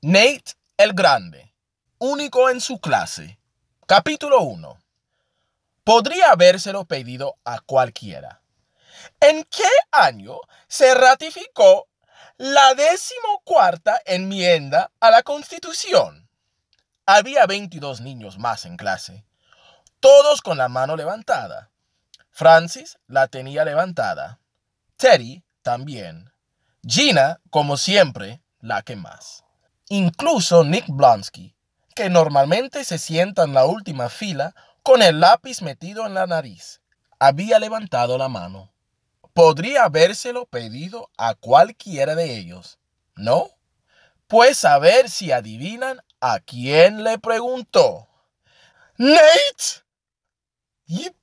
Nate el Grande, único en su clase. Capítulo 1. Podría habérselo pedido a cualquiera. ¿En qué año se ratificó la decimocuarta enmienda a la Constitución? Había 22 niños más en clase, todos con la mano levantada. Francis la tenía levantada. Teddy también. Gina, como siempre, la que más. Incluso Nick Blonsky, que normalmente se sienta en la última fila con el lápiz metido en la nariz, había levantado la mano. Podría habérselo pedido a cualquiera de ellos, ¿no? Pues a ver si adivinan a quién le preguntó. ¡Nate! Yip.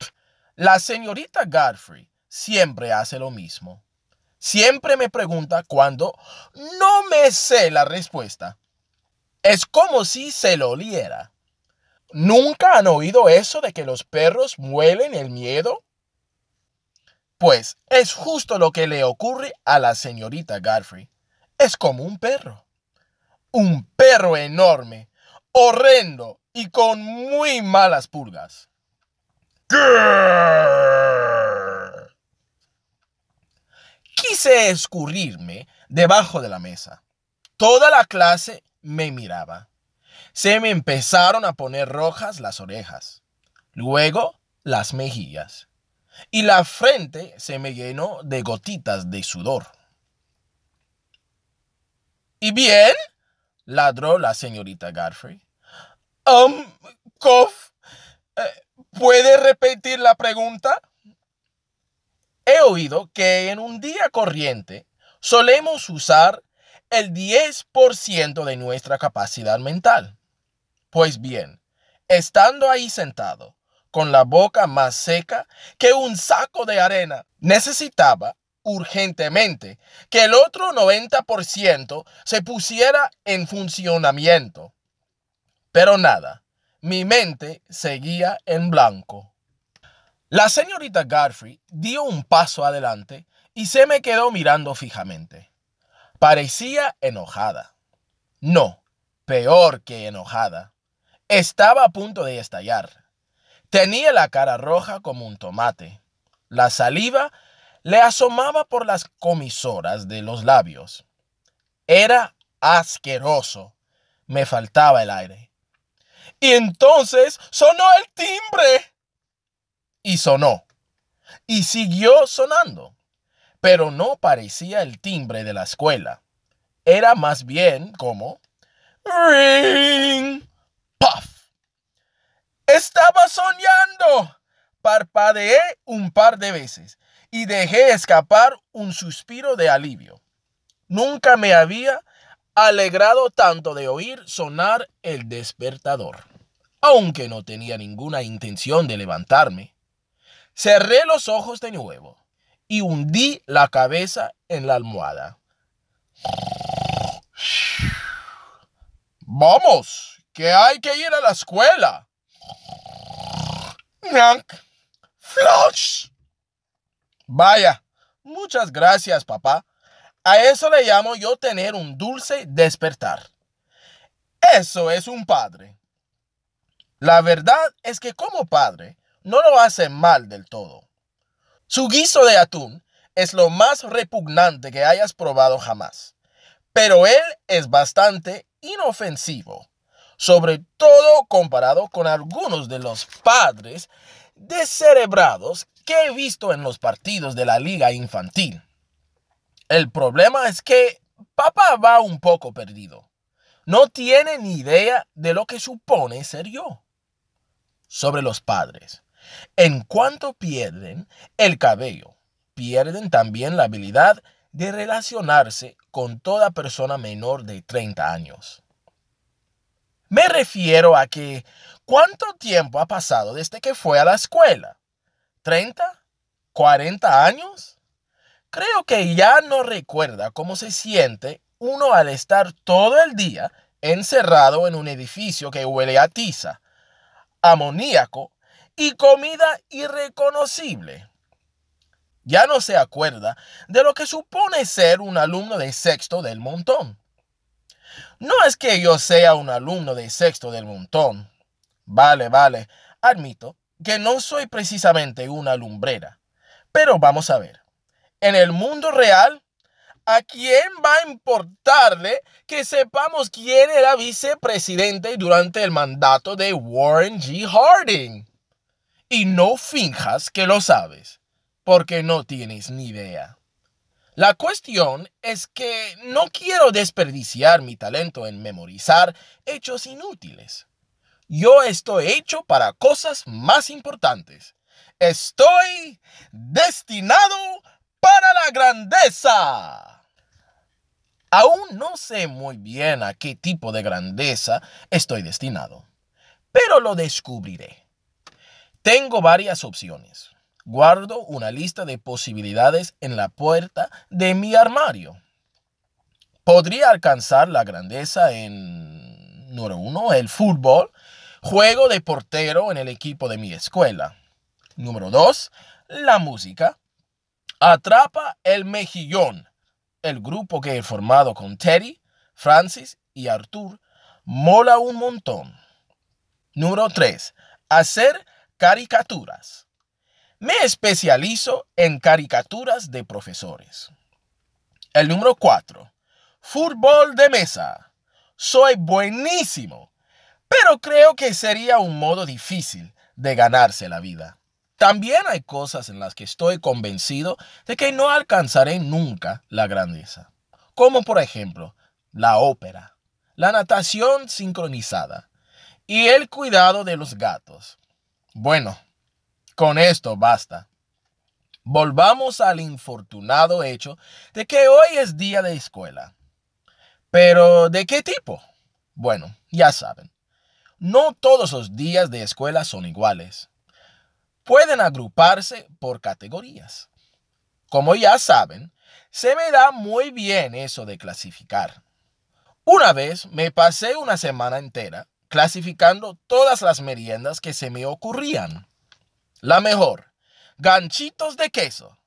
La señorita Godfrey siempre hace lo mismo. Siempre me pregunta cuando no me sé la respuesta. Es como si se lo oliera. ¿Nunca han oído eso de que los perros muelen el miedo? Pues es justo lo que le ocurre a la señorita Godfrey. Es como un perro. Un perro enorme, horrendo y con muy malas pulgas. Quise escurrirme debajo de la mesa. Toda la clase me miraba. Se me empezaron a poner rojas las orejas, luego las mejillas, y la frente se me llenó de gotitas de sudor. ¿Y bien? ladró la señorita Godfrey. Um. Eh, ¿Puede repetir la pregunta? He oído que en un día corriente solemos usar el 10% de nuestra capacidad mental. Pues bien, estando ahí sentado, con la boca más seca que un saco de arena, necesitaba urgentemente que el otro 90% se pusiera en funcionamiento. Pero nada, mi mente seguía en blanco. La señorita Godfrey dio un paso adelante y se me quedó mirando fijamente. Parecía enojada. No, peor que enojada. Estaba a punto de estallar. Tenía la cara roja como un tomate. La saliva le asomaba por las comisoras de los labios. Era asqueroso. Me faltaba el aire. Y entonces sonó el timbre. Y sonó. Y siguió sonando. Pero no parecía el timbre de la escuela. Era más bien como... Ring. Puff. Estaba soñando. Parpadeé un par de veces y dejé escapar un suspiro de alivio. Nunca me había alegrado tanto de oír sonar el despertador, aunque no tenía ninguna intención de levantarme. Cerré los ojos de nuevo y hundí la cabeza en la almohada. Vamos, que hay que ir a la escuela. Flush. Vaya, muchas gracias, papá. A eso le llamo yo tener un dulce despertar. Eso es un padre. La verdad es que como padre no lo hace mal del todo. Su guiso de atún es lo más repugnante que hayas probado jamás. Pero él es bastante inofensivo, sobre todo comparado con algunos de los padres descerebrados que he visto en los partidos de la liga infantil. El problema es que papá va un poco perdido. No tiene ni idea de lo que supone ser yo. Sobre los padres. En cuanto pierden el cabello, pierden también la habilidad de relacionarse con toda persona menor de 30 años. Me refiero a que ¿cuánto tiempo ha pasado desde que fue a la escuela? ¿30? ¿40 años? Creo que ya no recuerda cómo se siente uno al estar todo el día encerrado en un edificio que huele a tiza, amoníaco y comida irreconocible. Ya no se acuerda de lo que supone ser un alumno de sexto del montón. No es que yo sea un alumno de sexto del montón. Vale, vale, admito que no soy precisamente una lumbrera. Pero vamos a ver. En el mundo real, ¿a quién va a importarle que sepamos quién era vicepresidente durante el mandato de Warren G. Harding? Y no finjas que lo sabes, porque no tienes ni idea. La cuestión es que no quiero desperdiciar mi talento en memorizar hechos inútiles. Yo estoy hecho para cosas más importantes. Estoy destinado para la grandeza. Aún no sé muy bien a qué tipo de grandeza estoy destinado, pero lo descubriré. Tengo varias opciones. Guardo una lista de posibilidades en la puerta de mi armario. Podría alcanzar la grandeza en, número uno, el fútbol, juego de portero en el equipo de mi escuela. Número dos, la música. Atrapa el mejillón, el grupo que he formado con Teddy, Francis y Arthur, mola un montón. Número tres, hacer caricaturas. Me especializo en caricaturas de profesores. El número 4. Fútbol de mesa. Soy buenísimo, pero creo que sería un modo difícil de ganarse la vida. También hay cosas en las que estoy convencido de que no alcanzaré nunca la grandeza, como por ejemplo la ópera, la natación sincronizada y el cuidado de los gatos. Bueno, con esto basta. Volvamos al infortunado hecho de que hoy es día de escuela. Pero, ¿de qué tipo? Bueno, ya saben, no todos los días de escuela son iguales. Pueden agruparse por categorías. Como ya saben, se me da muy bien eso de clasificar. Una vez me pasé una semana entera clasificando todas las meriendas que se me ocurrían. La mejor, ganchitos de queso.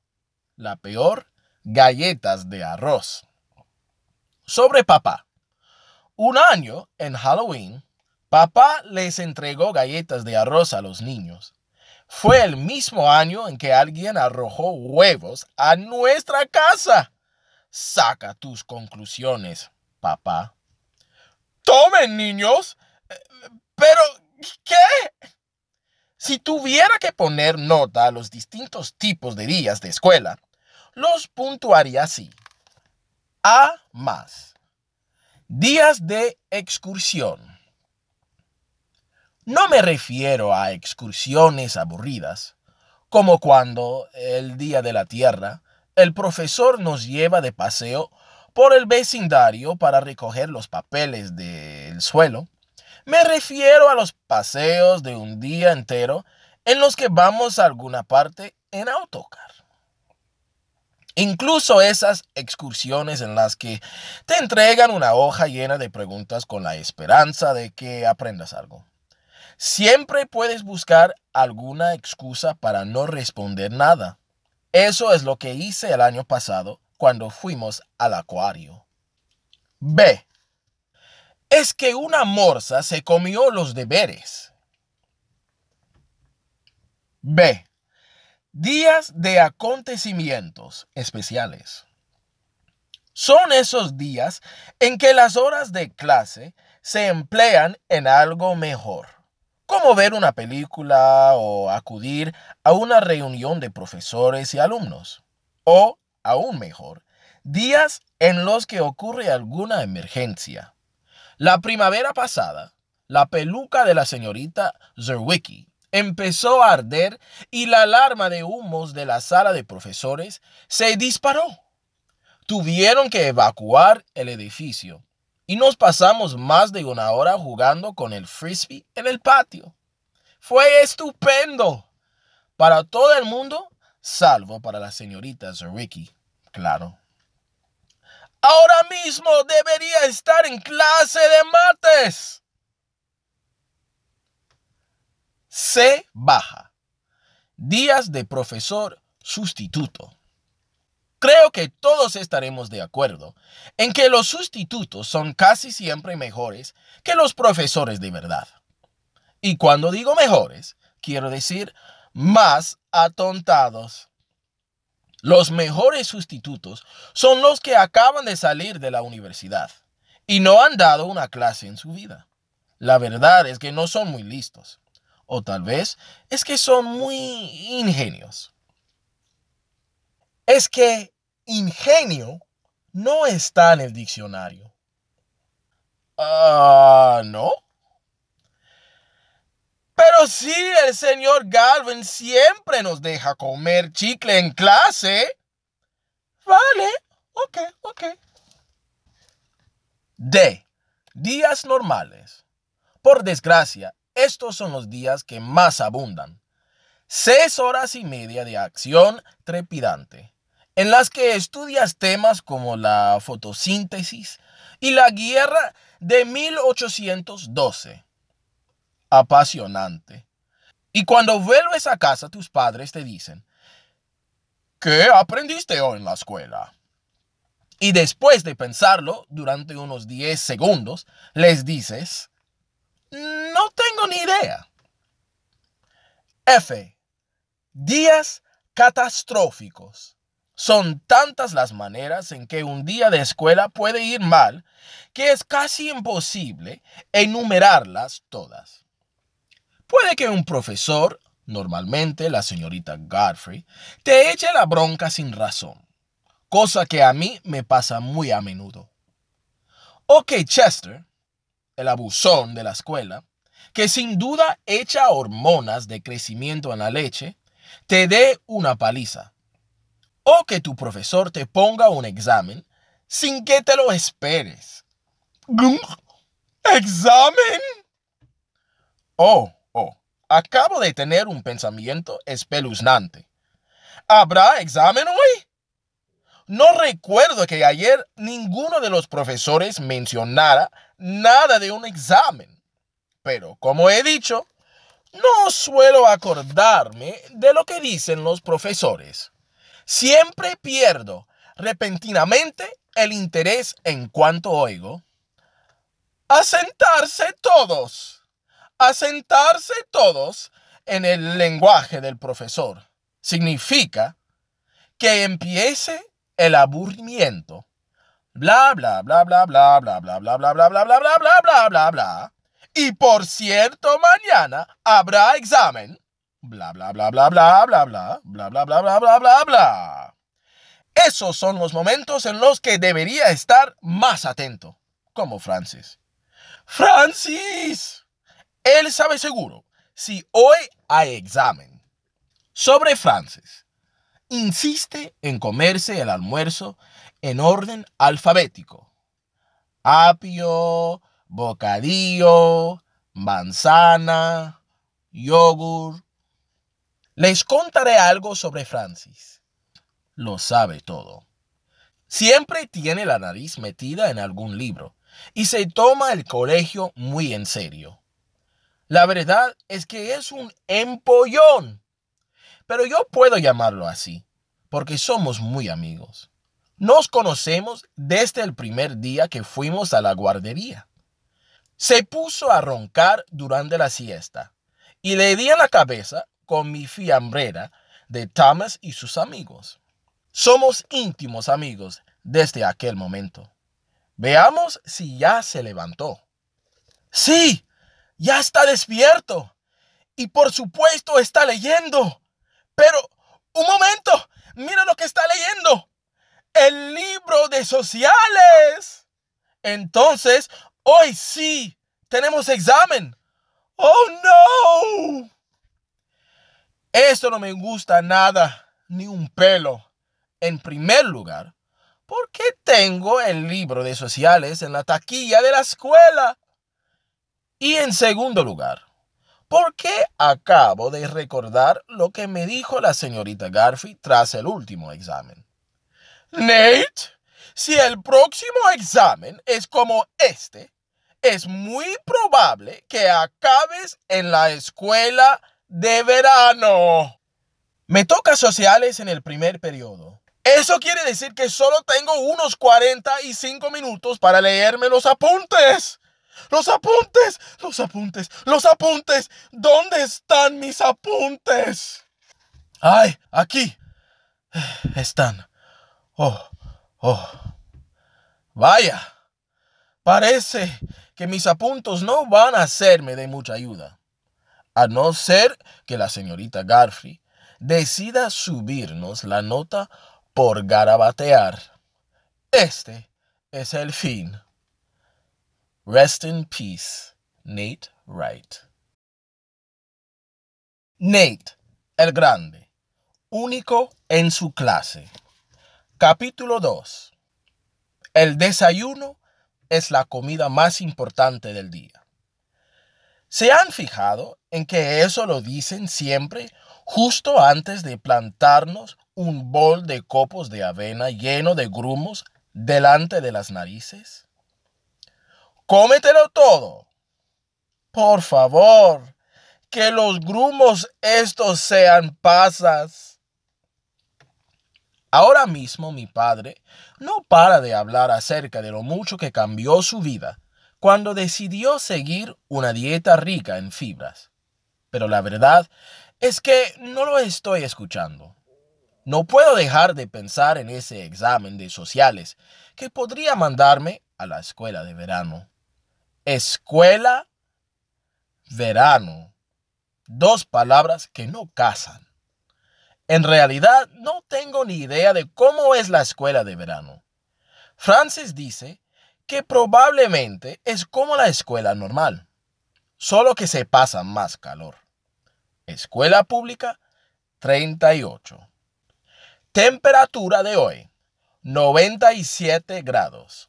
La peor, galletas de arroz. Sobre papá. Un año, en Halloween, papá les entregó galletas de arroz a los niños. Fue el mismo año en que alguien arrojó huevos a nuestra casa. Saca tus conclusiones, papá. Tomen, niños, pero, ¿qué? Si tuviera que poner nota a los distintos tipos de días de escuela, los puntuaría así. A más. Días de excursión. No me refiero a excursiones aburridas, como cuando, el día de la Tierra, el profesor nos lleva de paseo por el vecindario para recoger los papeles del suelo me refiero a los paseos de un día entero en los que vamos a alguna parte en autocar. Incluso esas excursiones en las que te entregan una hoja llena de preguntas con la esperanza de que aprendas algo. Siempre puedes buscar alguna excusa para no responder nada. Eso es lo que hice el año pasado cuando fuimos al acuario. B es que una morsa se comió los deberes. B. Días de acontecimientos especiales. Son esos días en que las horas de clase se emplean en algo mejor, como ver una película o acudir a una reunión de profesores y alumnos. O, aún mejor, días en los que ocurre alguna emergencia la primavera pasada, la peluca de la señorita Zerwicki empezó a arder y la alarma de humos de la sala de profesores se disparó. Tuvieron que evacuar el edificio y nos pasamos más de una hora jugando con el frisbee en el patio. Fue estupendo para todo el mundo, salvo para la señorita Zerwicki, claro. Ahora mismo debería estar en clase de mates. C baja. Días de profesor sustituto. Creo que todos estaremos de acuerdo en que los sustitutos son casi siempre mejores que los profesores de verdad. Y cuando digo mejores, quiero decir más atontados. Los mejores sustitutos son los que acaban de salir de la universidad y no han dado una clase en su vida. La verdad es que no son muy listos. O tal vez es que son muy ingenios. Es que ingenio no está en el diccionario. Ah, ¿no? Pero sí, el señor Galvin siempre nos deja comer chicle en clase. Vale, ok, ok. D. Días normales. Por desgracia, estos son los días que más abundan. Seis horas y media de acción trepidante, en las que estudias temas como la fotosíntesis y la guerra de 1812. Apasionante. Y cuando vuelves a casa, tus padres te dicen, ¿qué aprendiste hoy en la escuela? Y después de pensarlo durante unos 10 segundos, les dices, no tengo ni idea. F. Días catastróficos. Son tantas las maneras en que un día de escuela puede ir mal que es casi imposible enumerarlas todas. Puede que un profesor, normalmente la señorita Godfrey, te eche la bronca sin razón, cosa que a mí me pasa muy a menudo. O que Chester, el abusón de la escuela, que sin duda echa hormonas de crecimiento en la leche, te dé una paliza. O que tu profesor te ponga un examen sin que te lo esperes. ¿Examen? Oh, oh, acabo de tener un pensamiento espeluznante. ¿Habrá examen hoy? No recuerdo que ayer ninguno de los profesores mencionara nada de un examen. Pero, como he dicho, no suelo acordarme de lo que dicen los profesores. Siempre pierdo repentinamente el interés en cuanto oigo. Asentarse todos. Asentarse todos en el lenguaje del profesor. Significa que empiece el aburrimiento bla bla bla bla bla bla bla bla bla bla bla bla bla bla bla bla bla y por cierto mañana habrá examen bla bla bla bla bla bla bla bla bla bla bla bla bla bla esos son los momentos en los que debería estar más atento como Francis Francis él sabe seguro si hoy hay examen sobre Francis insiste en comerse el almuerzo en orden alfabético. Apio, bocadillo, manzana, yogur. Les contaré algo sobre Francis. Lo sabe todo. Siempre tiene la nariz metida en algún libro y se toma el colegio muy en serio. La verdad es que es un empollón. Pero yo puedo llamarlo así, porque somos muy amigos. Nos conocemos desde el primer día que fuimos a la guardería. Se puso a roncar durante la siesta y le di en la cabeza con mi fiambrera de Thomas y sus amigos. Somos íntimos amigos desde aquel momento. Veamos si ya se levantó. Sí, ya está despierto. Y por supuesto está leyendo. Pero, un momento, mira lo que está leyendo el libro de sociales. Entonces, hoy sí, tenemos examen. Oh, no. Esto no me gusta nada, ni un pelo. En primer lugar, ¿por qué tengo el libro de sociales en la taquilla de la escuela? Y en segundo lugar, ¿por qué acabo de recordar lo que me dijo la señorita Garfi tras el último examen? Nate, si el próximo examen es como este, es muy probable que acabes en la escuela de verano. Me toca sociales en el primer periodo. Eso quiere decir que solo tengo unos 45 minutos para leerme los apuntes. Los apuntes, los apuntes, los apuntes. ¿Dónde están mis apuntes? Ay, aquí. Están. Oh, oh. Vaya. Parece que mis apuntos no van a serme de mucha ayuda. A no ser que la señorita Garfield decida subirnos la nota por garabatear. Este es el fin. Rest in peace, Nate Wright. Nate, el Grande, único en su clase. Capítulo 2. El desayuno es la comida más importante del día. ¿Se han fijado en que eso lo dicen siempre justo antes de plantarnos un bol de copos de avena lleno de grumos delante de las narices? Cómetelo todo. Por favor, que los grumos estos sean pasas. Ahora mismo mi padre no para de hablar acerca de lo mucho que cambió su vida cuando decidió seguir una dieta rica en fibras. Pero la verdad es que no lo estoy escuchando. No puedo dejar de pensar en ese examen de sociales que podría mandarme a la escuela de verano. Escuela, verano. Dos palabras que no casan. En realidad no tengo ni idea de cómo es la escuela de verano. Francis dice que probablemente es como la escuela normal, solo que se pasa más calor. Escuela pública 38. Temperatura de hoy 97 grados.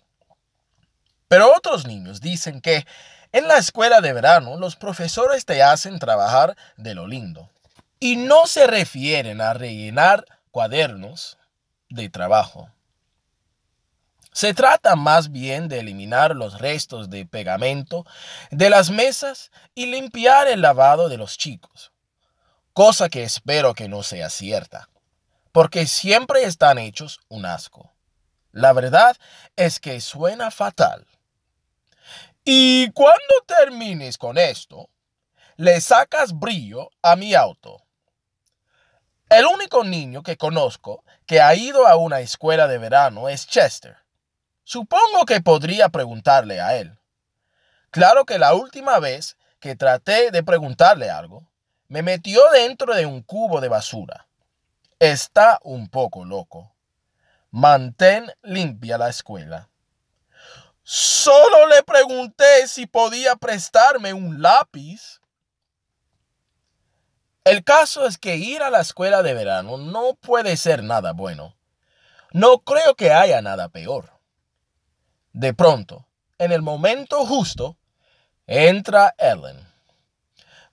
Pero otros niños dicen que en la escuela de verano los profesores te hacen trabajar de lo lindo y no se refieren a rellenar cuadernos de trabajo. Se trata más bien de eliminar los restos de pegamento de las mesas y limpiar el lavado de los chicos cosa que espero que no sea cierta, porque siempre están hechos un asco. La verdad es que suena fatal. Y cuando termines con esto, le sacas brillo a mi auto. El único niño que conozco que ha ido a una escuela de verano es Chester. Supongo que podría preguntarle a él. Claro que la última vez que traté de preguntarle algo, me metió dentro de un cubo de basura. Está un poco loco. Mantén limpia la escuela. Solo le pregunté si podía prestarme un lápiz. El caso es que ir a la escuela de verano no puede ser nada bueno. No creo que haya nada peor. De pronto, en el momento justo, entra Ellen.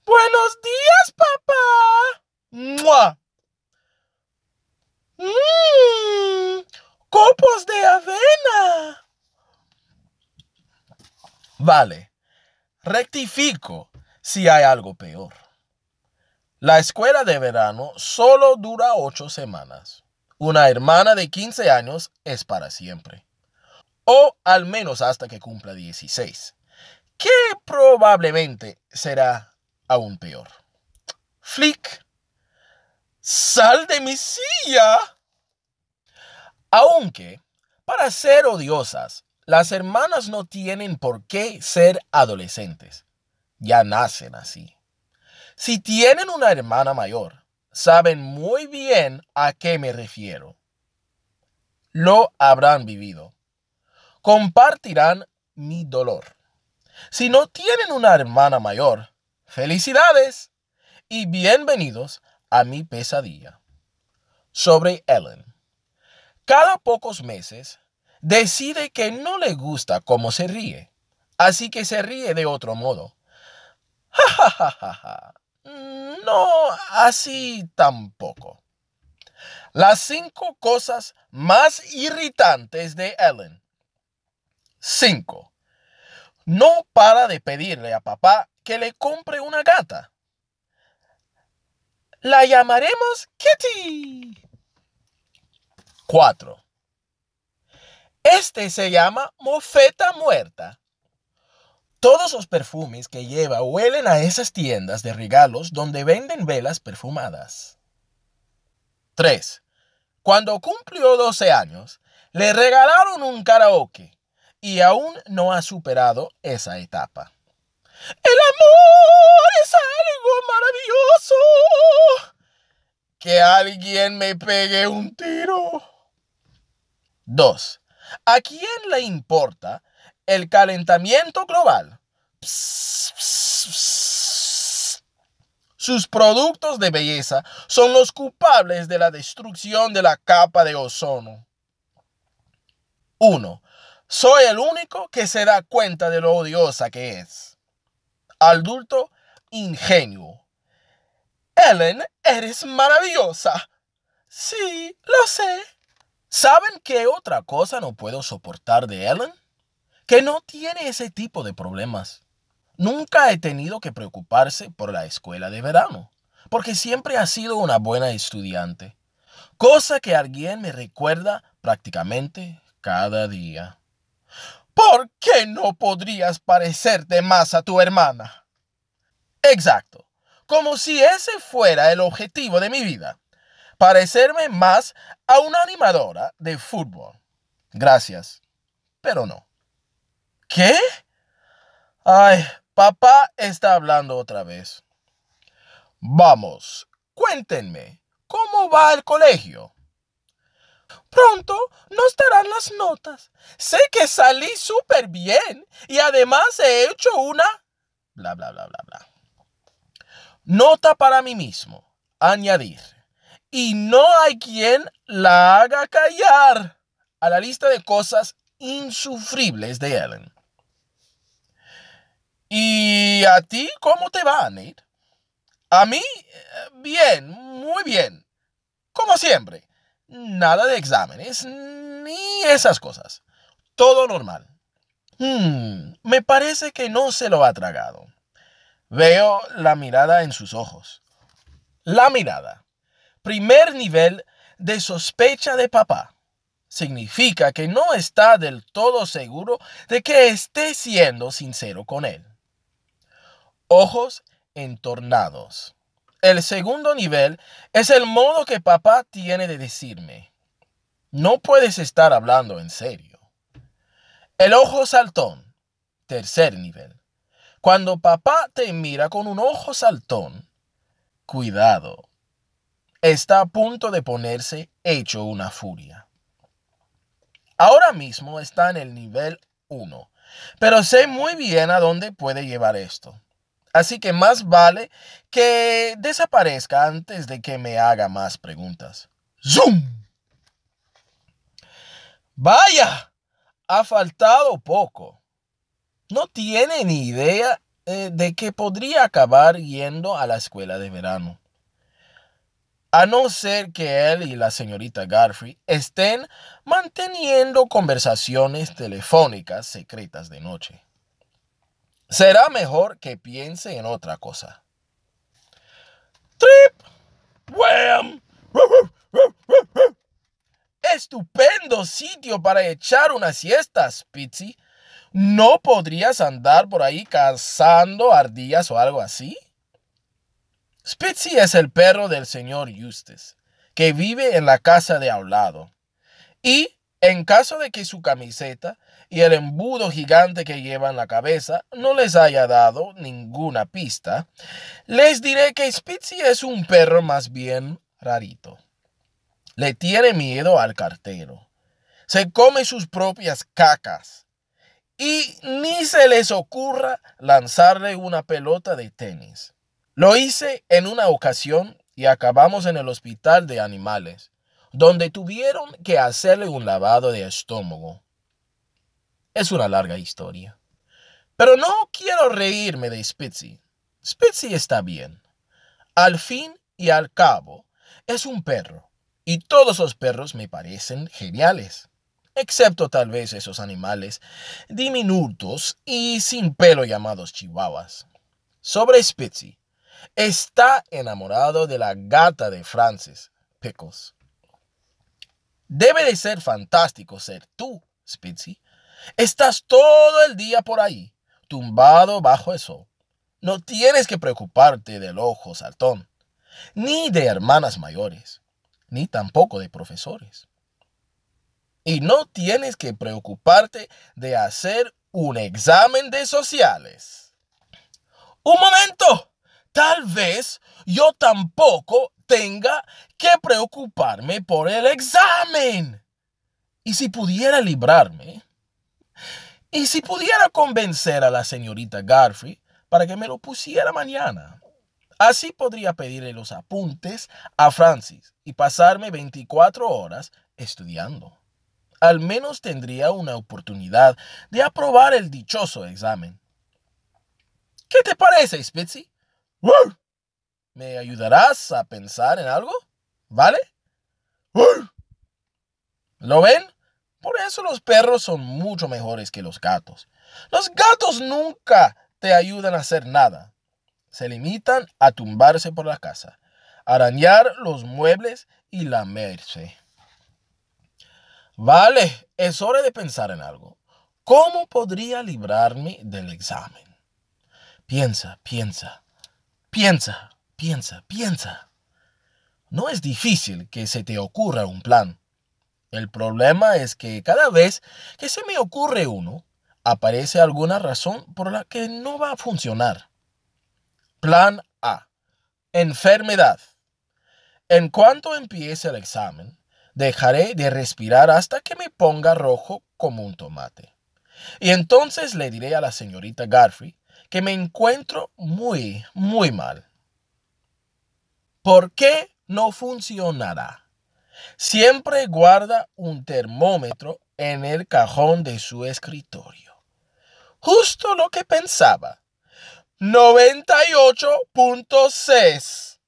Buenos días, papá. ¡Mua! ¡Mmm! Copos de avena. Vale. Rectifico si hay algo peor. La escuela de verano solo dura ocho semanas. Una hermana de 15 años es para siempre. O al menos hasta que cumpla 16. Que probablemente será aún peor. Flick, sal de mi silla. Aunque, para ser odiosas, las hermanas no tienen por qué ser adolescentes. Ya nacen así. Si tienen una hermana mayor, saben muy bien a qué me refiero. Lo habrán vivido. Compartirán mi dolor. Si no tienen una hermana mayor, Felicidades y bienvenidos a mi pesadilla. Sobre Ellen. Cada pocos meses decide que no le gusta cómo se ríe, así que se ríe de otro modo. Ja, ja, ja, ja, No, así tampoco. Las cinco cosas más irritantes de Ellen. 5. No para de pedirle a papá que le compre una gata. La llamaremos Kitty. 4. Este se llama mofeta muerta. Todos los perfumes que lleva huelen a esas tiendas de regalos donde venden velas perfumadas. 3. Cuando cumplió 12 años, le regalaron un karaoke y aún no ha superado esa etapa. El amor es algo maravilloso. Que alguien me pegue un tiro. 2. ¿A quién le importa el calentamiento global? Sus productos de belleza son los culpables de la destrucción de la capa de ozono. 1. Soy el único que se da cuenta de lo odiosa que es. Adulto ingenuo. Ellen, eres maravillosa. Sí, lo sé. ¿Saben qué otra cosa no puedo soportar de Ellen? Que no tiene ese tipo de problemas. Nunca he tenido que preocuparse por la escuela de verano, porque siempre ha sido una buena estudiante, cosa que alguien me recuerda prácticamente cada día. ¿Por qué no podrías parecerte más a tu hermana? Exacto, como si ese fuera el objetivo de mi vida, parecerme más a una animadora de fútbol. Gracias, pero no. ¿Qué? Ay, papá está hablando otra vez. Vamos, cuéntenme, ¿cómo va el colegio? Pronto nos darán las notas. Sé que salí súper bien y además he hecho una... Bla, bla, bla, bla, bla. Nota para mí mismo. Añadir. Y no hay quien la haga callar a la lista de cosas insufribles de Ellen. ¿Y a ti cómo te va, Nate? A mí, eh, bien, muy bien. Como siempre. Nada de exámenes, ni esas cosas. Todo normal. Hmm, me parece que no se lo ha tragado. Veo la mirada en sus ojos. La mirada. Primer nivel de sospecha de papá. Significa que no está del todo seguro de que esté siendo sincero con él. Ojos entornados. El segundo nivel es el modo que papá tiene de decirme, no puedes estar hablando en serio. El ojo saltón. Tercer nivel. Cuando papá te mira con un ojo saltón, cuidado. Está a punto de ponerse hecho una furia. Ahora mismo está en el nivel 1, pero sé muy bien a dónde puede llevar esto. Así que más vale que desaparezca antes de que me haga más preguntas. ¡Zoom! Vaya, ha faltado poco. No tiene ni idea eh, de que podría acabar yendo a la escuela de verano. A no ser que él y la señorita Garfield estén manteniendo conversaciones telefónicas secretas de noche será mejor que piense en otra cosa. Trip. Wham. Estupendo sitio para echar una siesta, Spitzy. ¿No podrías andar por ahí cazando ardillas o algo así? Spitzy es el perro del señor Eustace, que vive en la casa de al lado. Y en caso de que su camiseta y el embudo gigante que lleva en la cabeza no les haya dado ninguna pista, les diré que Spitzy es un perro más bien rarito. Le tiene miedo al cartero. Se come sus propias cacas. Y ni se les ocurra lanzarle una pelota de tenis. Lo hice en una ocasión y acabamos en el hospital de animales donde tuvieron que hacerle un lavado de estómago. Es una larga historia. Pero no quiero reírme de Spitzy. Spitzy está bien. Al fin y al cabo, es un perro. Y todos los perros me parecen geniales. Excepto tal vez esos animales diminutos y sin pelo llamados chihuahuas. Sobre Spitzy, está enamorado de la gata de Francis, Pickles. Debe de ser fantástico ser tú, Spitzy. Estás todo el día por ahí, tumbado bajo el sol. No tienes que preocuparte del ojo saltón, ni de hermanas mayores, ni tampoco de profesores. Y no tienes que preocuparte de hacer un examen de sociales. Un momento, tal vez yo tampoco tenga que preocuparme por el examen. Y si pudiera librarme, y si pudiera convencer a la señorita Garfield para que me lo pusiera mañana. Así podría pedirle los apuntes a Francis y pasarme 24 horas estudiando. Al menos tendría una oportunidad de aprobar el dichoso examen. ¿Qué te parece, Spitzy? ¿Me ayudarás a pensar en algo? ¿Vale? ¿Lo ven? Por eso los perros son mucho mejores que los gatos. Los gatos nunca te ayudan a hacer nada. Se limitan a tumbarse por la casa, arañar los muebles y lamerse. Vale, es hora de pensar en algo. ¿Cómo podría librarme del examen? Piensa, piensa, piensa, piensa, piensa. No es difícil que se te ocurra un plan. El problema es que cada vez que se me ocurre uno, aparece alguna razón por la que no va a funcionar. Plan A. Enfermedad. En cuanto empiece el examen, dejaré de respirar hasta que me ponga rojo como un tomate. Y entonces le diré a la señorita Garfield que me encuentro muy, muy mal. ¿Por qué no funcionará? Siempre guarda un termómetro en el cajón de su escritorio. Justo lo que pensaba. 98.6.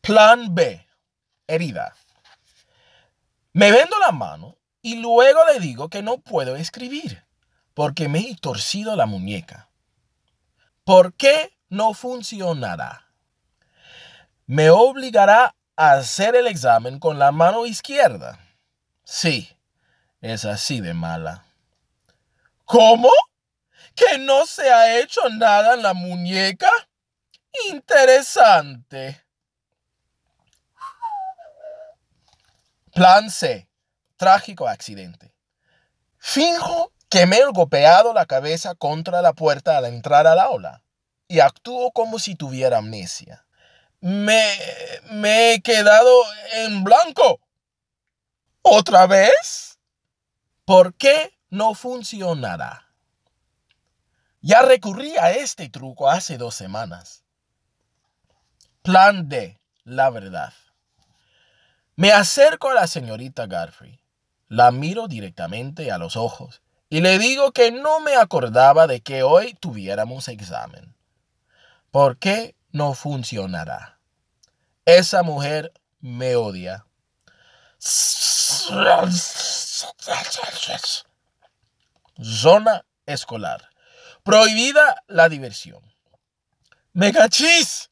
Plan B. Herida. Me vendo la mano y luego le digo que no puedo escribir porque me he torcido la muñeca. ¿Por qué no funcionará? Me obligará hacer el examen con la mano izquierda. Sí, es así de mala. ¿Cómo? ¿Que no se ha hecho nada en la muñeca? Interesante. Plan C. Trágico accidente. Finjo que me he golpeado la cabeza contra la puerta al entrar al aula y actúo como si tuviera amnesia me, me he quedado en blanco. ¿Otra vez? ¿Por qué no funcionará? Ya recurrí a este truco hace dos semanas. Plan D, la verdad. Me acerco a la señorita Garfield, la miro directamente a los ojos y le digo que no me acordaba de que hoy tuviéramos examen. ¿Por qué no funcionará. Esa mujer me odia. Zona escolar. Prohibida la diversión. ¡Megachis!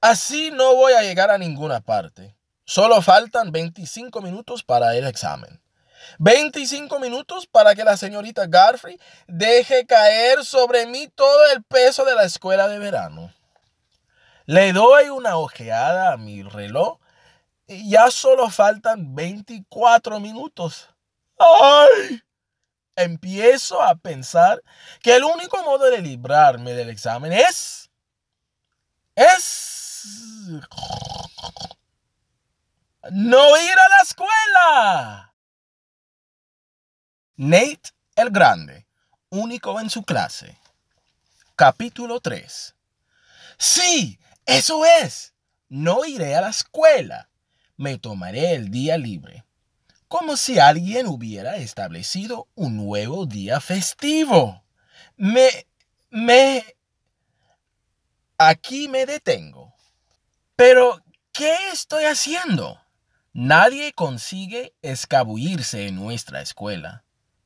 Así no voy a llegar a ninguna parte. Solo faltan 25 minutos para el examen. 25 minutos para que la señorita Garfield deje caer sobre mí todo el peso de la escuela de verano. Le doy una ojeada a mi reloj y ya solo faltan 24 minutos. ¡Ay! Empiezo a pensar que el único modo de librarme del examen es... es... no ir a la escuela. Nate el Grande, único en su clase. Capítulo 3. Sí, eso es. No iré a la escuela. Me tomaré el día libre. Como si alguien hubiera establecido un nuevo día festivo. Me... me... Aquí me detengo. Pero, ¿qué estoy haciendo? Nadie consigue escabullirse en nuestra escuela.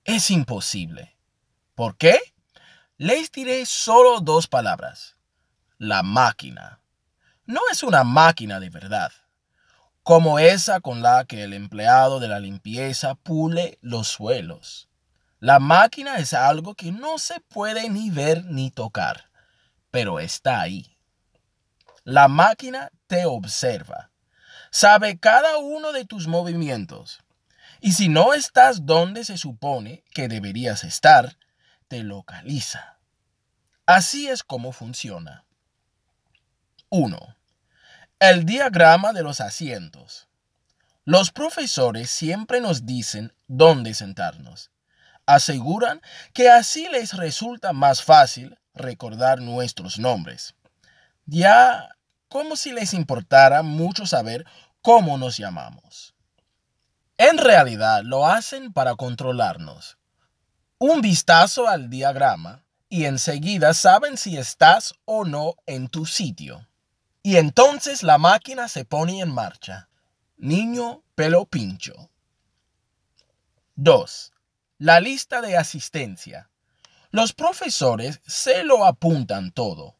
Es imposible. ¿Por qué? Les diré solo dos palabras. La máquina no es una máquina de verdad. como esa con la que el empleado de la limpieza pule los suelos. La máquina es algo que no se puede ni ver ni tocar, pero está ahí. La máquina te observa, sabe cada uno de tus movimientos, y si no estás donde se supone que deberías estar, te localiza. Así es como funciona. 1. El diagrama de los asientos. Los profesores siempre nos dicen dónde sentarnos. Aseguran que así les resulta más fácil recordar nuestros nombres. Ya como si les importara mucho saber cómo nos llamamos. En realidad lo hacen para controlarnos. Un vistazo al diagrama y enseguida saben si estás o no en tu sitio. Y entonces la máquina se pone en marcha. Niño pelo pincho. 2. La lista de asistencia. Los profesores se lo apuntan todo.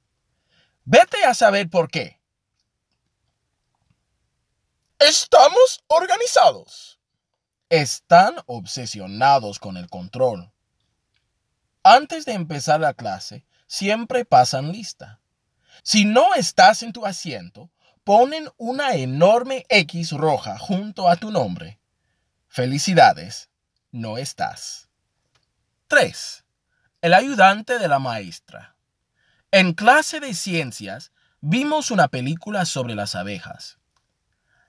Vete a saber por qué. Estamos organizados. Están obsesionados con el control. Antes de empezar la clase, siempre pasan lista. Si no estás en tu asiento, ponen una enorme X roja junto a tu nombre. Felicidades, no estás. 3. El ayudante de la maestra. En clase de ciencias vimos una película sobre las abejas.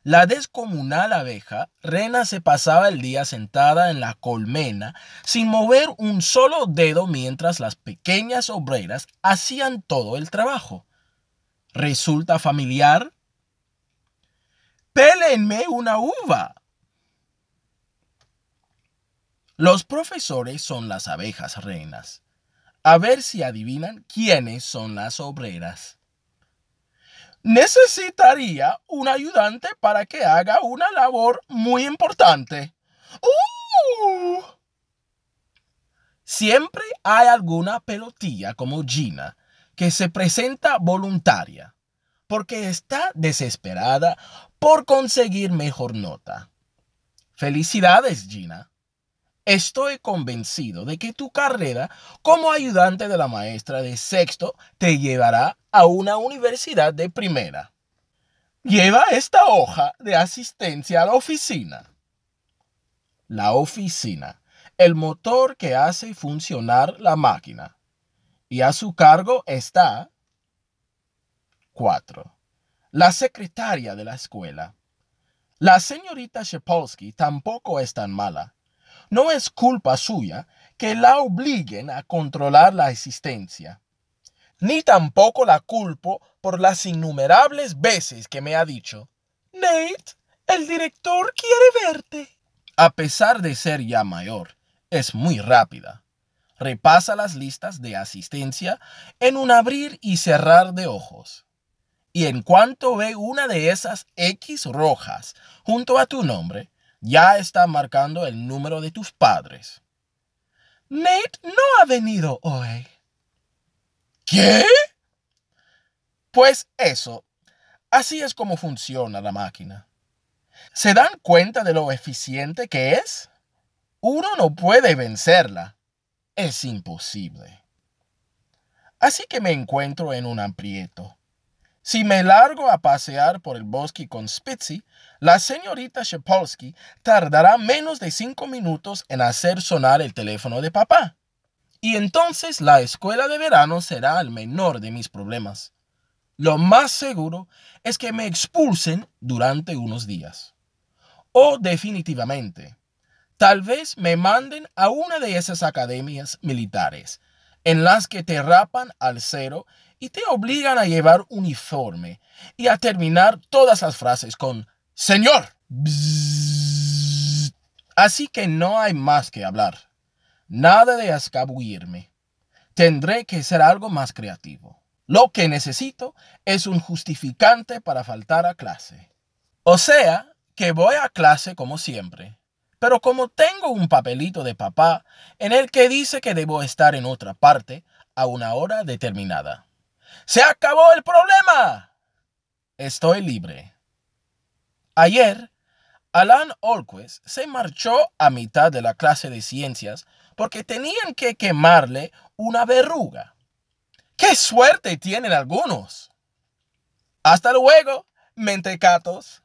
La descomunal abeja Rena se pasaba el día sentada en la colmena sin mover un solo dedo mientras las pequeñas obreras hacían todo el trabajo. ¿Resulta familiar? Pélenme una uva. Los profesores son las abejas reinas. A ver si adivinan quiénes son las obreras. Necesitaría un ayudante para que haga una labor muy importante. ¡Uh! Siempre hay alguna pelotilla como Gina que se presenta voluntaria porque está desesperada por conseguir mejor nota. Felicidades, Gina. Estoy convencido de que tu carrera como ayudante de la maestra de sexto te llevará a una universidad de primera. Lleva esta hoja de asistencia a la oficina. La oficina, el motor que hace funcionar la máquina y a su cargo está 4. La secretaria de la escuela. La señorita Shepolsky tampoco es tan mala. No es culpa suya que la obliguen a controlar la existencia. Ni tampoco la culpo por las innumerables veces que me ha dicho, Nate, el director quiere verte. A pesar de ser ya mayor, es muy rápida repasa las listas de asistencia en un abrir y cerrar de ojos. Y en cuanto ve una de esas X rojas junto a tu nombre, ya está marcando el número de tus padres. Nate no ha venido hoy. ¿Qué? Pues eso, así es como funciona la máquina. ¿Se dan cuenta de lo eficiente que es? Uno no puede vencerla es imposible. Así que me encuentro en un aprieto. Si me largo a pasear por el bosque con Spitzy, la señorita Shepolsky tardará menos de cinco minutos en hacer sonar el teléfono de papá. Y entonces la escuela de verano será el menor de mis problemas. Lo más seguro es que me expulsen durante unos días. O definitivamente Tal vez me manden a una de esas academias militares en las que te rapan al cero y te obligan a llevar uniforme y a terminar todas las frases con Señor. Así que no hay más que hablar. Nada de escabullirme. Tendré que ser algo más creativo. Lo que necesito es un justificante para faltar a clase. O sea, que voy a clase como siempre pero como tengo un papelito de papá en el que dice que debo estar en otra parte a una hora determinada. ¡Se acabó el problema! Estoy libre. Ayer, Alan Olquist se marchó a mitad de la clase de ciencias porque tenían que quemarle una verruga. ¡Qué suerte tienen algunos! Hasta luego, mentecatos.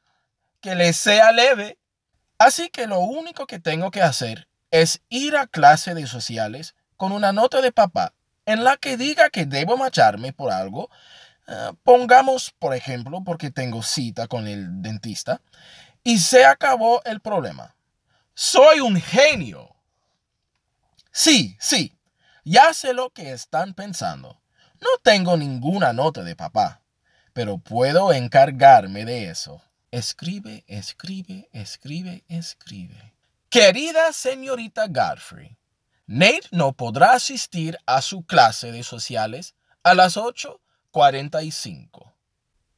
Que les sea leve. Así que lo único que tengo que hacer es ir a clase de sociales con una nota de papá en la que diga que debo marcharme por algo. Eh, pongamos, por ejemplo, porque tengo cita con el dentista. Y se acabó el problema. Soy un genio. Sí, sí, ya sé lo que están pensando. No tengo ninguna nota de papá, pero puedo encargarme de eso. Escribe, escribe, escribe, escribe. Querida señorita Godfrey, Nate no podrá asistir a su clase de sociales a las 8.45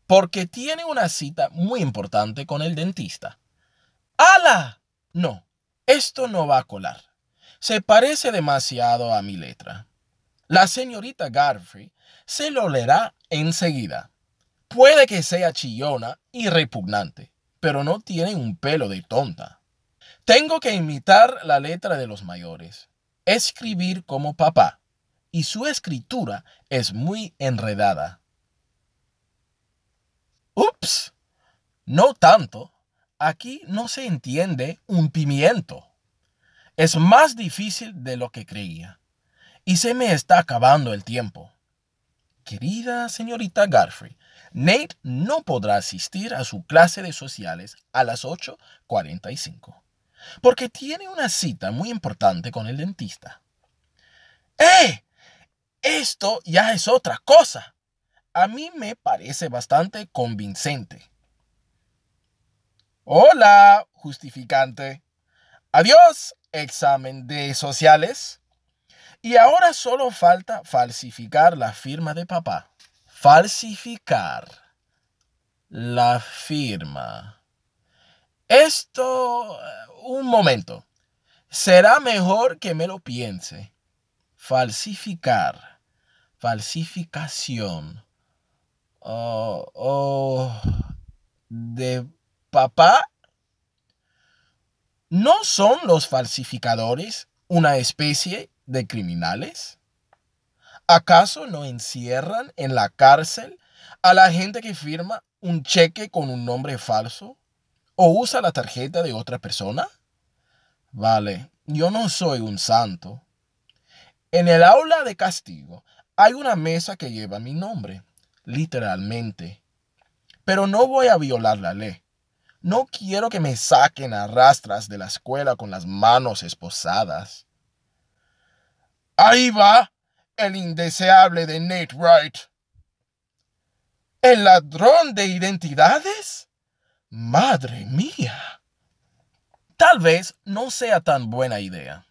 porque tiene una cita muy importante con el dentista. ¡Hala! No, esto no va a colar. Se parece demasiado a mi letra. La señorita Godfrey se lo leerá enseguida. Puede que sea chillona y repugnante, pero no tiene un pelo de tonta. Tengo que imitar la letra de los mayores, escribir como papá, y su escritura es muy enredada. Ups, no tanto. Aquí no se entiende un pimiento. Es más difícil de lo que creía. Y se me está acabando el tiempo. Querida señorita Godfrey, Nate no podrá asistir a su clase de sociales a las 8.45 porque tiene una cita muy importante con el dentista. ¡Eh! Esto ya es otra cosa. A mí me parece bastante convincente. Hola, justificante. Adiós, examen de sociales. Y ahora solo falta falsificar la firma de papá. Falsificar la firma. Esto, un momento. Será mejor que me lo piense. Falsificar. Falsificación. Oh, oh, de papá. ¿No son los falsificadores una especie de criminales? ¿Acaso no encierran en la cárcel a la gente que firma un cheque con un nombre falso o usa la tarjeta de otra persona? Vale, yo no soy un santo. En el aula de castigo hay una mesa que lleva mi nombre, literalmente. Pero no voy a violar la ley. No quiero que me saquen a rastras de la escuela con las manos esposadas. Ahí va el indeseable de Nate Wright. ¿El ladrón de identidades? Madre mía. Tal vez no sea tan buena idea.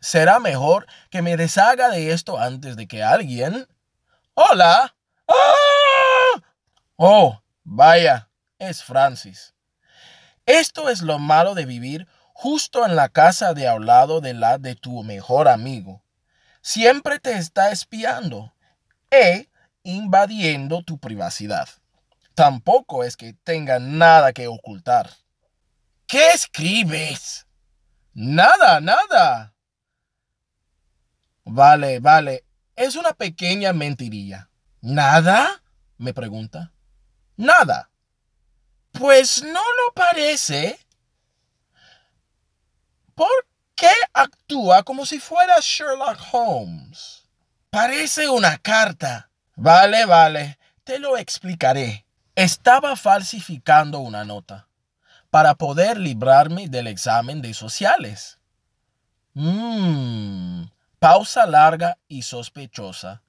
Será mejor que me deshaga de esto antes de que alguien... Hola. ¡Ah! Oh, vaya, es Francis. Esto es lo malo de vivir justo en la casa de al lado de la de tu mejor amigo. Siempre te está espiando e invadiendo tu privacidad. Tampoco es que tenga nada que ocultar. ¿Qué escribes? Nada, nada. Vale, vale. Es una pequeña mentirilla. ¿Nada? me pregunta. Nada. Pues no lo parece. ¿Por qué actúa como si fuera Sherlock Holmes? Parece una carta. Vale, vale, te lo explicaré. Estaba falsificando una nota para poder librarme del examen de sociales. Mmm, pausa larga y sospechosa.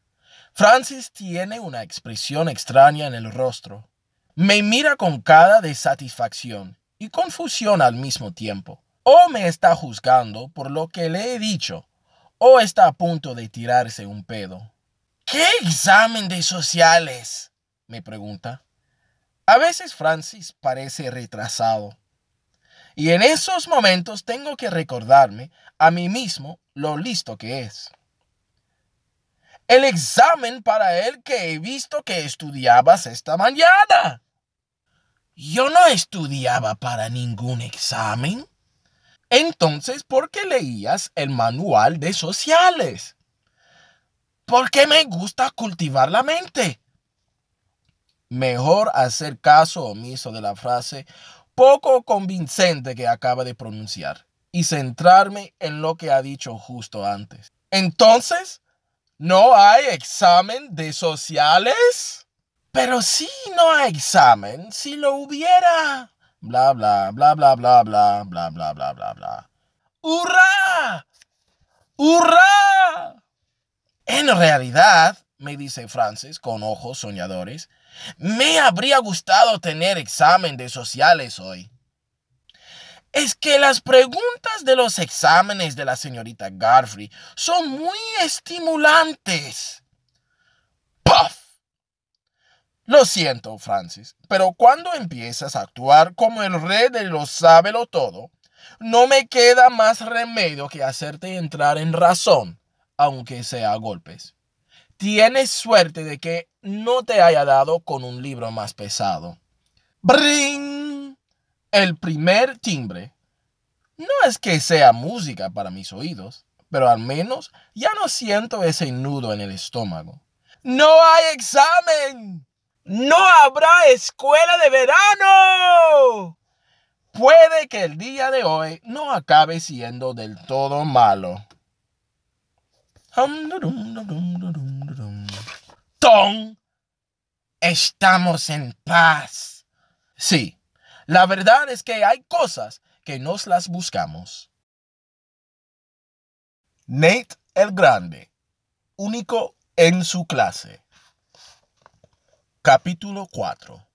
Francis tiene una expresión extraña en el rostro. Me mira con cara de satisfacción y confusión al mismo tiempo. O me está juzgando por lo que le he dicho, o está a punto de tirarse un pedo. ¿Qué examen de sociales? me pregunta. A veces Francis parece retrasado. Y en esos momentos tengo que recordarme a mí mismo lo listo que es. El examen para el que he visto que estudiabas esta mañana. Yo no estudiaba para ningún examen. Entonces, ¿por qué leías el manual de sociales? Porque me gusta cultivar la mente. Mejor hacer caso omiso de la frase poco convincente que acaba de pronunciar y centrarme en lo que ha dicho justo antes. Entonces, ¿no hay examen de sociales? Pero si no hay examen, si lo hubiera. Bla, bla, bla, bla, bla, bla, bla, bla, bla, bla, bla. ¡Hurra! ¡Hurra! En realidad, me dice Francis con ojos soñadores, me habría gustado tener examen de sociales hoy. Es que las preguntas de los exámenes de la señorita Garfrey son muy estimulantes. ¡Puff! Lo siento, Francis, pero cuando empiezas a actuar como el rey de lo sábelo todo, no me queda más remedio que hacerte entrar en razón, aunque sea a golpes. Tienes suerte de que no te haya dado con un libro más pesado. ¡Bring! El primer timbre. No es que sea música para mis oídos, pero al menos ya no siento ese nudo en el estómago. ¡No hay examen! no habrá escuela de verano. Puede que el día de hoy no acabe siendo del todo malo. Tom, estamos en paz. Sí, la verdad es que hay cosas que nos las buscamos. Nate el Grande, único en su clase. Capítulo 4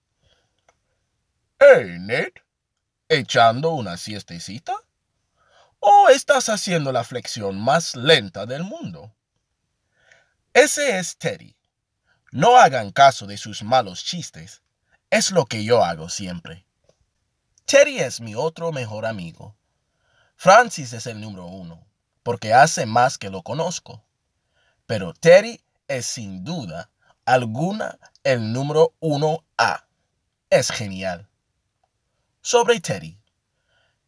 Hey, Ned, ¿echando una siestecita? ¿O estás haciendo la flexión más lenta del mundo? Ese es Teddy. No hagan caso de sus malos chistes. Es lo que yo hago siempre. Teddy es mi otro mejor amigo. Francis es el número uno, porque hace más que lo conozco. Pero Teddy es sin duda alguna el número 1A. Es genial. Sobre Teddy.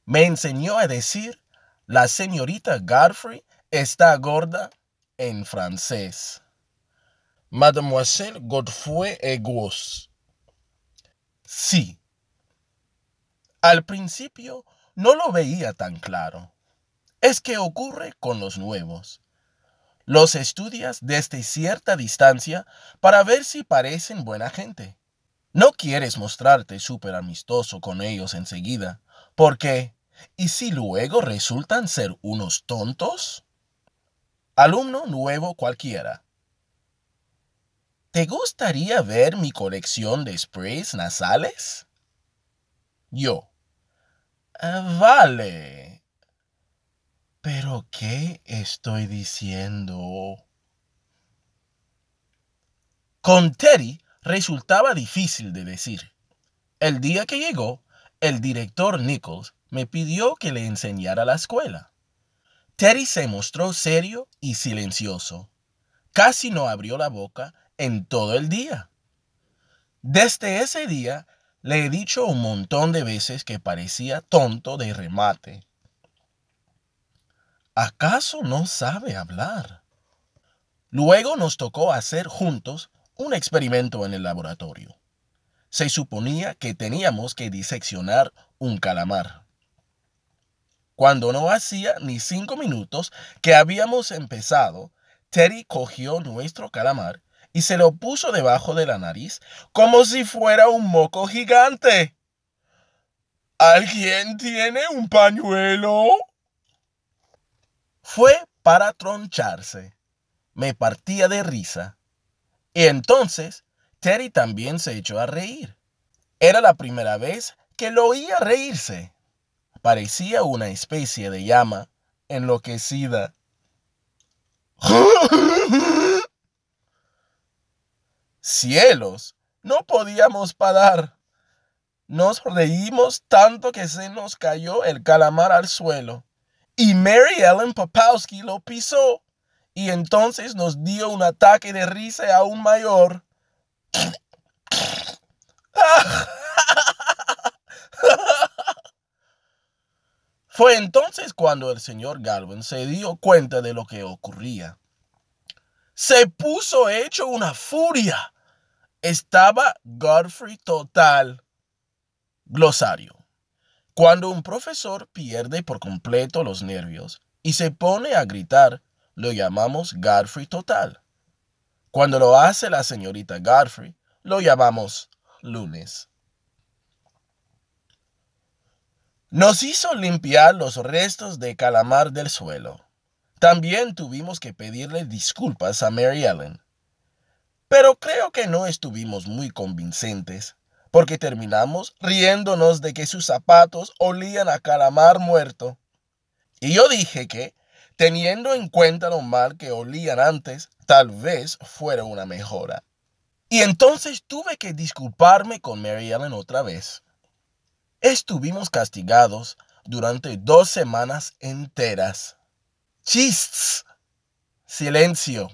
Me enseñó a decir, la señorita Godfrey está gorda en francés. Mademoiselle Godfrey est grosse. Sí. Al principio no lo veía tan claro. Es que ocurre con los nuevos. Los estudias desde cierta distancia para ver si parecen buena gente. No quieres mostrarte súper amistoso con ellos enseguida, porque ¿y si luego resultan ser unos tontos? Alumno nuevo cualquiera. ¿Te gustaría ver mi colección de sprays nasales? Yo. Ah, vale. ¿Pero qué estoy diciendo? Con Teddy resultaba difícil de decir. El día que llegó, el director Nichols me pidió que le enseñara la escuela. Teddy se mostró serio y silencioso. Casi no abrió la boca en todo el día. Desde ese día le he dicho un montón de veces que parecía tonto de remate ¿acaso no sabe hablar? Luego nos tocó hacer juntos un experimento en el laboratorio. Se suponía que teníamos que diseccionar un calamar. Cuando no hacía ni cinco minutos que habíamos empezado, Teddy cogió nuestro calamar y se lo puso debajo de la nariz como si fuera un moco gigante. ¿Alguien tiene un pañuelo? Fue para troncharse. Me partía de risa. Y entonces Terry también se echó a reír. Era la primera vez que lo oía reírse. Parecía una especie de llama enloquecida. cielos, no podíamos parar. Nos reímos tanto que se nos cayó el calamar al suelo. Y Mary Ellen Papowski lo pisó. Y entonces nos dio un ataque de risa aún mayor. Fue entonces cuando el señor Galvin se dio cuenta de lo que ocurría. Se puso hecho una furia estaba Godfrey total. Glosario. Cuando un profesor pierde por completo los nervios y se pone a gritar, lo llamamos Godfrey total. Cuando lo hace la señorita Godfrey, lo llamamos lunes. Nos hizo limpiar los restos de calamar del suelo. También tuvimos que pedirle disculpas a Mary Ellen. Pero creo que no estuvimos muy convincentes, porque terminamos riéndonos de que sus zapatos olían a calamar muerto. Y yo dije que, teniendo en cuenta lo mal que olían antes, tal vez fuera una mejora. Y entonces tuve que disculparme con Mary Ellen otra vez. Estuvimos castigados durante dos semanas enteras. Chists. Silencio.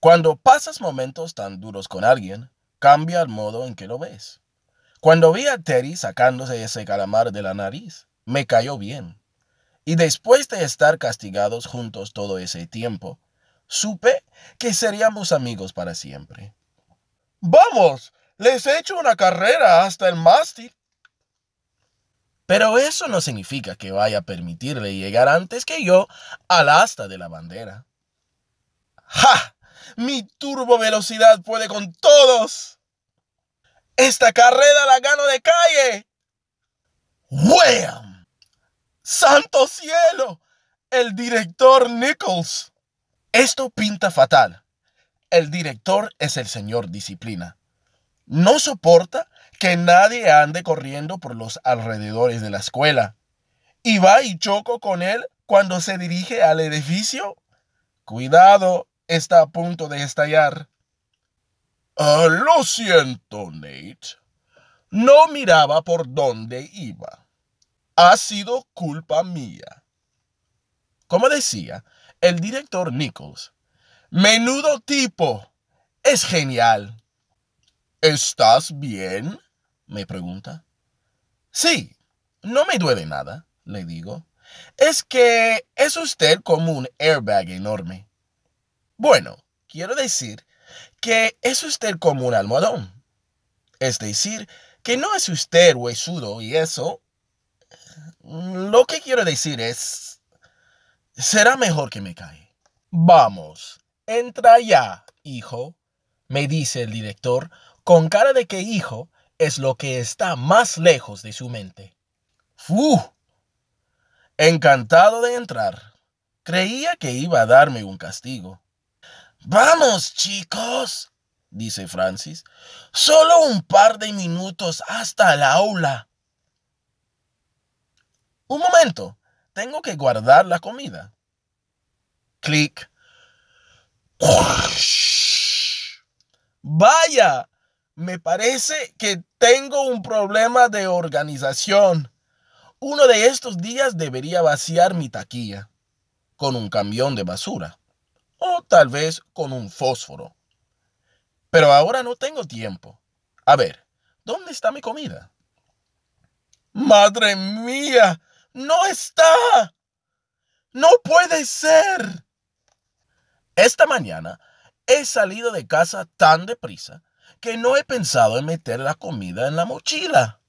Cuando pasas momentos tan duros con alguien, cambia el modo en que lo ves. Cuando vi a Terry sacándose ese calamar de la nariz, me cayó bien. Y después de estar castigados juntos todo ese tiempo, supe que seríamos amigos para siempre. Vamos, les he hecho una carrera hasta el mástil. Pero eso no significa que vaya a permitirle llegar antes que yo al asta de la bandera. ¡Ja! Mi turbo velocidad puede con todos. Esta carrera la gano de calle. ¡Wham! ¡Santo cielo! El director Nichols. Esto pinta fatal. El director es el señor Disciplina. No soporta que nadie ande corriendo por los alrededores de la escuela. Y va y choco con él cuando se dirige al edificio. Cuidado, está a punto de estallar. Ah, lo siento, Nate. No miraba por dónde iba. Ha sido culpa mía. Como decía el director Nichols, menudo tipo. Es genial. ¿Estás bien? me pregunta. Sí, no me duele nada, le digo. Es que es usted como un airbag enorme. Bueno, quiero decir que es usted como un almohadón. Es decir, que no es usted huesudo y eso. Lo que quiero decir es... Será mejor que me cae. Vamos, entra ya, hijo, me dice el director con cara de que hijo es lo que está más lejos de su mente. ¡Fu! Encantado de entrar. Creía que iba a darme un castigo. Vamos, chicos, dice Francis. Solo un par de minutos hasta el aula. Un momento. Tengo que guardar la comida. Clic. Vaya, me parece que tengo un problema de organización. Uno de estos días debería vaciar mi taquilla con un camión de basura o tal vez con un fósforo. Pero ahora no tengo tiempo. A ver, ¿dónde está mi comida? Madre mía, no está. No puede ser. Esta mañana he salido de casa tan deprisa que no he pensado en meter la comida en la mochila.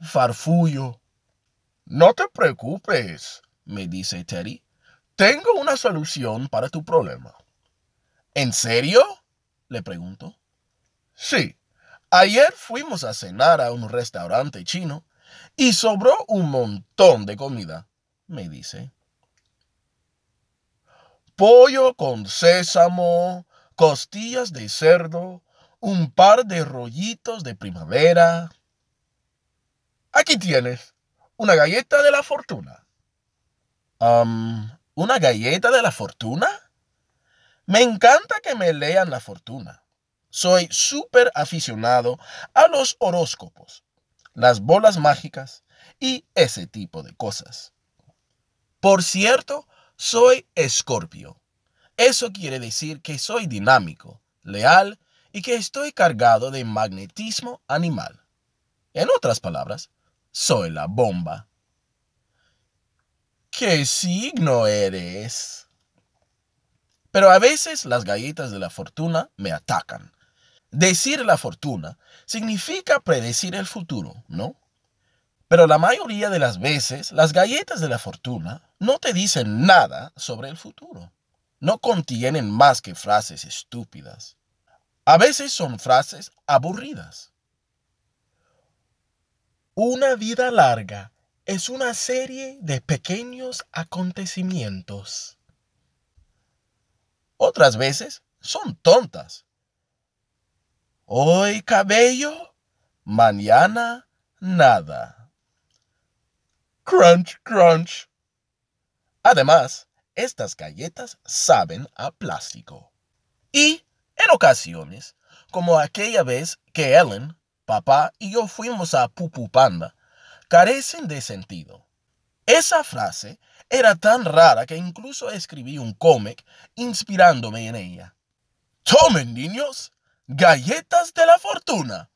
Farfullo. No te preocupes, me dice Teddy. Tengo una solución para tu problema. ¿En serio? le pregunto. Sí. Ayer fuimos a cenar a un restaurante chino y sobró un montón de comida, me dice. Pollo con sésamo, costillas de cerdo, un par de rollitos de primavera. Aquí tienes una galleta de la fortuna. ¿Una galleta de la fortuna? Me encanta que me lean la fortuna. Soy súper aficionado a los horóscopos, las bolas mágicas y ese tipo de cosas. Por cierto, soy escorpio. Eso quiere decir que soy dinámico, leal y que estoy cargado de magnetismo animal. En otras palabras, soy la bomba. ¿Qué signo eres? Pero a veces las galletas de la fortuna me atacan. Decir la fortuna significa predecir el futuro, ¿no? Pero la mayoría de las veces las galletas de la fortuna no te dicen nada sobre el futuro. No contienen más que frases estúpidas. A veces son frases aburridas. Una vida larga es una serie de pequeños acontecimientos. Otras veces son tontas. Hoy cabello, mañana nada. Crunch, crunch. Además, estas galletas saben a plástico. Y, en ocasiones, como aquella vez que Ellen, papá y yo fuimos a Pupupanda, carecen de sentido. Esa frase era tan rara que incluso escribí un cómic inspirándome en ella. Tomen, niños, galletas de la fortuna.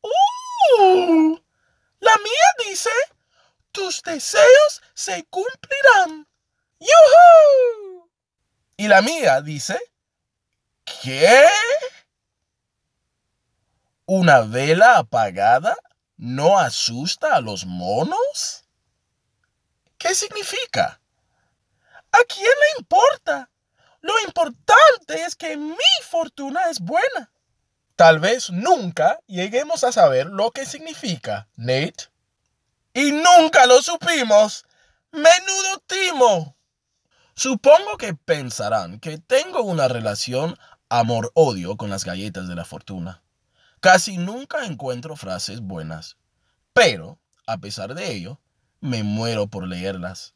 ¡Uh! La mía dice, tus deseos se cumplirán. ¡Yuhu! Y la mía dice, ¿qué? ¿Una vela apagada no asusta a los monos? ¿Qué significa? ¿A quién le importa? Lo importante es que mi fortuna es buena. Tal vez nunca lleguemos a saber lo que significa, Nate. Y nunca lo supimos. Menudo timo. Supongo que pensarán que tengo una relación amor-odio con las galletas de la fortuna. Casi nunca encuentro frases buenas. Pero, a pesar de ello, me muero por leerlas.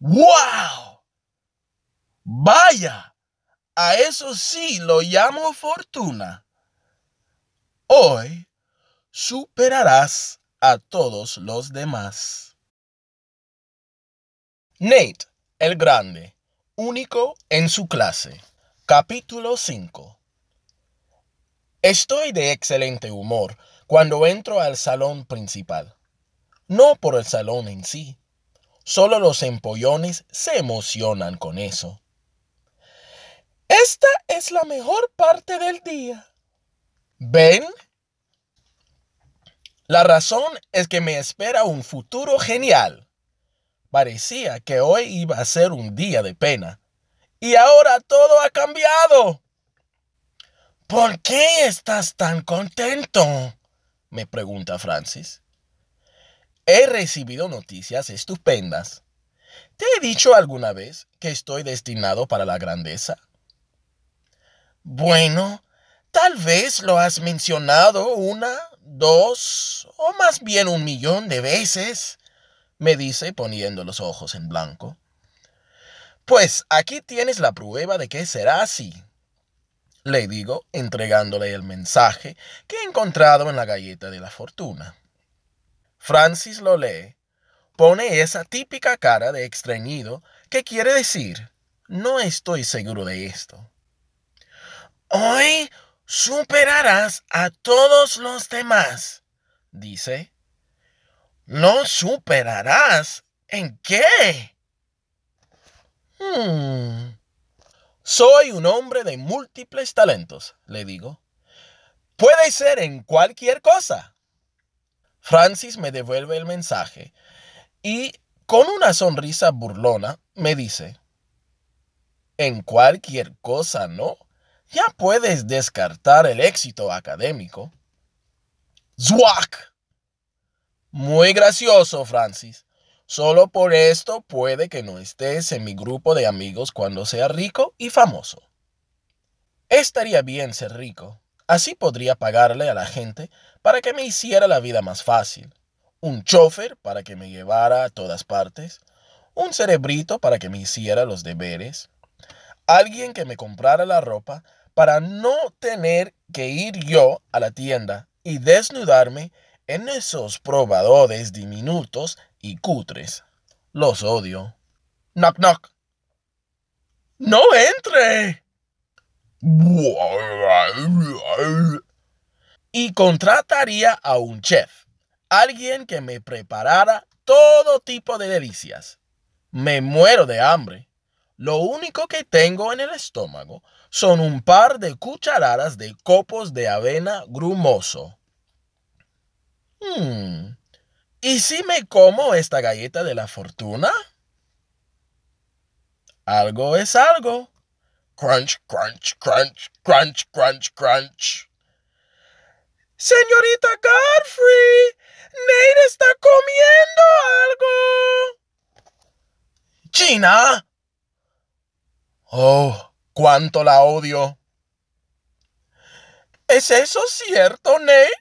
¡Wow! Vaya, a eso sí lo llamo fortuna. Hoy superarás a todos los demás. Nate, el Grande, único en su clase. Capítulo 5. Estoy de excelente humor cuando entro al salón principal no por el salón en sí. Solo los empollones se emocionan con eso. Esta es la mejor parte del día. ¿Ven? La razón es que me espera un futuro genial. Parecía que hoy iba a ser un día de pena. Y ahora todo ha cambiado. ¿Por qué estás tan contento? me pregunta Francis. He recibido noticias estupendas. ¿Te he dicho alguna vez que estoy destinado para la grandeza? Bueno, tal vez lo has mencionado una, dos o más bien un millón de veces, me dice poniendo los ojos en blanco. Pues aquí tienes la prueba de que será así, le digo, entregándole el mensaje que he encontrado en la galleta de la fortuna. Francis lo lee, pone esa típica cara de extrañido que quiere decir, no estoy seguro de esto. Hoy superarás a todos los demás, dice. ¿No superarás? ¿En qué? Hmm. Soy un hombre de múltiples talentos, le digo. Puede ser en cualquier cosa. Francis me devuelve el mensaje y con una sonrisa burlona me dice, en cualquier cosa, ¿no? Ya puedes descartar el éxito académico. ¡Zwack! Muy gracioso, Francis. Solo por esto puede que no estés en mi grupo de amigos cuando sea rico y famoso. Estaría bien ser rico. Así podría pagarle a la gente para que me hiciera la vida más fácil, un chofer para que me llevara a todas partes, un cerebrito para que me hiciera los deberes, alguien que me comprara la ropa para no tener que ir yo a la tienda y desnudarme en esos probadores diminutos y cutres. Los odio. Knock, knock. ¡No entre! y contrataría a un chef, alguien que me preparara todo tipo de delicias. Me muero de hambre. Lo único que tengo en el estómago son un par de cucharadas de copos de avena grumoso. Hmm. ¿Y si me como esta galleta de la fortuna? Algo es algo. Crunch, crunch, crunch, crunch, crunch, crunch. Señorita Godfrey, Nate está comiendo algo. Gina. Oh, cuánto la odio. ¿Es eso cierto, Nate?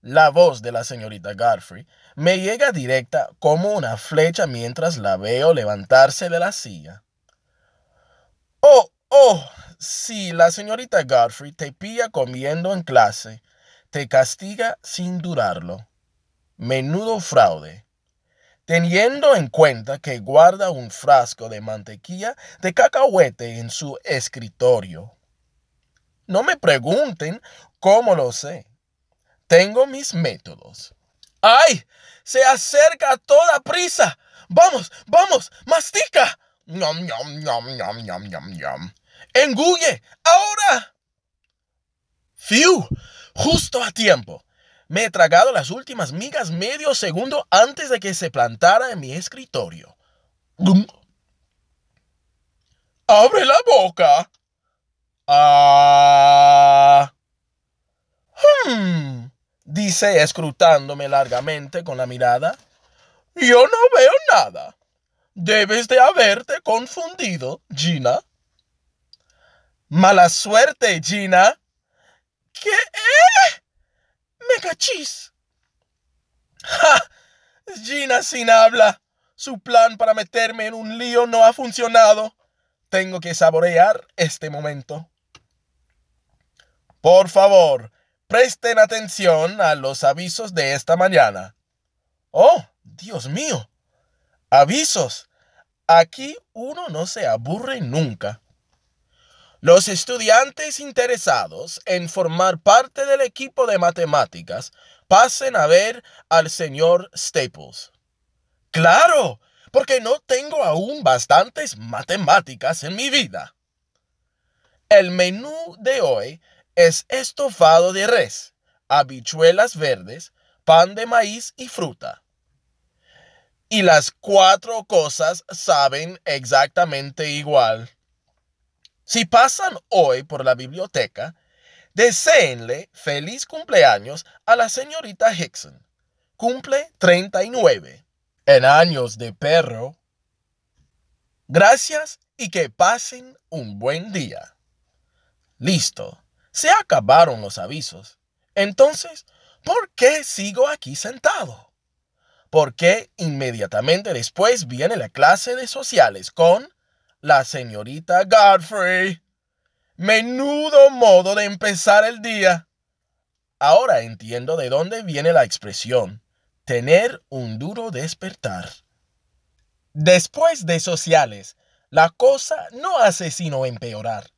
La voz de la señorita Godfrey me llega directa como una flecha mientras la veo levantarse de la silla. Oh, oh, si la señorita Godfrey te pilla comiendo en clase, te castiga sin durarlo. Menudo fraude. Teniendo en cuenta que guarda un frasco de mantequilla de cacahuete en su escritorio. No me pregunten cómo lo sé. Tengo mis métodos. ¡Ay! Se acerca a toda prisa. Vamos, vamos, mastica. Ñom, ñom, ñom, ñom, ñom, ñom, ñom. Engulle, ahora. Fiu, justo a tiempo. Me he tragado las últimas migas medio segundo antes de que se plantara en mi escritorio. ¡Abre la boca! Ah. Hmm dice escrutándome largamente con la mirada. Yo no veo nada. Debes de haberte confundido, Gina. Mala suerte, Gina. ¿Qué? Eh? Me cachis. ¡Ja! Gina sin habla. Su plan para meterme en un lío no ha funcionado. Tengo que saborear este momento. Por favor, Presten atención a los avisos de esta mañana. Oh, Dios mío. Avisos. Aquí uno no se aburre nunca. Los estudiantes interesados en formar parte del equipo de matemáticas pasen a ver al señor Staples. Claro, porque no tengo aún bastantes matemáticas en mi vida. El menú de hoy es estofado de res, habichuelas verdes, pan de maíz y fruta. Y las cuatro cosas saben exactamente igual. Si pasan hoy por la biblioteca, deseenle feliz cumpleaños a la señorita Hickson. Cumple 39. En años de perro. Gracias y que pasen un buen día. Listo. Se acabaron los avisos. Entonces, ¿por qué sigo aquí sentado? ¿Por qué inmediatamente después viene la clase de sociales con la señorita Godfrey? Menudo modo de empezar el día. Ahora entiendo de dónde viene la expresión tener un duro despertar. Después de sociales, la cosa no hace sino empeorar.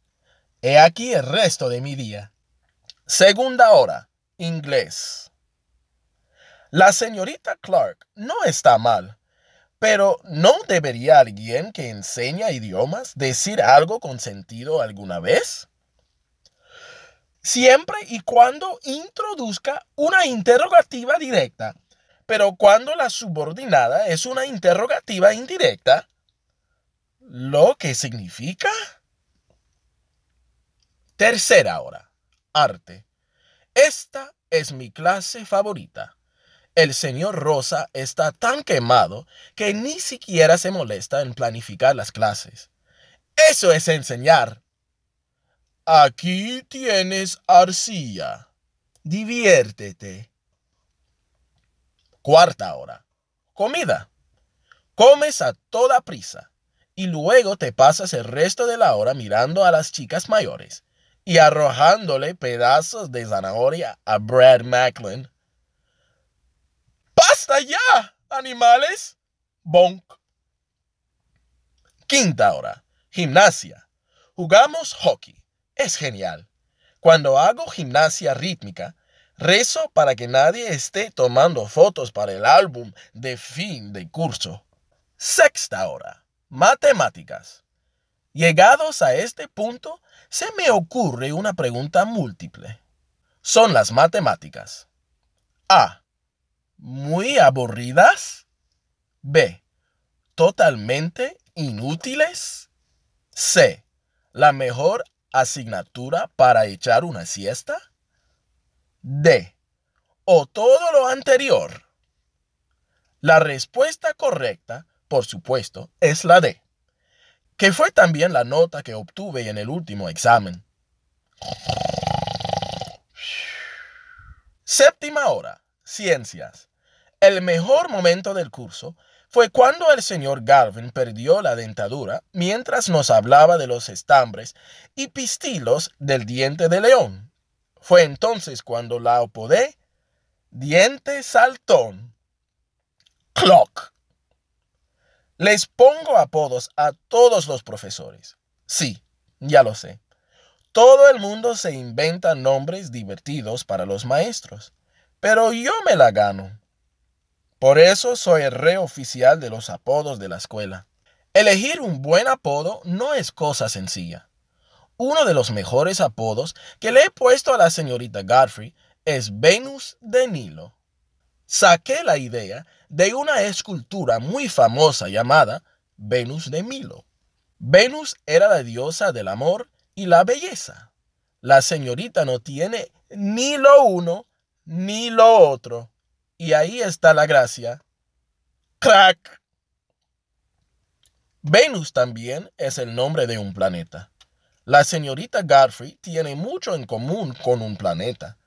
He aquí el resto de mi día. Segunda hora, inglés. La señorita Clark no está mal, pero ¿no debería alguien que enseña idiomas decir algo con sentido alguna vez? Siempre y cuando introduzca una interrogativa directa, pero cuando la subordinada es una interrogativa indirecta, ¿lo que significa? Tercera hora. Arte. Esta es mi clase favorita. El señor Rosa está tan quemado que ni siquiera se molesta en planificar las clases. Eso es enseñar. Aquí tienes arcilla. Diviértete. Cuarta hora. Comida. Comes a toda prisa y luego te pasas el resto de la hora mirando a las chicas mayores y arrojándole pedazos de zanahoria a Brad Macklin. ¡Basta ya, animales! Bonk. Quinta hora. Gimnasia. Jugamos hockey. Es genial. Cuando hago gimnasia rítmica, Rezo para que nadie esté tomando fotos para el álbum de fin de curso. Sexta hora. Matemáticas. Llegados a este punto, se me ocurre una pregunta múltiple. Son las matemáticas. A. Muy aburridas. B. Totalmente inútiles. C. La mejor asignatura para echar una siesta. D. O todo lo anterior. La respuesta correcta, por supuesto, es la D que fue también la nota que obtuve en el último examen. Séptima hora. Ciencias. El mejor momento del curso fue cuando el señor Garvin perdió la dentadura mientras nos hablaba de los estambres y pistilos del diente de león. Fue entonces cuando la apodé diente saltón. Clock. Les pongo apodos a todos los profesores. Sí, ya lo sé. Todo el mundo se inventa nombres divertidos para los maestros, pero yo me la gano. Por eso soy el rey oficial de los apodos de la escuela. Elegir un buen apodo no es cosa sencilla. Uno de los mejores apodos que le he puesto a la señorita Godfrey es Venus de Nilo. Saqué la idea de una escultura muy famosa llamada Venus de Milo. Venus era la diosa del amor y la belleza. La señorita no tiene ni lo uno ni lo otro. Y ahí está la gracia. ¡Crack! Venus también es el nombre de un planeta. La señorita Godfrey tiene mucho en común con un planeta.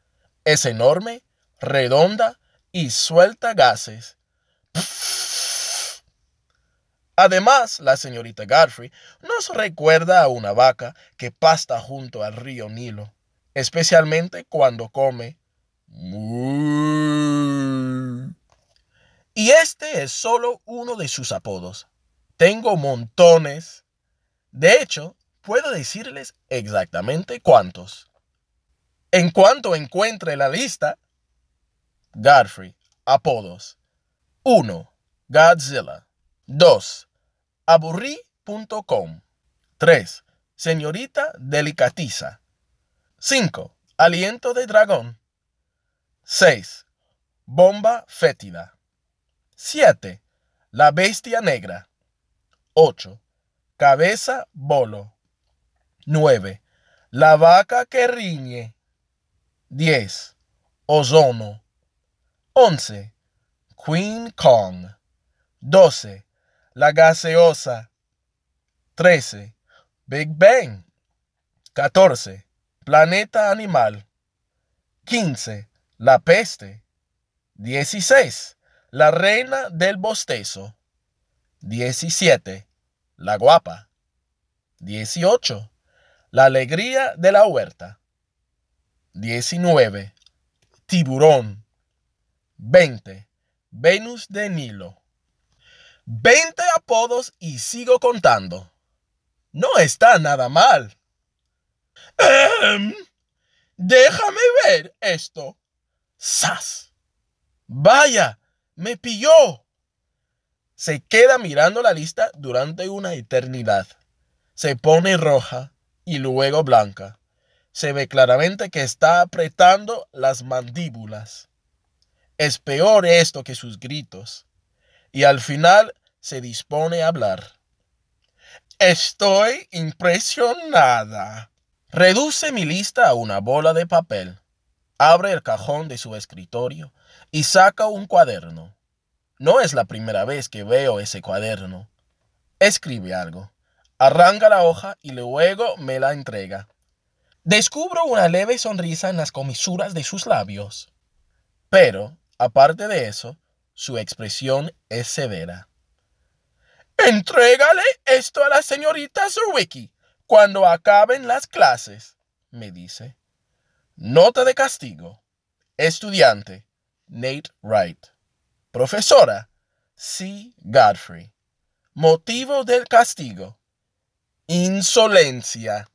Es enorme, redonda y suelta gases Además, la señorita Godfrey nos recuerda a una vaca que pasta junto al río Nilo, especialmente cuando come. Y este es solo uno de sus apodos. Tengo montones. De hecho, puedo decirles exactamente cuántos. En cuanto encuentre la lista, Godfrey, apodos. 1. Godzilla. 2. Aburrí.com. 3. Señorita Delicatiza. 5. Aliento de dragón. 6. Bomba fétida. 7. La bestia negra. 8. Cabeza bolo. 9. La vaca que riñe. 10. Ozono. 11. Queen Kong. 12. La gaseosa. 13. Big Bang. 14. Planeta Animal. 15. La peste. 16. La reina del bostezo. 17. La guapa. 18. La alegría de la huerta. 19. Tiburón. 20. Venus de Nilo. Veinte apodos y sigo contando. No está nada mal. déjame ver esto. ¡Sas! Vaya, me pilló. Se queda mirando la lista durante una eternidad. Se pone roja y luego blanca. Se ve claramente que está apretando las mandíbulas. Es peor esto que sus gritos. Y al final se dispone a hablar. Estoy impresionada. Reduce mi lista a una bola de papel. Abre el cajón de su escritorio y saca un cuaderno. No es la primera vez que veo ese cuaderno. Escribe algo. Arranca la hoja y luego me la entrega. Descubro una leve sonrisa en las comisuras de sus labios. Pero Aparte de eso, su expresión es severa. Entrégale esto a la señorita Zerwicki cuando acaben las clases, me dice. Nota de castigo. Estudiante, Nate Wright. Profesora, C. Godfrey. Motivo del castigo. Insolencia.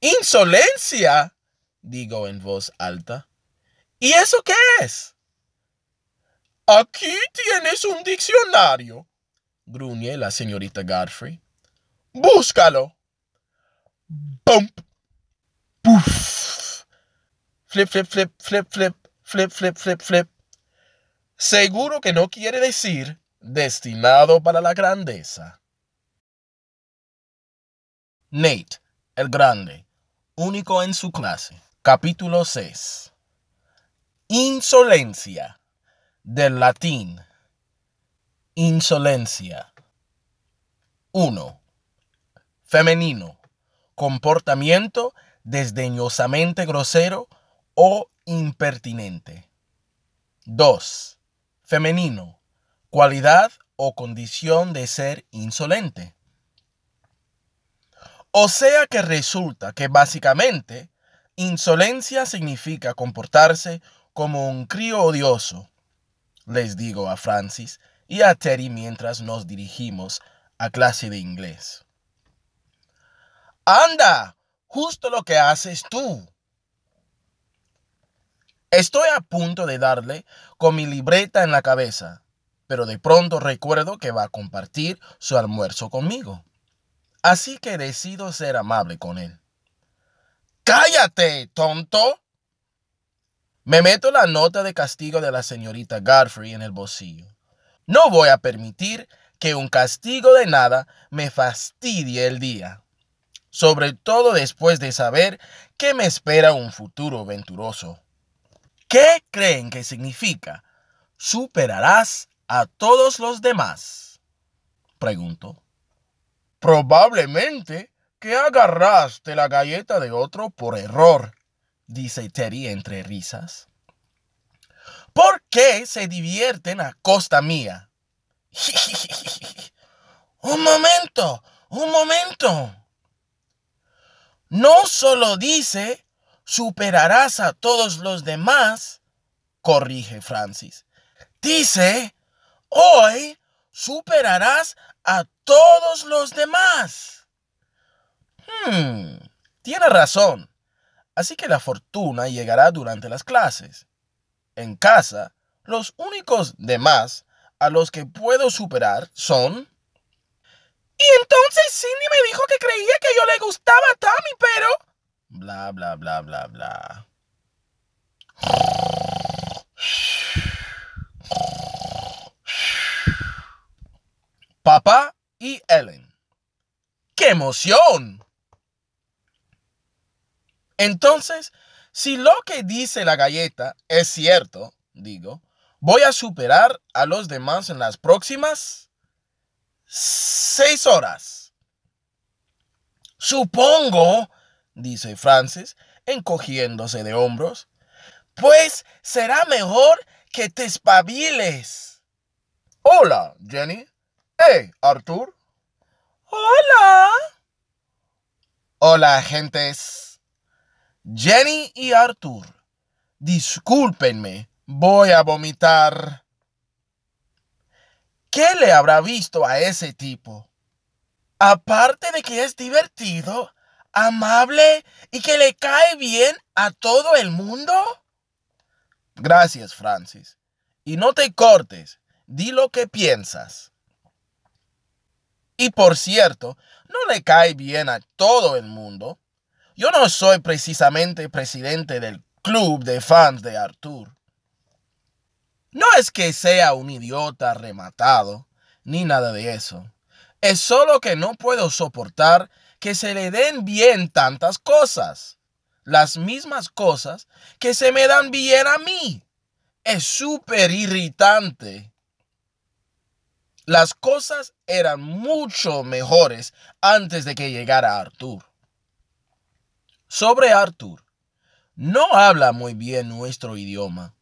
¿Insolencia? digo en voz alta. ¿Y eso qué es? Aquí tienes un diccionario, gruñe la señorita Godfrey. Búscalo. Bump. Puff. Flip, flip, flip, flip, flip, flip, flip, flip, flip. Seguro que no quiere decir destinado para la grandeza. Nate, el grande, único en su clase. Capítulo 6. Insolencia. Del latín. Insolencia. 1. Femenino. Comportamiento desdeñosamente grosero o impertinente. 2. Femenino. Cualidad o condición de ser insolente. O sea que resulta que básicamente insolencia significa comportarse como un crío odioso, les digo a Francis y a Terry mientras nos dirigimos a clase de inglés. Anda, justo lo que haces tú. Estoy a punto de darle con mi libreta en la cabeza, pero de pronto recuerdo que va a compartir su almuerzo conmigo. Así que decido ser amable con él. ¡Cállate, tonto! Me meto la nota de castigo de la señorita Godfrey en el bolsillo. No voy a permitir que un castigo de nada me fastidie el día, sobre todo después de saber que me espera un futuro venturoso. ¿Qué creen que significa? Superarás a todos los demás. Pregunto. Probablemente que agarraste la galleta de otro por error, dice Teddy entre risas. ¿Por qué se divierten a costa mía? un momento, un momento. No solo dice superarás a todos los demás, corrige Francis. Dice, hoy superarás a todos los demás. Hmm, tiene razón. Así que la fortuna llegará durante las clases. En casa, los únicos demás a los que puedo superar son... Y entonces Cindy me dijo que creía que yo le gustaba a Tommy, pero... Bla, bla, bla, bla, bla. Papá y Ellen. ¡Qué emoción! Entonces, si lo que dice la galleta es cierto, digo, voy a superar a los demás en las próximas seis horas. Supongo, dice Francis, encogiéndose de hombros, pues será mejor que te espabiles. Hola, Jenny. Hey, Arthur. Hola. Hola, gentes. Jenny y Arthur. Discúlpenme, voy a vomitar. ¿Qué le habrá visto a ese tipo? Aparte de que es divertido, amable y que le cae bien a todo el mundo. Gracias, Francis. Y no te cortes, di lo que piensas. Y por cierto, no le cae bien a todo el mundo. Yo no soy precisamente presidente del club de fans de Arthur. No es que sea un idiota rematado, ni nada de eso. Es solo que no puedo soportar que se le den bien tantas cosas. Las mismas cosas que se me dan bien a mí. Es súper irritante. Las cosas eran mucho mejores antes de que llegara Arthur. Sobre Arthur, no habla muy bien nuestro idioma,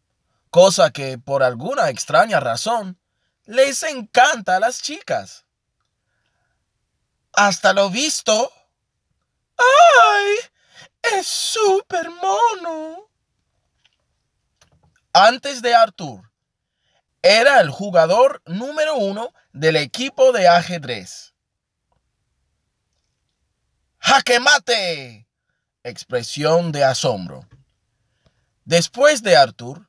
cosa que por alguna extraña razón les encanta a las chicas. Hasta lo visto. ¡Ay! Es súper mono. Antes de Arthur, era el jugador número uno del equipo de ajedrez. ¡Jaque mate! Expresión de asombro. Después de Arthur,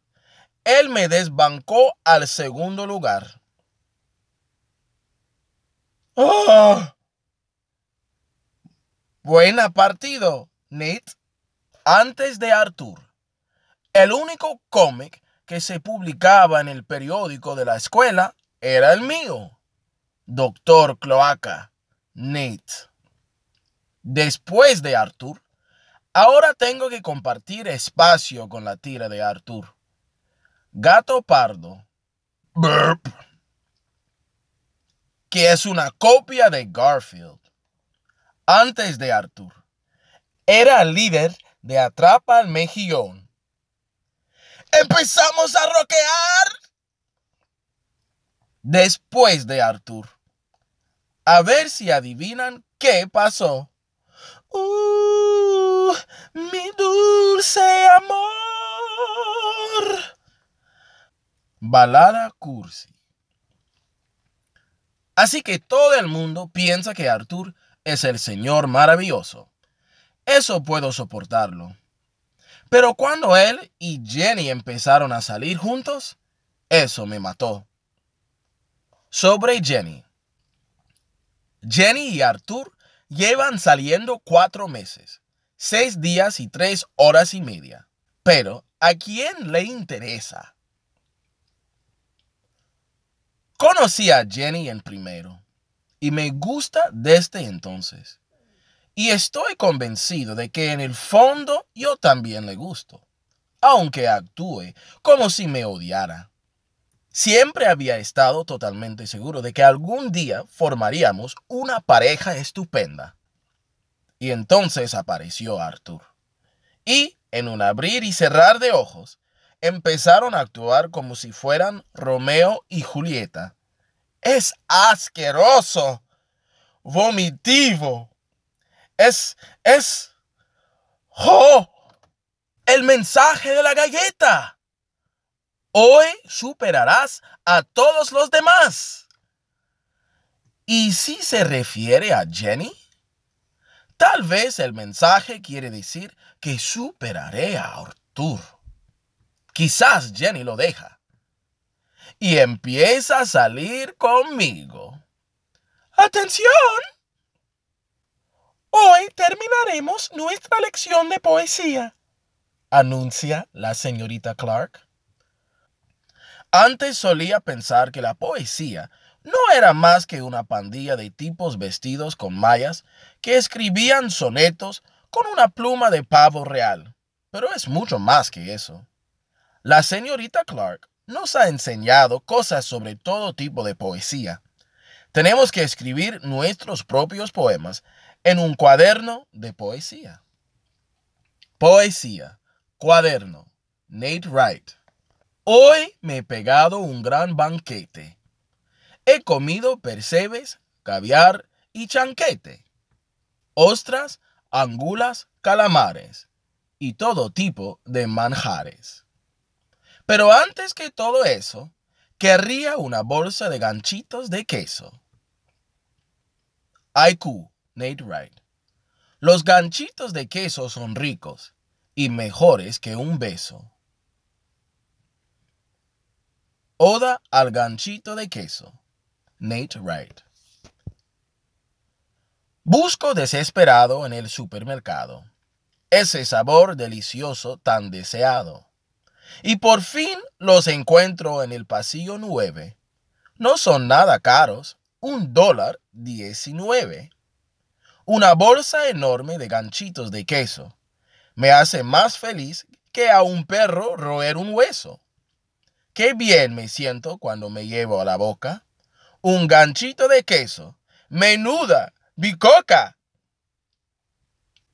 él me desbancó al segundo lugar. ¡Oh! Buena partido, Nate. Antes de Arthur, el único cómic que se publicaba en el periódico de la escuela era el mío. Doctor Cloaca, Nate. Después de Arthur, ahora tengo que compartir espacio con la tira de Arthur. Gato Pardo. Burp. Que es una copia de Garfield antes de Arthur. Era el líder de Atrapa al Mejillón. ¡Empezamos a roquear! Después de Arthur. A ver si adivinan qué pasó. ¡Uh! Mi dulce amor. Balada cursi. Así que todo el mundo piensa que Arthur es el Señor maravilloso. Eso puedo soportarlo. Pero cuando él y Jenny empezaron a salir juntos, eso me mató. Sobre Jenny. Jenny y Arthur llevan saliendo cuatro meses, seis días y tres horas y media. Pero, ¿a quién le interesa? Conocí a Jenny en primero y me gusta desde entonces. Y estoy convencido de que en el fondo yo también le gusto, aunque actúe como si me odiara. Siempre había estado totalmente seguro de que algún día formaríamos una pareja estupenda. Y entonces apareció Arthur. Y, en un abrir y cerrar de ojos, empezaron a actuar como si fueran Romeo y Julieta es asqueroso, vomitivo. Es, es, oh, el mensaje de la galleta. Hoy superarás a todos los demás. ¿Y si se refiere a Jenny? Tal vez el mensaje quiere decir que superaré a Arthur. Quizás Jenny lo deja y empieza a salir conmigo. ¡Atención! Hoy terminaremos nuestra lección de poesía, anuncia la señorita Clark. Antes solía pensar que la poesía no era más que una pandilla de tipos vestidos con mallas que escribían sonetos con una pluma de pavo real, pero es mucho más que eso. La señorita Clark nos ha enseñado cosas sobre todo tipo de poesía. Tenemos que escribir nuestros propios poemas en un cuaderno de poesía. Poesía, cuaderno, Nate Wright. Hoy me he pegado un gran banquete. He comido percebes, caviar y chanquete, ostras, angulas, calamares y todo tipo de manjares. Pero antes que todo eso, querría una bolsa de ganchitos de queso. IQ, Nate Wright. Los ganchitos de queso son ricos y mejores que un beso. Oda al ganchito de queso. Nate Wright. Busco desesperado en el supermercado ese sabor delicioso tan deseado. Y por fin los encuentro en el pasillo 9. No son nada caros, un dólar 19. Una bolsa enorme de ganchitos de queso. Me hace más feliz que a un perro roer un hueso. Qué bien me siento cuando me llevo a la boca un ganchito de queso. Menuda, bicoca.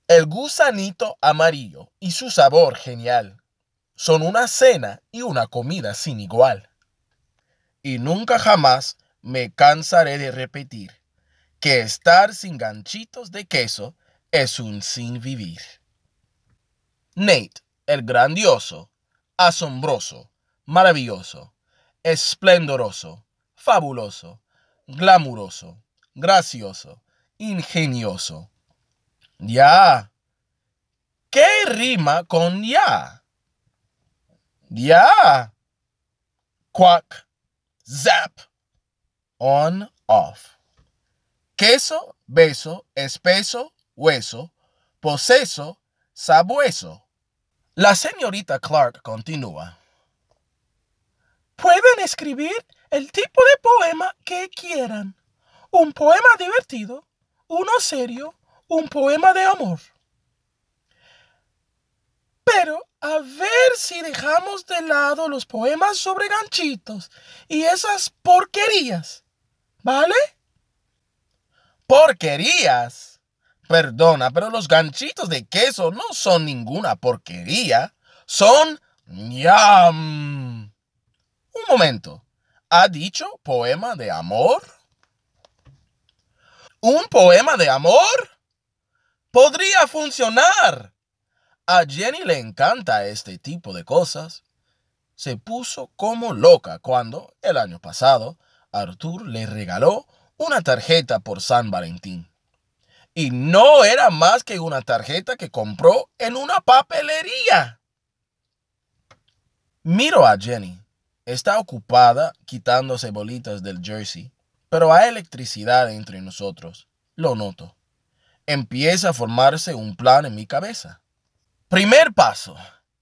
El gusanito amarillo y su sabor genial son una cena y una comida sin igual. Y nunca jamás me cansaré de repetir que estar sin ganchitos de queso es un sin vivir. Nate, el grandioso, asombroso, maravilloso, esplendoroso, fabuloso, glamuroso, gracioso, ingenioso. Ya. ¿Qué rima con ya? Ya. Quack. Zap. On, off. Queso, beso, espeso, hueso, poseso, sabueso. La señorita Clark continúa. Pueden escribir el tipo de poema que quieran. Un poema divertido, uno serio, un poema de amor. Pero a ver si dejamos de lado los poemas sobre ganchitos y esas porquerías. ¿Vale? ¿Porquerías? Perdona, pero los ganchitos de queso no son ninguna porquería. Son... ¡Yam! Un momento. ¿Ha dicho poema de amor? ¿Un poema de amor? Podría funcionar. A Jenny le encanta este tipo de cosas. Se puso como loca cuando, el año pasado, Arthur le regaló una tarjeta por San Valentín. Y no era más que una tarjeta que compró en una papelería. Miro a Jenny. Está ocupada quitándose bolitas del jersey, pero hay electricidad entre nosotros. Lo noto. Empieza a formarse un plan en mi cabeza. Primer paso.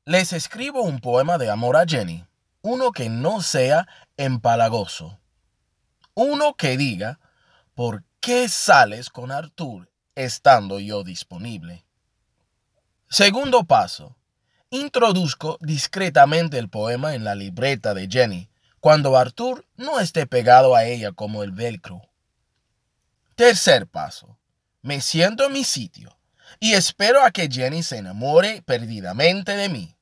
Les escribo un poema de amor a Jenny. Uno que no sea empalagoso. Uno que diga, ¿por qué sales con Artur estando yo disponible? Segundo paso. Introduzco discretamente el poema en la libreta de Jenny, cuando Arthur no esté pegado a ella como el velcro. Tercer paso. Me siento en mi sitio y espero a que Jenny se enamore perdidamente de mí.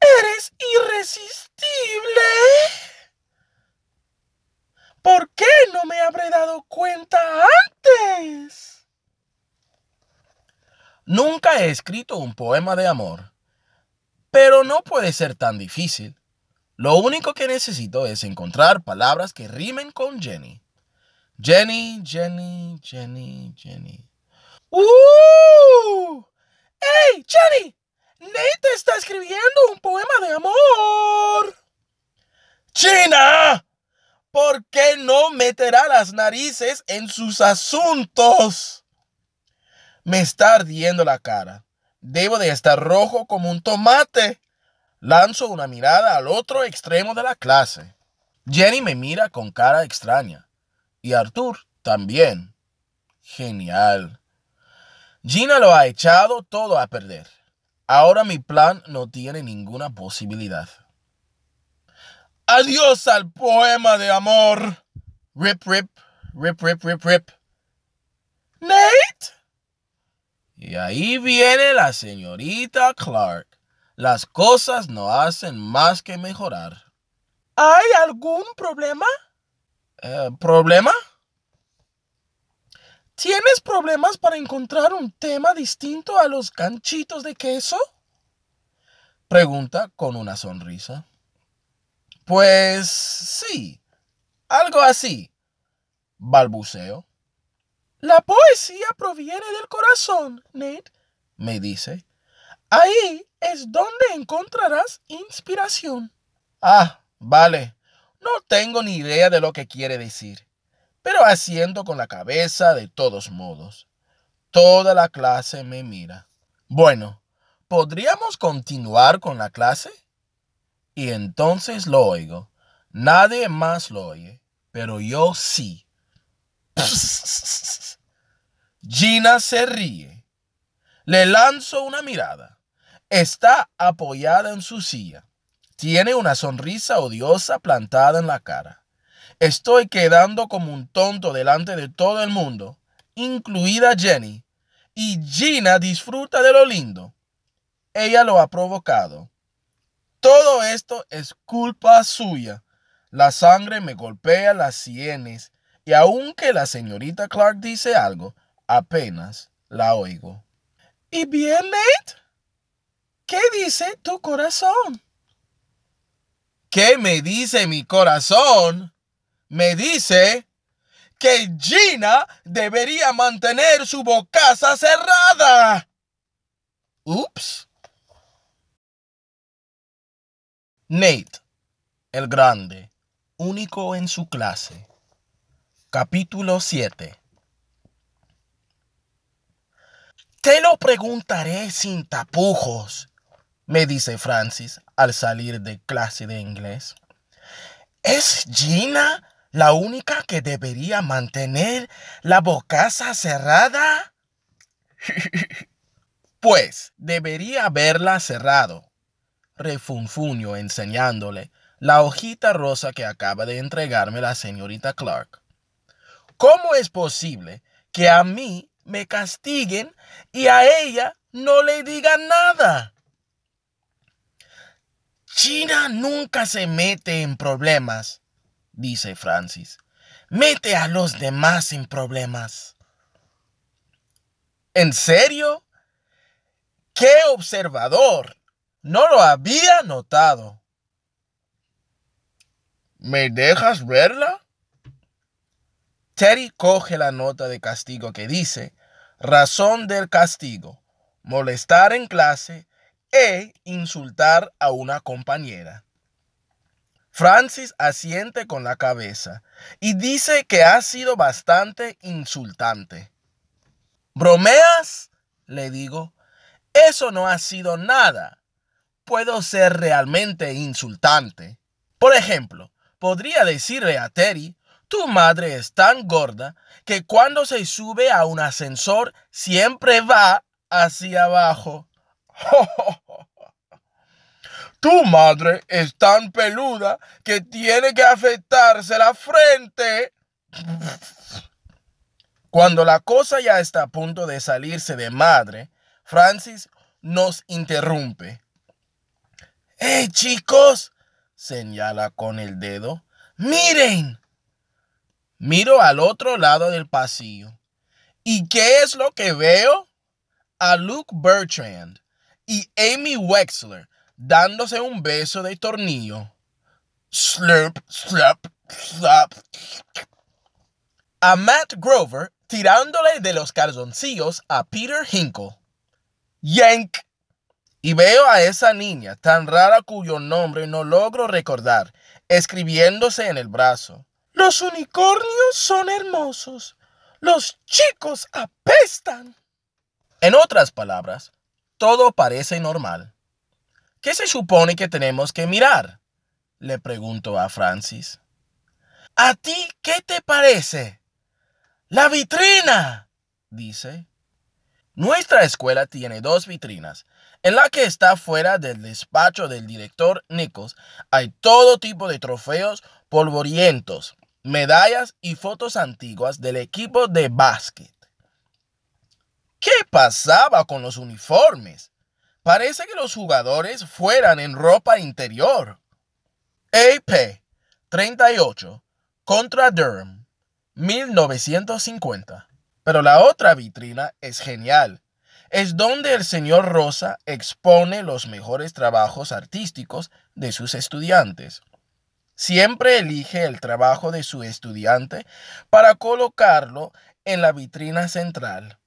¡Eres irresistible! ¿Por qué no me habré dado cuenta antes? Nunca he escrito un poema de amor, pero no puede ser tan difícil. Lo único que necesito es encontrar palabras que rimen con Jenny. Jenny, Jenny, Jenny, Jenny. ¡Uh! ¡Hey, Jenny! Nate está escribiendo un poema de amor. ¡China! ¿Por qué no meterá las narices en sus asuntos? Me está ardiendo la cara. Debo de estar rojo como un tomate. Lanzo una mirada al otro extremo de la clase. Jenny me mira con cara extraña. Y Arthur también. Genial. Gina lo ha echado todo a perder. Ahora mi plan no tiene ninguna posibilidad. Adiós al poema de amor. Rip, rip, rip, rip, rip, rip. Nate. Y ahí viene la señorita Clark. Las cosas no hacen más que mejorar. ¿Hay algún problema? Eh, ¿Problema? ¿Tienes problemas para encontrar un tema distinto a los ganchitos de queso? Pregunta con una sonrisa. Pues sí, algo así. Balbuceo. La poesía proviene del corazón, Ned, me dice. Ahí es donde encontrarás inspiración. Ah, vale. No tengo ni idea de lo que quiere decir, pero asiento con la cabeza de todos modos. Toda la clase me mira. Bueno, ¿podríamos continuar con la clase? Y entonces lo oigo. Nadie más lo oye, pero yo sí. Gina se ríe. Le lanzo una mirada. Está apoyada en su silla. Tiene una sonrisa odiosa plantada en la cara. Estoy quedando como un tonto delante de todo el mundo, incluida Jenny. Y Gina disfruta de lo lindo. Ella lo ha provocado. Todo esto es culpa suya. La sangre me golpea las sienes y aunque la señorita Clark dice algo, apenas la oigo. ¿Y bien, Nate? ¿Qué dice tu corazón? ¿Qué me dice mi corazón? Me dice que Gina debería mantener su bocaza cerrada. Ups. Nate, el grande, único en su clase. Capítulo 7 Te lo preguntaré sin tapujos, me dice Francis al salir de clase de inglés. ¿Es Gina la única que debería mantener la bocaza cerrada? pues debería haberla cerrado, refunfuño enseñándole la hojita rosa que acaba de entregarme la señorita Clark. ¿Cómo es posible que a mí me castiguen y a ella no le digan nada? China nunca se mete en problemas, dice Francis. Mete a los demás en problemas. ¿En serio? ¡Qué observador! No lo había notado. ¿Me dejas verla? Terry coge la nota de castigo que dice, razón del castigo, molestar en clase e insultar a una compañera. Francis asiente con la cabeza y dice que ha sido bastante insultante. ¿Bromeas? le digo. Eso no ha sido nada. Puedo ser realmente insultante. Por ejemplo, podría decirle a Terry, tu madre es tan gorda que cuando se sube a un ascensor siempre va hacia abajo. Tu madre es tan peluda que tiene que afectarse la frente. Cuando la cosa ya está a punto de salirse de madre, Francis nos interrumpe. ¡Hey chicos! señala con el dedo. ¡Miren! Miro al otro lado del pasillo. ¿Y qué es lo que veo? A Luke Bertrand y Amy Wexler dándose un beso de tornillo. Slurp, slap, slap. A Matt Grover tirándole de los calzoncillos a Peter Hinkle. Yank. Y veo a esa niña tan rara cuyo nombre no logro recordar, escribiéndose en el brazo. Los unicornios son hermosos. Los chicos apestan. En otras palabras, todo parece normal. ¿Qué se supone que tenemos que mirar? Le pregunto a Francis. ¿A ti qué te parece? La vitrina, dice. Nuestra escuela tiene dos vitrinas. En la que está fuera del despacho del director Nichols hay todo tipo de trofeos polvorientos, medallas y fotos antiguas del equipo de básquet. ¿Qué pasaba con los uniformes? Parece que los jugadores fueran en ropa interior. AP 38 contra Durham 1950. Pero la otra vitrina es genial. Es donde el señor Rosa expone los mejores trabajos artísticos de sus estudiantes. Siempre elige el trabajo de su estudiante para colocarlo en la vitrina central.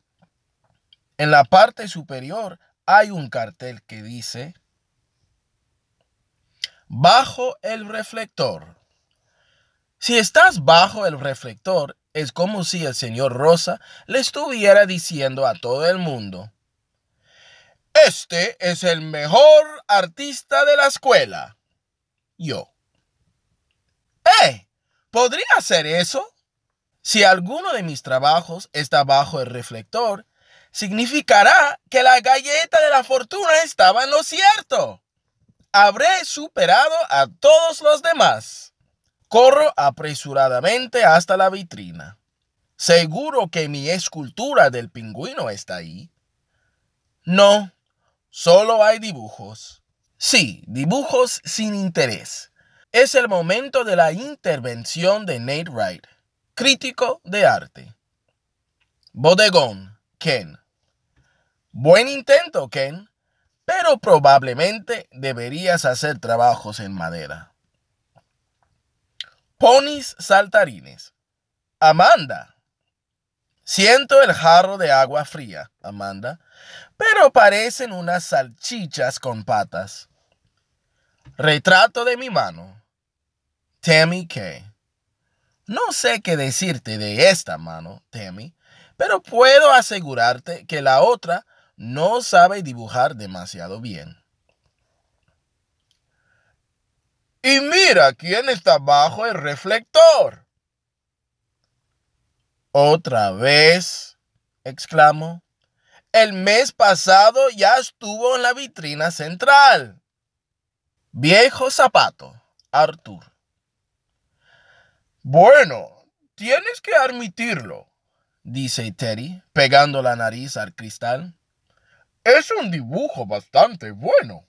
En la parte superior hay un cartel que dice, bajo el reflector. Si estás bajo el reflector, es como si el señor Rosa le estuviera diciendo a todo el mundo, este es el mejor artista de la escuela. Yo. ¡Eh! ¿Podría hacer eso? Si alguno de mis trabajos está bajo el reflector, significará que la galleta de la fortuna estaba en lo cierto. Habré superado a todos los demás. Corro apresuradamente hasta la vitrina. Seguro que mi escultura del pingüino está ahí. No, solo hay dibujos. Sí, dibujos sin interés. Es el momento de la intervención de Nate Wright, crítico de arte. Bodegón, Ken. Buen intento, Ken, pero probablemente deberías hacer trabajos en madera. Ponis saltarines. Amanda. Siento el jarro de agua fría, Amanda, pero parecen unas salchichas con patas. Retrato de mi mano. Tammy K. No sé qué decirte de esta mano, Tammy, pero puedo asegurarte que la otra no sabe dibujar demasiado bien. Y mira quién está bajo el reflector. Otra vez, exclamó. El mes pasado ya estuvo en la vitrina central. Viejo zapato, Arthur. Bueno, tienes que admitirlo, dice Teddy, pegando la nariz al cristal. Es un dibujo bastante bueno.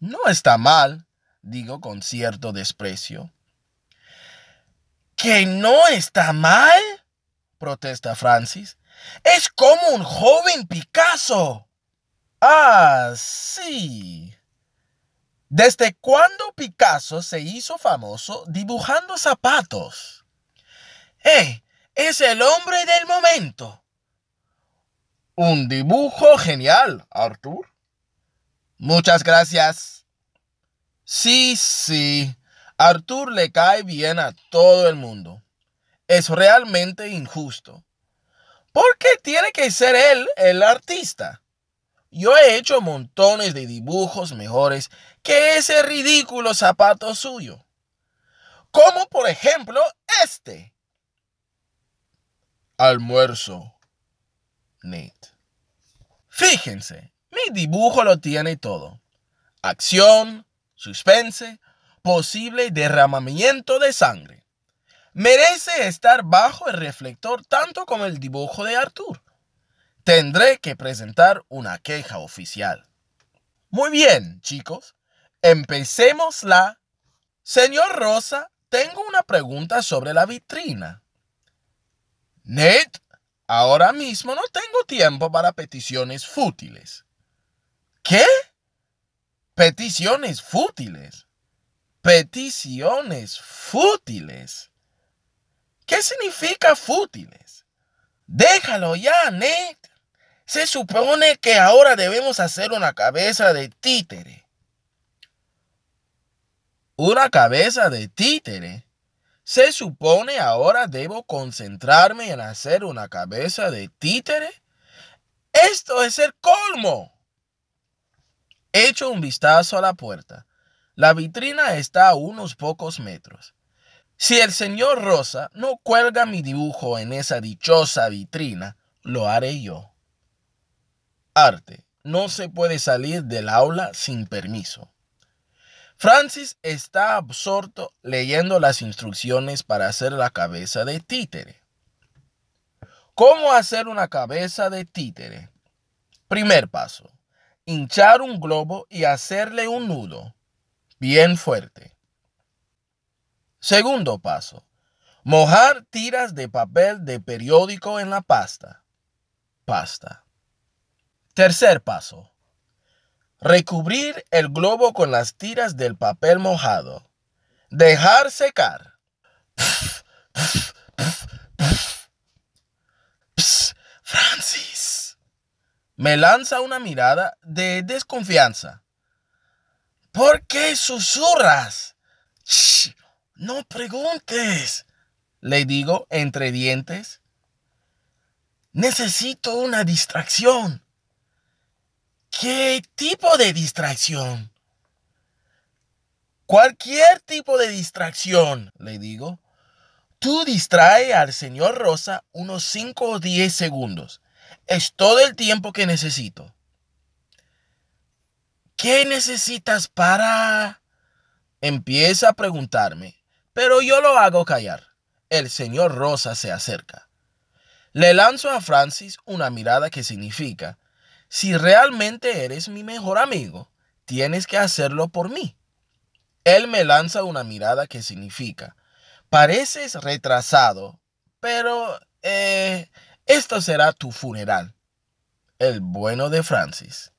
No está mal, digo con cierto desprecio. ¿Que no está mal? protesta Francis. Es como un joven Picasso. Ah, sí. ¿Desde cuándo Picasso se hizo famoso dibujando zapatos? ¡Eh! Es el hombre del momento. Un dibujo genial, Arthur. Muchas gracias. Sí, sí. Arthur le cae bien a todo el mundo. Es realmente injusto. ¿Por qué tiene que ser él el artista? Yo he hecho montones de dibujos mejores que ese ridículo zapato suyo. Como por ejemplo este. Almuerzo. Nate. Fíjense, mi dibujo lo tiene todo. Acción, suspense, posible derramamiento de sangre merece estar bajo el reflector tanto como el dibujo de Arthur. Tendré que presentar una queja oficial. Muy bien, chicos. Empecemos la... Señor Rosa, tengo una pregunta sobre la vitrina. Nate, ahora mismo no tengo tiempo para peticiones fútiles. ¿Qué? Peticiones fútiles. Peticiones fútiles. ¿Qué significa fútiles? Déjalo ya, Nate. Se supone que ahora debemos hacer una cabeza de títere. ¿Una cabeza de títere? ¿Se supone ahora debo concentrarme en hacer una cabeza de títere? Esto es el colmo. Echo un vistazo a la puerta. La vitrina está a unos pocos metros. Si el señor Rosa no cuelga mi dibujo en esa dichosa vitrina, lo haré yo. Arte. No se puede salir del aula sin permiso. Francis está absorto leyendo las instrucciones para hacer la cabeza de títere. ¿Cómo hacer una cabeza de títere? Primer paso. Hinchar un globo y hacerle un nudo bien fuerte. Segundo paso. Mojar tiras de papel de periódico en la pasta. Pasta. Tercer paso. Recubrir el globo con las tiras del papel mojado. Dejar secar. Francis. Me lanza una mirada de desconfianza. ¿Por qué susurras? No preguntes, le digo entre dientes. Necesito una distracción. ¿Qué tipo de distracción? Cualquier tipo de distracción, le digo. Tú distrae al señor Rosa unos 5 o 10 segundos. Es todo el tiempo que necesito. ¿Qué necesitas para...? Empieza a preguntarme pero yo lo hago callar. El señor Rosa se acerca. Le lanzo a Francis una mirada que significa, si realmente eres mi mejor amigo, tienes que hacerlo por mí. Él me lanza una mirada que significa, pareces retrasado, pero eh, esto será tu funeral. El bueno de Francis.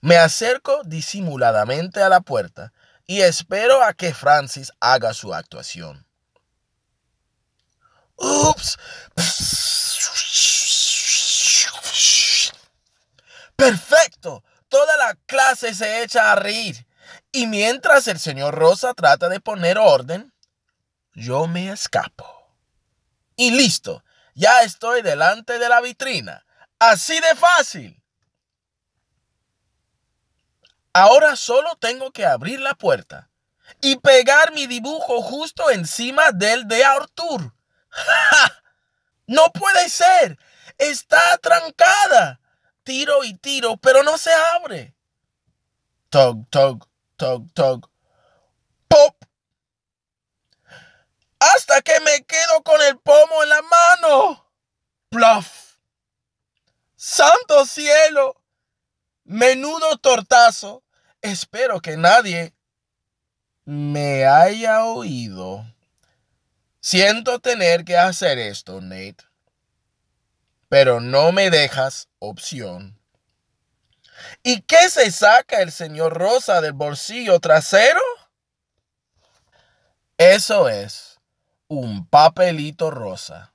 Me acerco disimuladamente a la puerta y espero a que Francis haga su actuación. Ups. Perfecto. Toda la clase se echa a reír. Y mientras el señor Rosa trata de poner orden, yo me escapo. Y listo, ya estoy delante de la vitrina. Así de fácil. Ahora solo tengo que abrir la puerta y pegar mi dibujo justo encima del de Arthur. No puede ser. Está trancada. Tiro y tiro, pero no se abre. Tug, tug, tug, tug. ¡Pop! Hasta que me quedo con el pomo en la mano. ¡Pluff! ¡Santo cielo! Menudo tortazo. Espero que nadie me haya oído. Siento tener que hacer esto, Nate. Pero no me dejas opción. ¿Y qué se saca el señor Rosa del bolsillo trasero? Eso es un papelito rosa.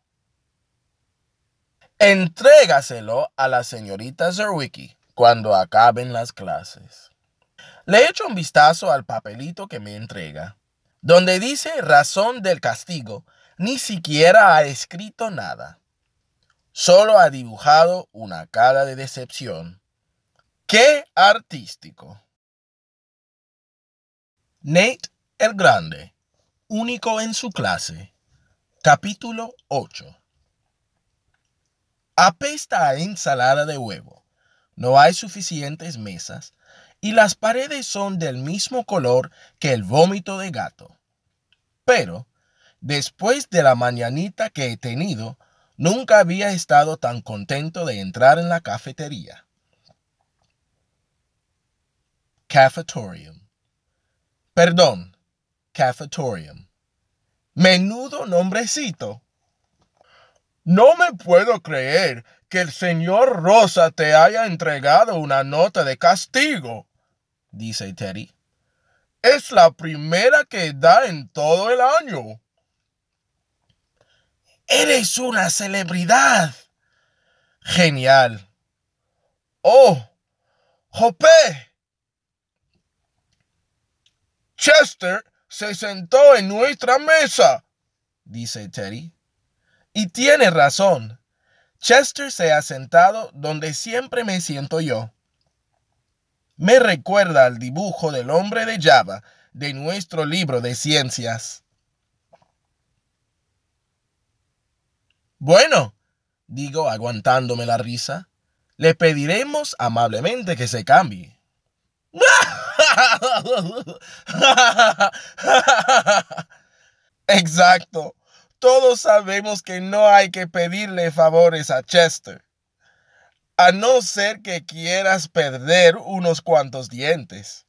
Entrégaselo a la señorita Zerwicki cuando acaben las clases. Le echo un vistazo al papelito que me entrega donde dice razón del castigo, ni siquiera ha escrito nada. Solo ha dibujado una cara de decepción. ¡Qué artístico! Nate el Grande, único en su clase. Capítulo 8. Apesta a ensalada de huevo. No hay suficientes mesas y las paredes son del mismo color que el vómito de gato. Pero, después de la mañanita que he tenido, nunca había estado tan contento de entrar en la cafetería. Cafetorium. Perdón, cafetorium. Menudo nombrecito. No me puedo creer que el señor Rosa te haya entregado una nota de castigo dice Teddy. Es la primera que da en todo el año. Eres una celebridad. Genial. Oh, Jope. Chester se sentó en nuestra mesa, dice Teddy. Y tiene razón. Chester se ha sentado donde siempre me siento yo me recuerda al dibujo del hombre de Java de nuestro libro de ciencias. Bueno, digo aguantándome la risa, le pediremos amablemente que se cambie. Exacto. Todos sabemos que no hay que pedirle favores a Chester a no ser que quieras perder unos cuantos dientes.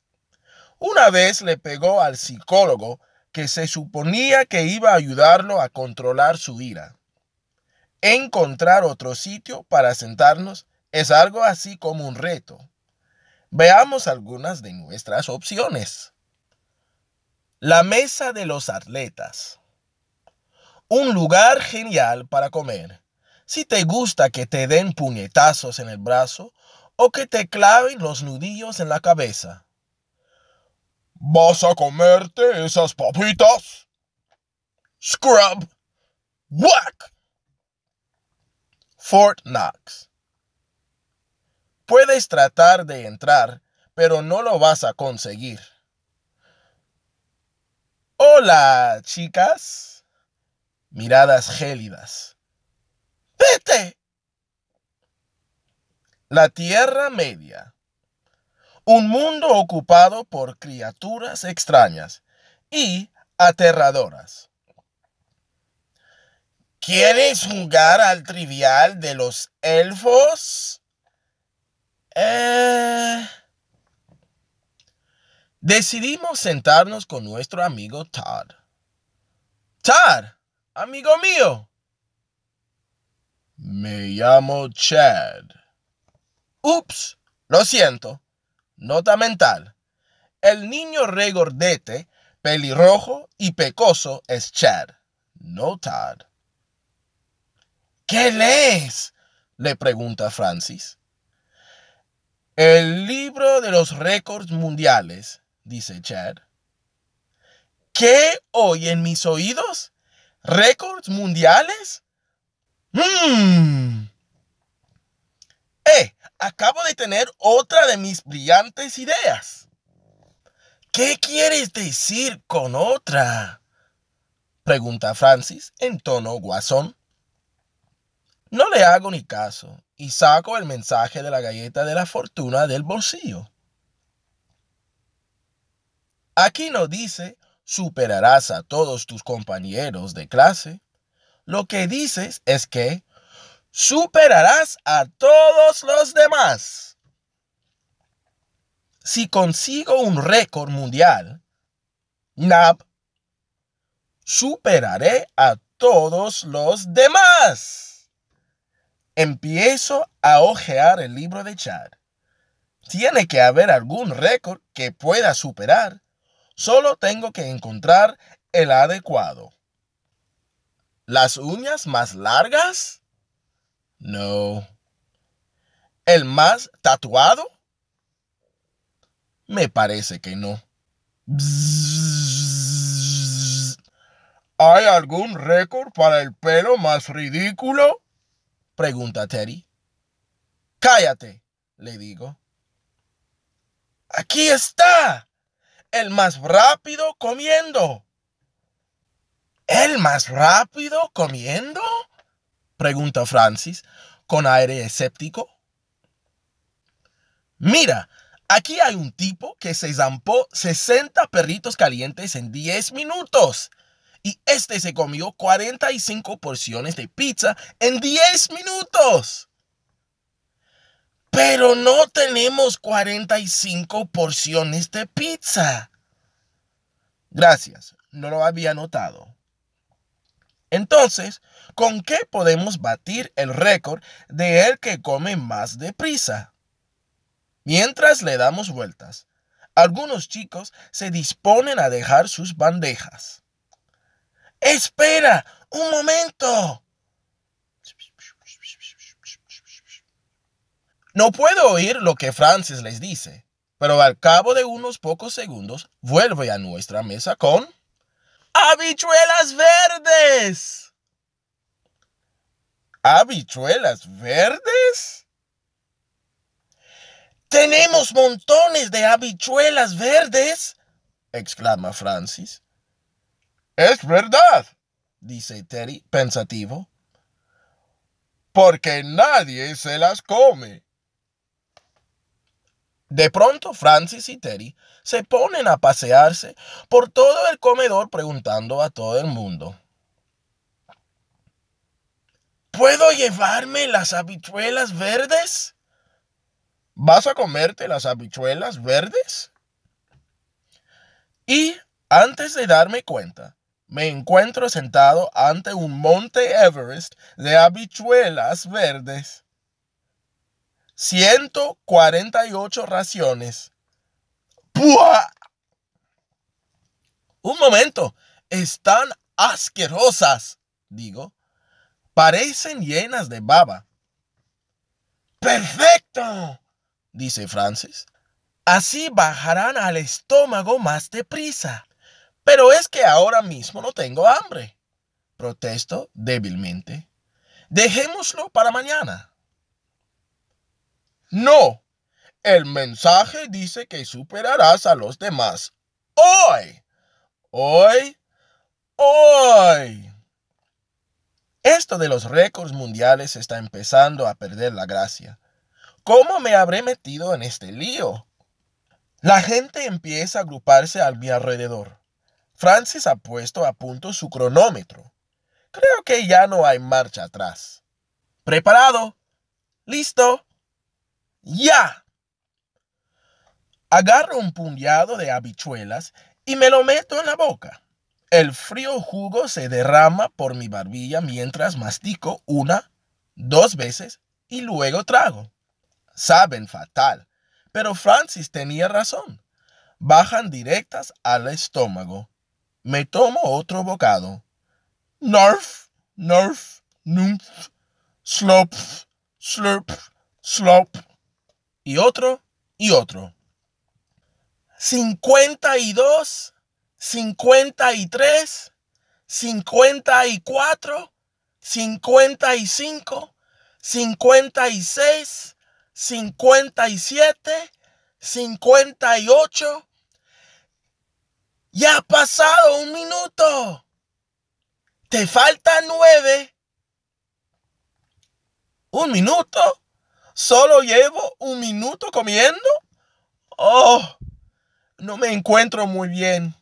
Una vez le pegó al psicólogo que se suponía que iba a ayudarlo a controlar su ira. Encontrar otro sitio para sentarnos es algo así como un reto. Veamos algunas de nuestras opciones. La mesa de los atletas. Un lugar genial para comer si te gusta que te den puñetazos en el brazo o que te claven los nudillos en la cabeza. ¿Vas a comerte esas papitas? Scrub. Whack. Fort Knox. Puedes tratar de entrar, pero no lo vas a conseguir. Hola, chicas. Miradas gélidas. Vete. La Tierra Media. Un mundo ocupado por criaturas extrañas y aterradoras. ¿Quieres jugar al trivial de los elfos? Eh... Decidimos sentarnos con nuestro amigo Todd. Todd, amigo mío, me llamo Chad. Ups, lo siento. Nota mental. El niño regordete, pelirrojo y pecoso es Chad, no Todd. ¿Qué lees? le pregunta Francis. El libro de los récords mundiales, dice Chad. ¿Qué oyen mis oídos? ¿Récords mundiales? ¡Mmm! ¡Eh! Acabo de tener otra de mis brillantes ideas. ¿Qué quieres decir con otra? Pregunta Francis en tono guasón. No le hago ni caso y saco el mensaje de la galleta de la fortuna del bolsillo. Aquí no dice superarás a todos tus compañeros de clase. Lo que dices es que superarás a todos los demás. Si consigo un récord mundial, NAP, superaré a todos los demás. Empiezo a ojear el libro de Chad. Tiene que haber algún récord que pueda superar. Solo tengo que encontrar el adecuado. ¿Las uñas más largas? No. ¿El más tatuado? Me parece que no. ¿Hay algún récord para el pelo más ridículo? Pregunta Teddy. Cállate, le digo. Aquí está. El más rápido comiendo. ¿El más rápido comiendo? Pregunta Francis con aire escéptico. Mira, aquí hay un tipo que se zampó 60 perritos calientes en 10 minutos y este se comió 45 porciones de pizza en 10 minutos. Pero no tenemos 45 porciones de pizza. Gracias, no lo había notado. Entonces, ¿con qué podemos batir el récord de el que come más deprisa? Mientras le damos vueltas, algunos chicos se disponen a dejar sus bandejas. Espera, un momento. No puedo oír lo que Francis les dice, pero al cabo de unos pocos segundos vuelve a nuestra mesa con habichuelas verdes. ¿Habichuelas verdes? Tenemos montones de habichuelas verdes, exclama Francis. Es verdad, dice Terry pensativo, porque nadie se las come. De pronto Francis y Terry se ponen a pasearse por todo el comedor preguntando a todo el mundo. ¿Puedo llevarme las habichuelas verdes? ¿Vas a comerte las habichuelas verdes? Y antes de darme cuenta, me encuentro sentado ante un monte Everest de habichuelas verdes. 148 raciones. ¡Pua! Un momento, están asquerosas, digo. Parecen llenas de baba. ¡Perfecto! dice Francis. Así bajarán al estómago más deprisa. Pero es que ahora mismo no tengo hambre. Protesto débilmente. Dejémoslo para mañana. No. El mensaje dice que superarás a los demás. Hoy. Hoy. Hoy. Esto de los récords mundiales está empezando a perder la gracia. ¿Cómo me habré metido en este lío? La gente empieza a agruparse a mi alrededor. Francis ha puesto a punto su cronómetro. Creo que ya no hay marcha atrás. ¿Preparado? ¿Listo? ¡Ya! Agarro un puñado de habichuelas y me lo meto en la boca. El frío jugo se derrama por mi barbilla mientras mastico una, dos veces y luego trago. Saben fatal, pero Francis tenía razón. Bajan directas al estómago me tomo otro bocado. Narf, narf, numph, slop, slurp, slop. Y otro y otro. 52, 53, 54, 55, 56, 57, 58. Ya ha pasado un minuto. Te falta nueve. ¿Un minuto? ¿Solo llevo un minuto comiendo? Oh, no me encuentro muy bien.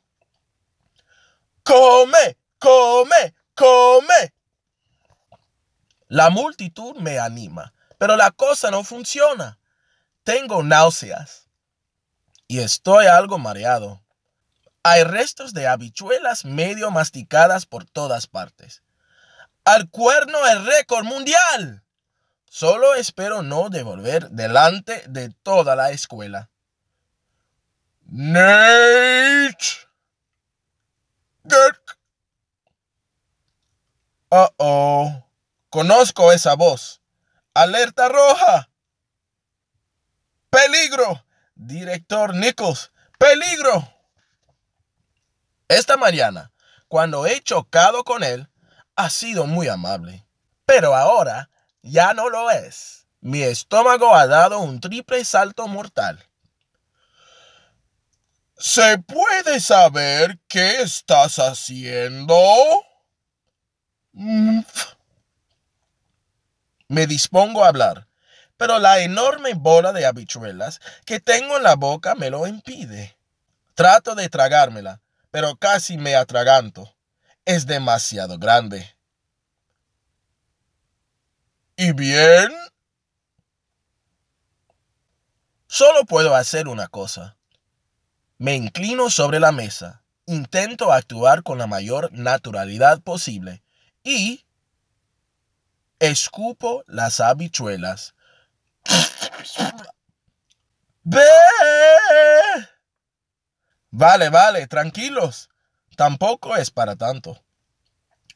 Come, come, come. La multitud me anima, pero la cosa no funciona. Tengo náuseas y estoy algo mareado. Hay restos de habichuelas medio masticadas por todas partes. Al cuerno el récord mundial. Solo espero no devolver delante de toda la escuela. Nate. Dirk. Uh oh. Conozco esa voz. Alerta roja. Peligro. Director Nichols. Peligro. Esta mañana, cuando he chocado con él, ha sido muy amable. Pero ahora ya no lo es. Mi estómago ha dado un triple salto mortal. ¿Se puede saber qué estás haciendo? Me dispongo a hablar, pero la enorme bola de habichuelas que tengo en la boca me lo impide. Trato de tragármela, pero casi me atraganto. Es demasiado grande. ¿Y bien? Solo puedo hacer una cosa. Me inclino sobre la mesa, intento actuar con la mayor naturalidad posible y escupo las habichuelas. Vale, vale, tranquilos. Tampoco es para tanto.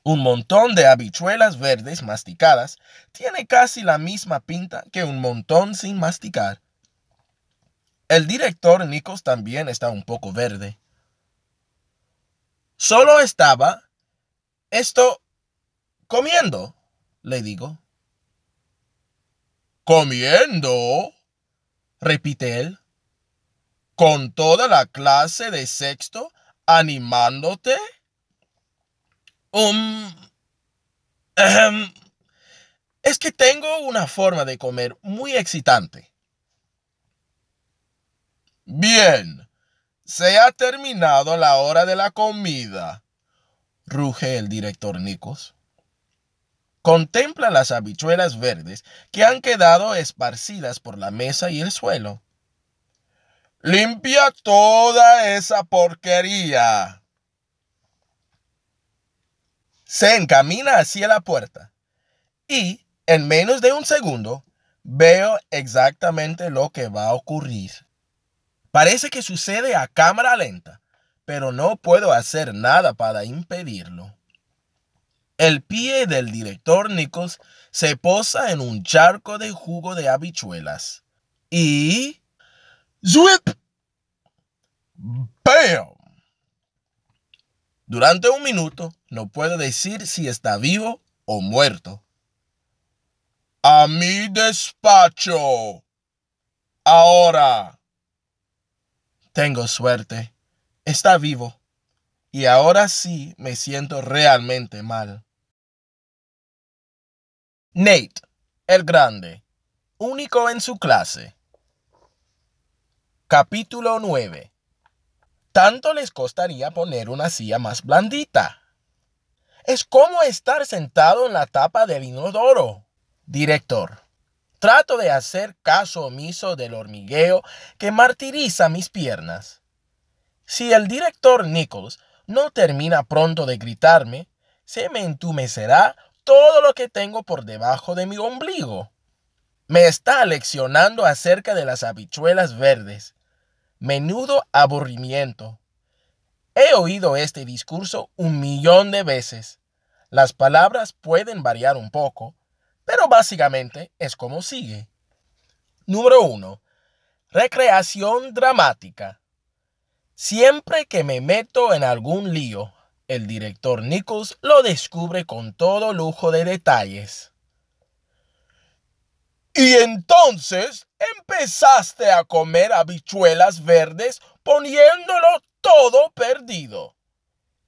Un montón de habichuelas verdes masticadas tiene casi la misma pinta que un montón sin masticar. El director Nikos también está un poco verde. Solo estaba esto comiendo, le digo. ¿Comiendo? repite él. ¿Con toda la clase de sexto animándote? Um, es que tengo una forma de comer muy excitante. Bien, se ha terminado la hora de la comida, ruge el director Nicos. Contempla las habichuelas verdes que han quedado esparcidas por la mesa y el suelo. Limpia toda esa porquería se encamina hacia la puerta y en menos de un segundo veo exactamente lo que va a ocurrir. Parece que sucede a cámara lenta, pero no puedo hacer nada para impedirlo. El pie del director Nichols se posa en un charco de jugo de habichuelas y... ¡Zwip! ¡Bam! Durante un minuto no puedo decir si está vivo o muerto. A mi despacho. Ahora. Tengo suerte. Está vivo. Y ahora sí me siento realmente mal. Nate, el grande, único en su clase. Capítulo 9 tanto les costaría poner una silla más blandita. Es como estar sentado en la tapa del inodoro. Director, trato de hacer caso omiso del hormigueo que martiriza mis piernas. Si el director Nichols no termina pronto de gritarme, se me entumecerá todo lo que tengo por debajo de mi ombligo. Me está leccionando acerca de las habichuelas verdes menudo aburrimiento. He oído este discurso un millón de veces. Las palabras pueden variar un poco, pero básicamente es como sigue. Número 1. Recreación dramática. Siempre que me meto en algún lío, el director Nichols lo descubre con todo lujo de detalles. Y entonces empezaste a comer habichuelas verdes poniéndolo todo perdido.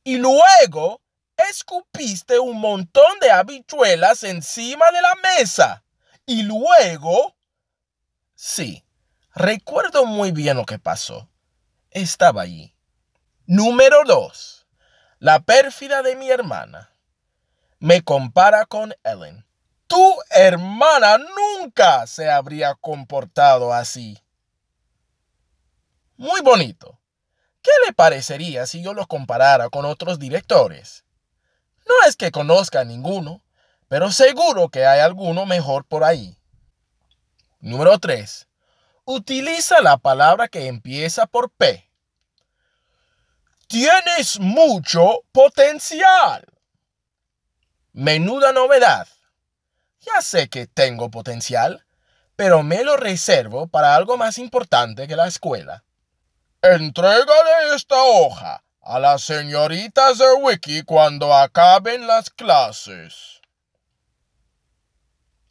Y luego escupiste un montón de habichuelas encima de la mesa. Y luego... Sí, recuerdo muy bien lo que pasó. Estaba allí. Número 2. La pérfida de mi hermana. Me compara con Ellen. Tu hermana nunca se habría comportado así. Muy bonito. ¿Qué le parecería si yo lo comparara con otros directores? No es que conozca a ninguno, pero seguro que hay alguno mejor por ahí. Número 3. Utiliza la palabra que empieza por P. Tienes mucho potencial. Menuda novedad. Ya sé que tengo potencial, pero me lo reservo para algo más importante que la escuela. Entrégale esta hoja a las señoritas de Wiki cuando acaben las clases.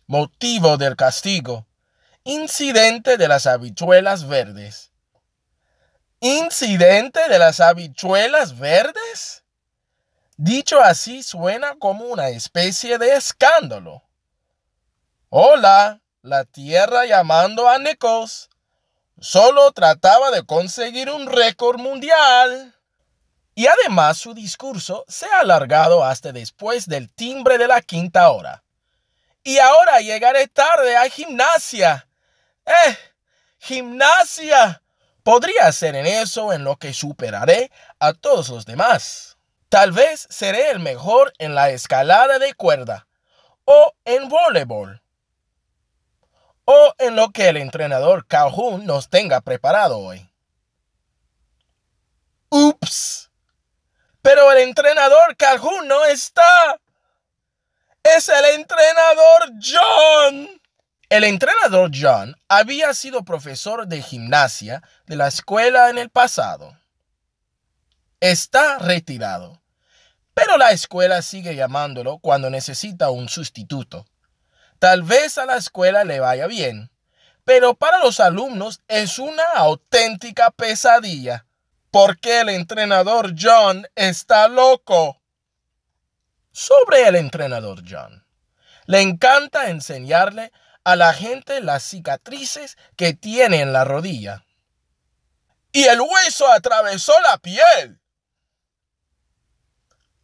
Motivo del castigo. Incidente de las habichuelas verdes. ¿Incidente de las habichuelas verdes? Dicho así suena como una especie de escándalo. Hola, la tierra llamando a Nichols. Solo trataba de conseguir un récord mundial. Y además su discurso se ha alargado hasta después del timbre de la quinta hora. Y ahora llegaré tarde a gimnasia. ¡Eh! ¡Gimnasia! Podría ser en eso en lo que superaré a todos los demás. Tal vez seré el mejor en la escalada de cuerda o en voleibol o en lo que el entrenador Calhoun nos tenga preparado hoy. Ups. Pero el entrenador Calhoun no está. Es el entrenador John. El entrenador John había sido profesor de gimnasia de la escuela en el pasado. Está retirado, pero la escuela sigue llamándolo cuando necesita un sustituto. Tal vez a la escuela le vaya bien, pero para los alumnos es una auténtica pesadilla, porque el entrenador John está loco. Sobre el entrenador John, le encanta enseñarle a la gente las cicatrices que tiene en la rodilla. Y el hueso atravesó la piel.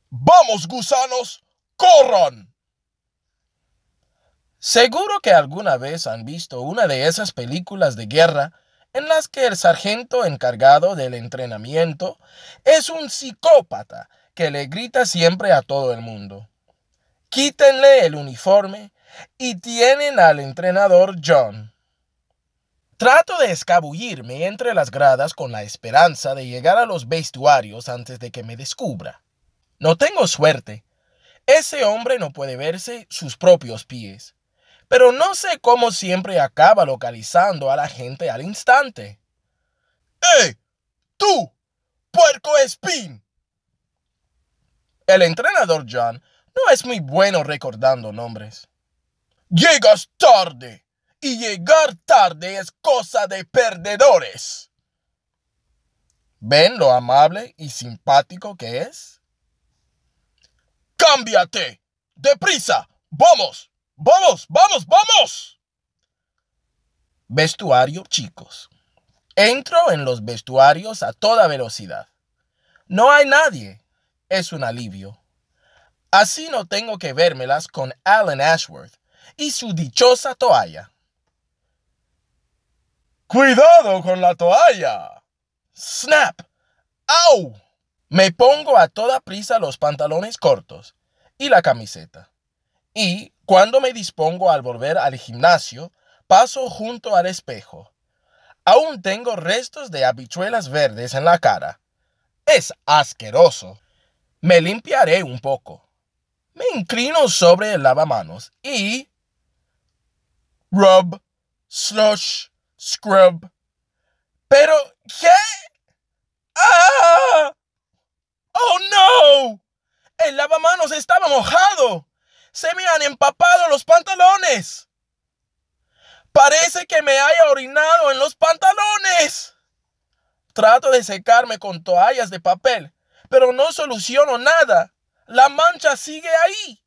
Vamos, gusanos, corran. Seguro que alguna vez han visto una de esas películas de guerra en las que el sargento encargado del entrenamiento es un psicópata que le grita siempre a todo el mundo. Quítenle el uniforme y tienen al entrenador John. Trato de escabullirme entre las gradas con la esperanza de llegar a los vestuarios antes de que me descubra. No tengo suerte. Ese hombre no puede verse sus propios pies pero no sé cómo siempre acaba localizando a la gente al instante. ¡Eh! ¡Tú! ¡Puerco espín! El entrenador John no es muy bueno recordando nombres. Llegas tarde. Y llegar tarde es cosa de perdedores. ¿Ven lo amable y simpático que es? ¡Cámbiate! ¡Deprisa! ¡Vamos! ¡Vamos, vamos, vamos! Vestuario, chicos. Entro en los vestuarios a toda velocidad. No hay nadie. Es un alivio. Así no tengo que vérmelas con Alan Ashworth y su dichosa toalla. ¡Cuidado con la toalla! ¡Snap! ¡Au! Me pongo a toda prisa los pantalones cortos y la camiseta. Y cuando me dispongo al volver al gimnasio, paso junto al espejo. Aún tengo restos de habichuelas verdes en la cara. Es asqueroso. Me limpiaré un poco. Me inclino sobre el lavamanos y... Rub, slush, scrub. Pero, ¿qué? ¡Ah! ¡Oh, no! El lavamanos estaba mojado. Se me han empapado los pantalones. Parece que me haya orinado en los pantalones. Trato de secarme con toallas de papel, pero no soluciono nada. La mancha sigue ahí.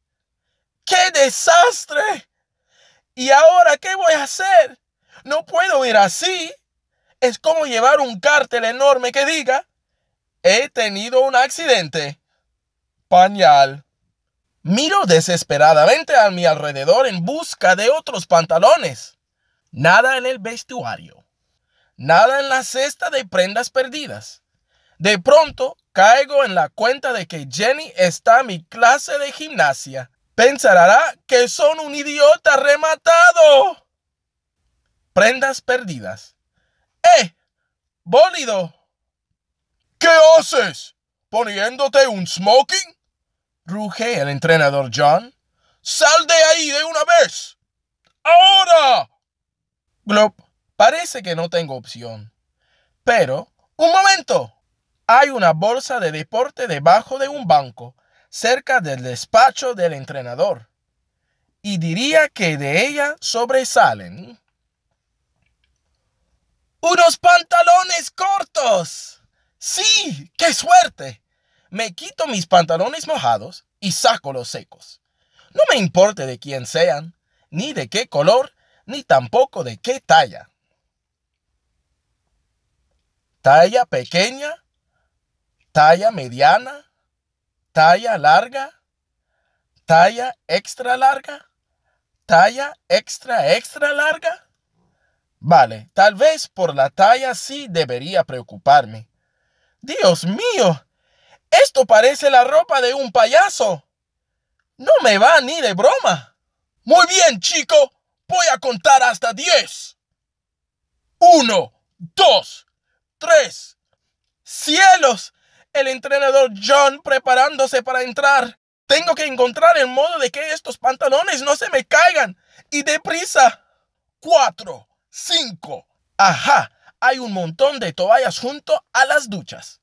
¡Qué desastre! ¿Y ahora qué voy a hacer? No puedo ir así. Es como llevar un cártel enorme que diga, he tenido un accidente. Pañal. Miro desesperadamente a mi alrededor en busca de otros pantalones. Nada en el vestuario. Nada en la cesta de prendas perdidas. De pronto caigo en la cuenta de que Jenny está en mi clase de gimnasia. Pensará que son un idiota rematado. Prendas perdidas. ¡Eh! ¡Bólido! ¿Qué haces? ¿Poniéndote un smoking? Ruge el entrenador John. ¡Sal de ahí de una vez! ¡Ahora! Glop, parece que no tengo opción. Pero, un momento. Hay una bolsa de deporte debajo de un banco, cerca del despacho del entrenador. Y diría que de ella sobresalen unos pantalones cortos. Sí, qué suerte. Me quito mis pantalones mojados y saco los secos. No me importa de quién sean, ni de qué color, ni tampoco de qué talla. Talla pequeña, talla mediana, talla larga, talla extra larga, talla extra extra larga. Vale, tal vez por la talla sí debería preocuparme. Dios mío, esto parece la ropa de un payaso. No me va ni de broma. Muy bien, chico. Voy a contar hasta diez. Uno, dos, tres. ¡Cielos! El entrenador John preparándose para entrar. Tengo que encontrar el modo de que estos pantalones no se me caigan. Y deprisa. Cuatro, cinco. Ajá, hay un montón de toallas junto a las duchas.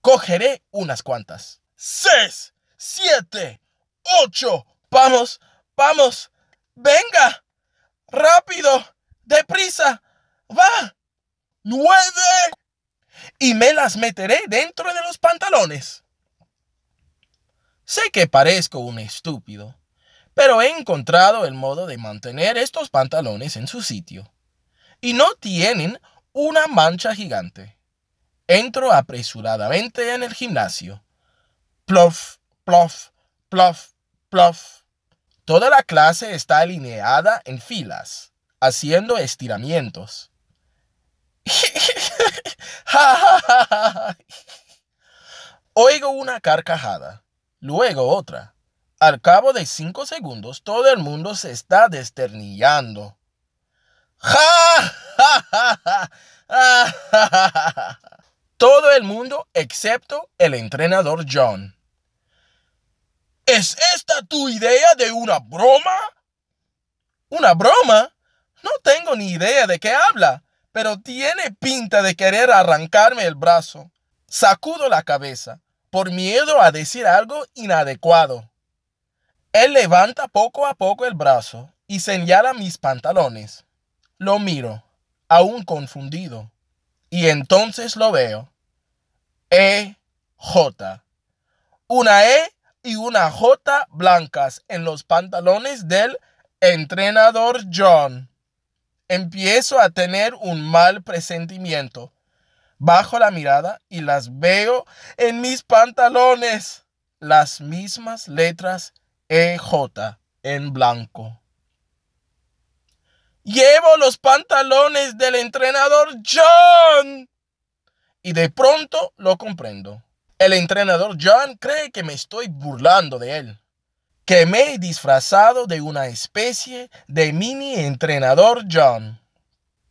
Cogeré unas cuantas. Seis, siete, ocho. Vamos, vamos. Venga. Rápido. Deprisa. Va. Nueve. Y me las meteré dentro de los pantalones. Sé que parezco un estúpido, pero he encontrado el modo de mantener estos pantalones en su sitio. Y no tienen una mancha gigante. Entro apresuradamente en el gimnasio. Plof, plof, plof, plof. Toda la clase está alineada en filas, haciendo estiramientos. Oigo una carcajada, luego otra. Al cabo de cinco segundos, todo el mundo se está desternillando. Todo el mundo excepto el entrenador John. ¿Es esta tu idea de una broma? ¿Una broma? No tengo ni idea de qué habla, pero tiene pinta de querer arrancarme el brazo. Sacudo la cabeza, por miedo a decir algo inadecuado. Él levanta poco a poco el brazo y señala mis pantalones. Lo miro, aún confundido, y entonces lo veo. E, J. Una E y una J blancas en los pantalones del entrenador John. Empiezo a tener un mal presentimiento. Bajo la mirada y las veo en mis pantalones. Las mismas letras EJ en blanco. Llevo los pantalones del entrenador John. Y de pronto lo comprendo. El entrenador John cree que me estoy burlando de él. Que me he disfrazado de una especie de mini entrenador John.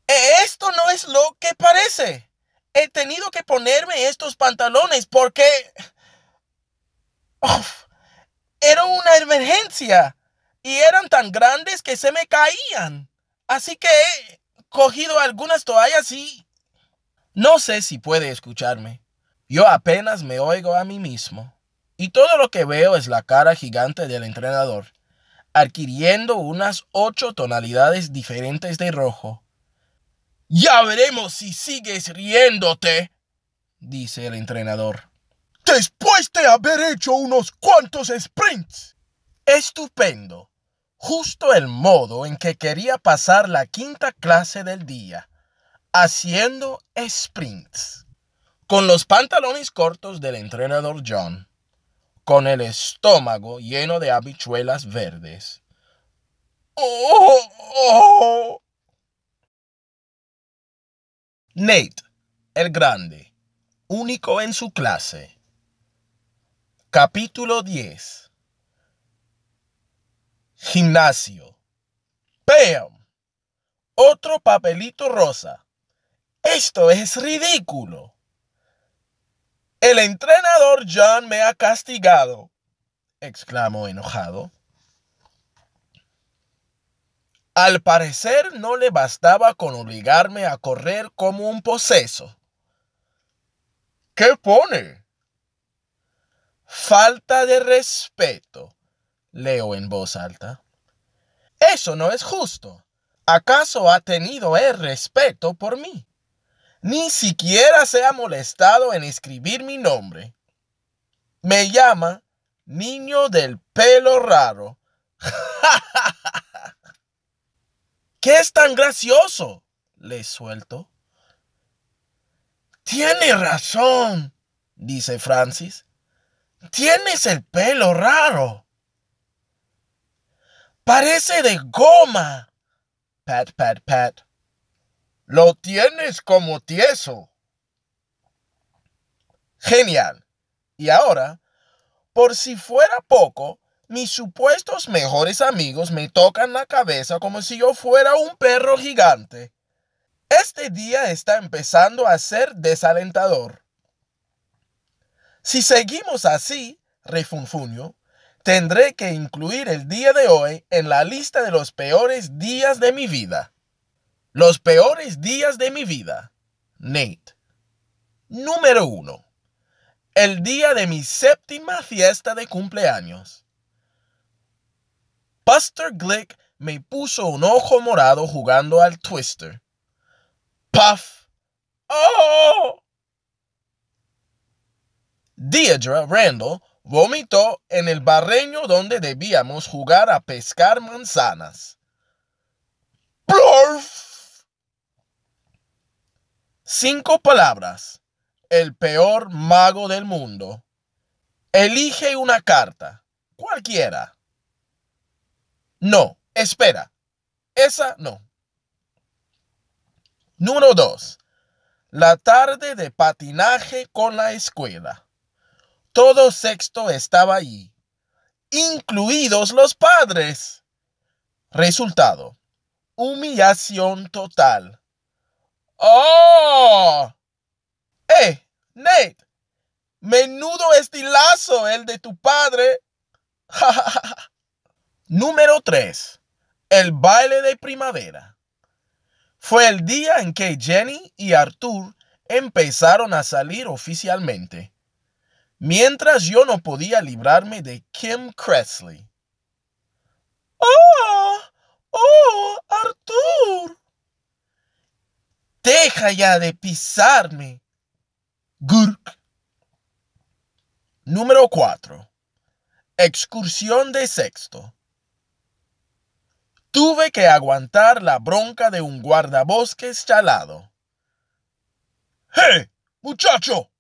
E, esto no es lo que parece. He tenido que ponerme estos pantalones porque... era una emergencia. Y eran tan grandes que se me caían. Así que he cogido algunas toallas y... No sé si puede escucharme. Yo apenas me oigo a mí mismo. y todo lo que veo es la cara gigante del entrenador, adquiriendo unas ocho tonalidades diferentes de rojo. Ya veremos si sigues riéndote, dice el entrenador. Después de haber hecho unos cuantos sprints. Estupendo. Justo el modo en que quería pasar la quinta clase del día, haciendo sprints. Con los pantalones cortos del entrenador John, con el estómago lleno de habichuelas verdes. Oh, oh. Nate, el grande, único en su clase. Capítulo 10. Gimnasio. ¡Pam! Otro papelito rosa. Esto es ridículo. El entrenador John me ha castigado, exclamó enojado. Al parecer no le bastaba con obligarme a correr como un poseso. ¿Qué pone? Falta de respeto, leo en voz alta. Eso no es justo. ¿Acaso ha tenido el respeto por mí? Ni siquiera se ha molestado en escribir mi nombre. Me llama Niño del pelo raro. ¿Qué es tan gracioso? Le suelto. Tiene razón, dice Francis. Tienes el pelo raro. Parece de goma. Pat, pat, pat. Lo tienes como tieso. Genial. Y ahora, por si fuera poco, mis supuestos mejores amigos me tocan la cabeza como si yo fuera un perro gigante. Este día está empezando a ser desalentador. Si seguimos así, refunfuño, tendré que incluir el día de hoy en la lista de los peores días de mi vida. Los peores días de mi vida. Nate. Número uno. El día de mi séptima fiesta de cumpleaños. Buster Glick me puso un ojo morado jugando al Twister. Puff. ¡Oh! Deidre Randall vomitó en el barreño donde debíamos jugar a pescar manzanas. ¡Plurf! Cinco palabras. El peor mago del mundo. Elige una carta. Cualquiera. No, espera. Esa no. Número 2. La tarde de patinaje con la escuela. Todo sexto estaba allí, incluidos los padres. Resultado. Humillación total. ¡Oh! ¡Eh, Nate! Menudo estilazo el de tu padre. Número 3. El baile de primavera. Fue el día en que Jenny y Arthur empezaron a salir oficialmente, mientras yo no podía librarme de Kim Cresley. ¡Oh! ¡Oh, Arthur! Deja ya de pisarme. Gurk. Número 4. Excursión de sexto. Tuve que aguantar la bronca de un guardabosques chalado. ¡Hey, muchacho!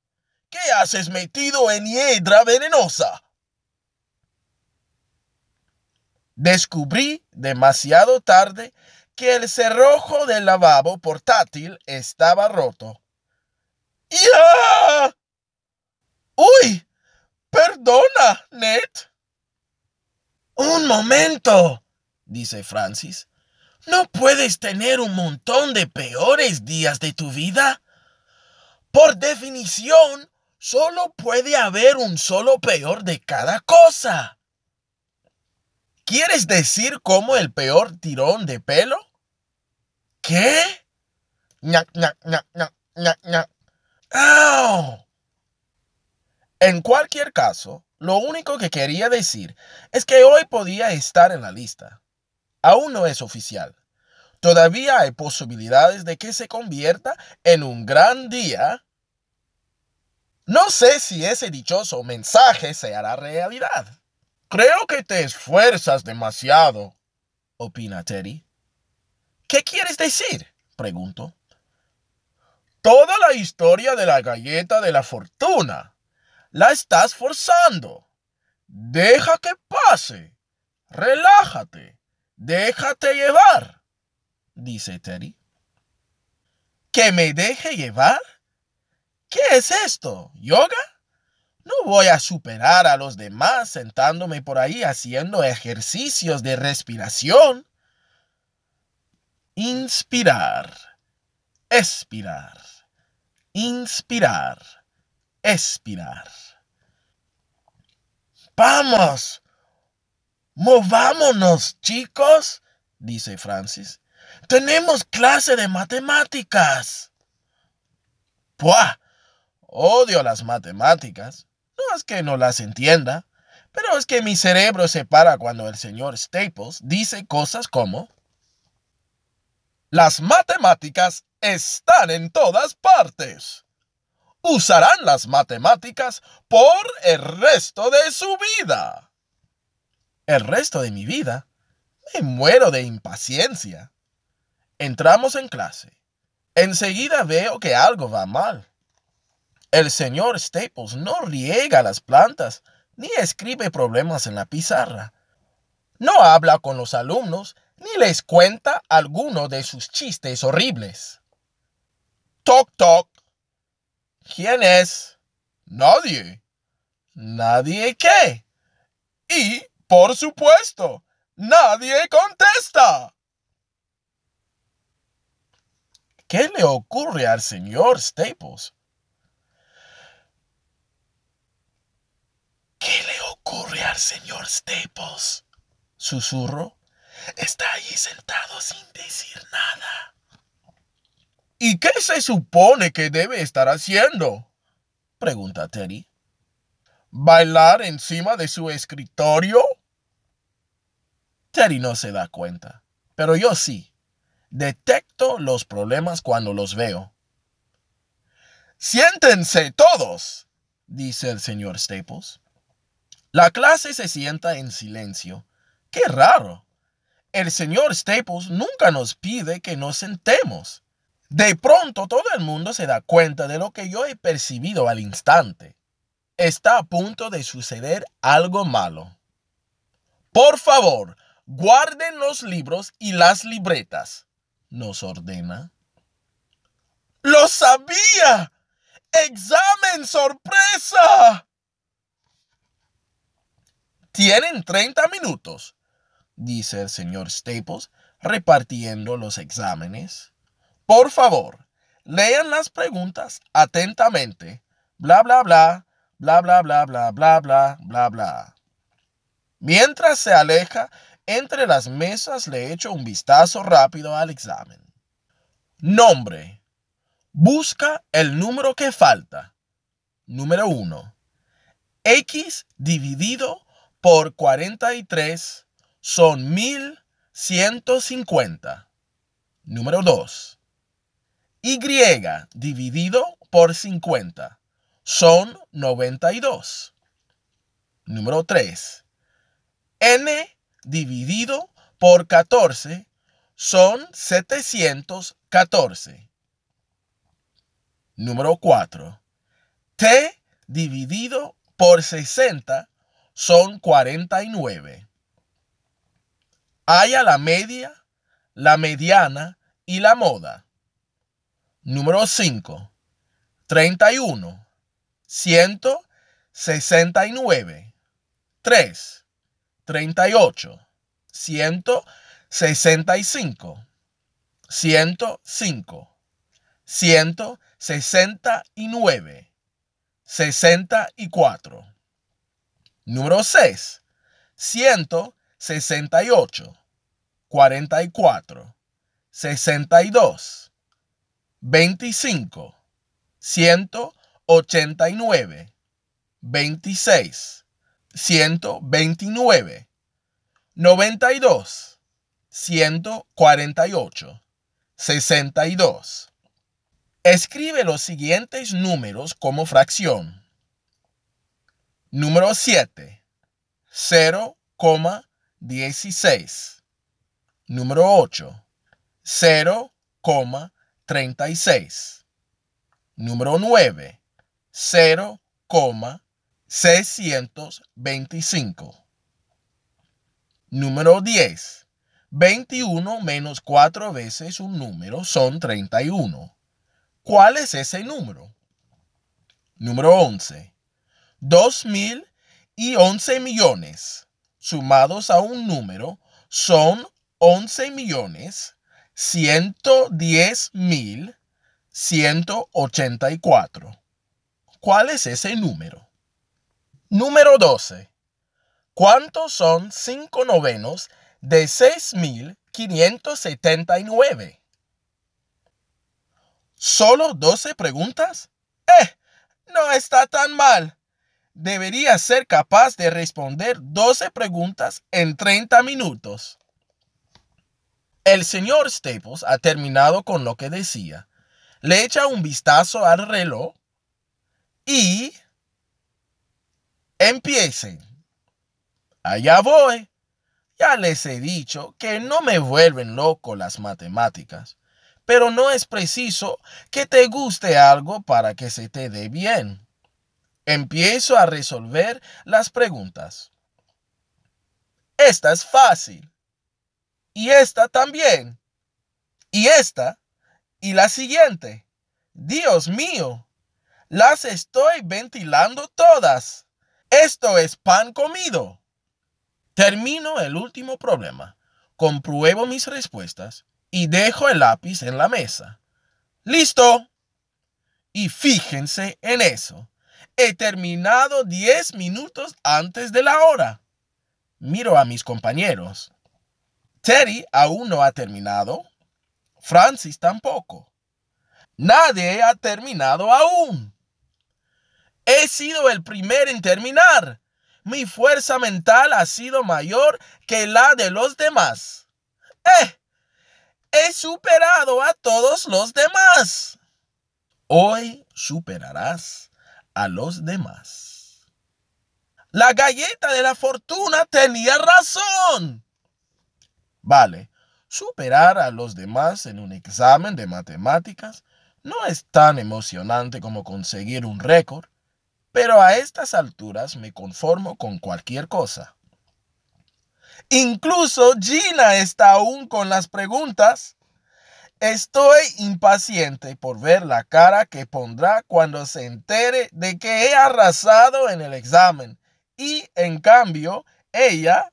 ¿Qué haces metido en hiedra venenosa? Descubrí demasiado tarde que el cerrojo del lavabo portátil estaba roto. ¡Ya! ¡Uy! Perdona, Ned. Un momento dice Francis. ¿No puedes tener un montón de peores días de tu vida? Por definición, solo puede haber un solo peor de cada cosa. ¿Quieres decir cómo el peor tirón de pelo? ¿Qué? En cualquier caso, Lo único que quería decir es que hoy podía estar en la lista. Aún no es oficial. Todavía hay posibilidades de que se convierta en un gran día. No sé si ese dichoso mensaje se hará realidad. Creo que te esfuerzas demasiado, opina Teddy. ¿Qué quieres decir? pregunto. Toda la historia de la galleta de la fortuna. La estás forzando. Deja que pase. Relájate. Déjate llevar, dice Teddy. ¿Que me deje llevar? ¿Qué es esto? ¿Yoga? No voy a superar a los demás sentándome por ahí haciendo ejercicios de respiración. Inspirar, expirar, inspirar, expirar. Vamos, Movámonos, chicos, dice Francis. Tenemos clase de matemáticas. ¡Puah! Odio las matemáticas. No es que no las entienda, pero es que mi cerebro se para cuando el señor Staples dice cosas como... Las matemáticas están en todas partes. Usarán las matemáticas por el resto de su vida el resto de mi vida. Me muero de impaciencia. Entramos en clase. Enseguida veo que algo va mal. El señor Staples no riega las plantas ni escribe problemas en la pizarra. No habla con los alumnos ni les cuenta alguno de sus chistes horribles. Toc, toc. ¿Quién es? Nadie. ¿Nadie qué? Y por supuesto, nadie contesta. ¿Qué le ocurre al señor Staples? ¿Qué le ocurre al señor Staples? Susurro. Está allí sentado sin decir nada. ¿Y qué se supone que debe estar haciendo? Pregunta Terry. ¿Bailar encima de su escritorio? Teddy no se da cuenta, pero yo sí. Detecto los problemas cuando los veo. Siéntense todos, dice el señor Staples. La clase se sienta en silencio. Qué raro. El señor Staples nunca nos pide que nos sentemos. De pronto todo el mundo se da cuenta de lo que yo he percibido al instante. Está a punto de suceder algo malo. Por favor, Guarden los libros y las libretas, nos ordena. ¡Lo sabía! ¡Examen sorpresa! Tienen 30 minutos, dice el señor Staples, repartiendo los exámenes. Por favor, lean las preguntas atentamente. Bla, bla, bla, bla, bla, bla, bla, bla, bla, bla, bla. Mientras se aleja, entre las mesas le echo un vistazo rápido al examen. Nombre. Busca el número que falta. Número 1. X dividido por 43 son 1150. Número 2. Y dividido por 50 son 92. Número 3. N dividido por 14 son 714. Número 4. T dividido por 60 son 49. Haya la media, la mediana y la moda. Número 5. 31. 169. 3. 38, 165, 105, 169, 64. Número 6, 168, 44, 62, 25, 189, 26, 129, 92, 148, 62. Escribe los siguientes números como fracción. Número 7, 0,16. Número 8, 0,36. Número 9, 0,625. Número 10. 21 menos 4 veces un número son 31. ¿Cuál es ese número? Número 11. 2000 y 11 millones sumados a un número son 11 millones 110 mil 184. ¿Cuál es ese número? Número 12. ¿Cuántos son 5 novenos de 6.579? ¿Solo 12 preguntas? ¡Eh! No está tan mal. Debería ser capaz de responder 12 preguntas en 30 minutos. El señor Staples ha terminado con lo que decía. Le echa un vistazo al reloj y empiecen. Allá voy. Ya les he dicho que no me vuelven loco las matemáticas, pero no es preciso que te guste algo para que se te dé bien. Empiezo a resolver las preguntas. Esta es fácil. Y esta también. Y esta. Y la siguiente. Dios mío. Las estoy ventilando todas. Esto es pan comido. Termino el último problema. Compruebo mis respuestas y dejo el lápiz en la mesa. ¡Listo! Y fíjense en eso. He terminado 10 minutos antes de la hora. Miro a mis compañeros. Terry aún no ha terminado. Francis tampoco. Nadie ha terminado aún. He sido el primero en terminar. Mi fuerza mental ha sido mayor que la de los demás. ¡Eh! He superado a todos los demás. Hoy superarás a los demás. La galleta de la fortuna tenía razón. Vale, superar a los demás en un examen de matemáticas no es tan emocionante como conseguir un récord pero a estas alturas me conformo con cualquier cosa. Incluso Gina está aún con las preguntas. Estoy impaciente por ver la cara que pondrá cuando se entere de que he arrasado en el examen. Y en cambio, ella...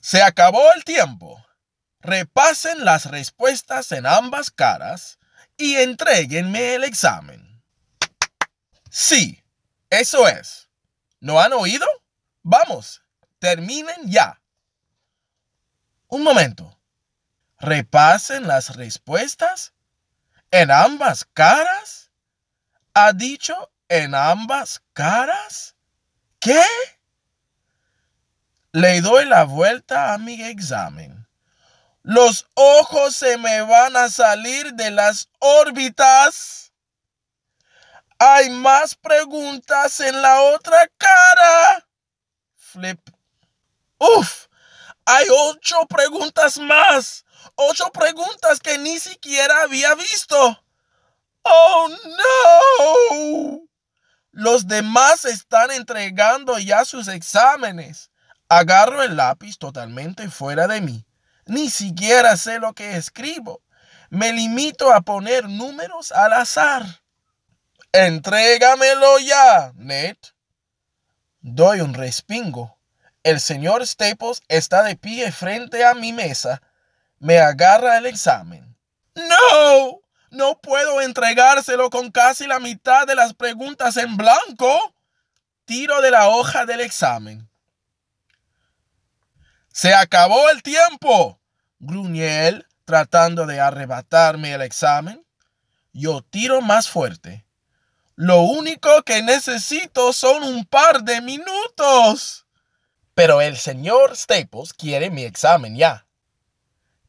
Se acabó el tiempo. Repasen las respuestas en ambas caras y entreguenme el examen. Sí, eso es. ¿No han oído? Vamos, terminen ya. Un momento. Repasen las respuestas en ambas caras. ¿Ha dicho en ambas caras? ¿Qué? Le doy la vuelta a mi examen. Los ojos se me van a salir de las órbitas. Hay más preguntas en la otra cara. Flip. Uf, hay ocho preguntas más. Ocho preguntas que ni siquiera había visto. Oh, no. Los demás están entregando ya sus exámenes. Agarro el lápiz totalmente fuera de mí. Ni siquiera sé lo que escribo. Me limito a poner números al azar. Entrégamelo ya, Ned. Doy un respingo. El señor Staples está de pie frente a mi mesa. Me agarra el examen. ¡No! No puedo entregárselo con casi la mitad de las preguntas en blanco. Tiro de la hoja del examen. Se acabó el tiempo. Gruñé tratando de arrebatarme el examen. Yo tiro más fuerte. Lo único que necesito son un par de minutos. Pero el señor Staples quiere mi examen ya.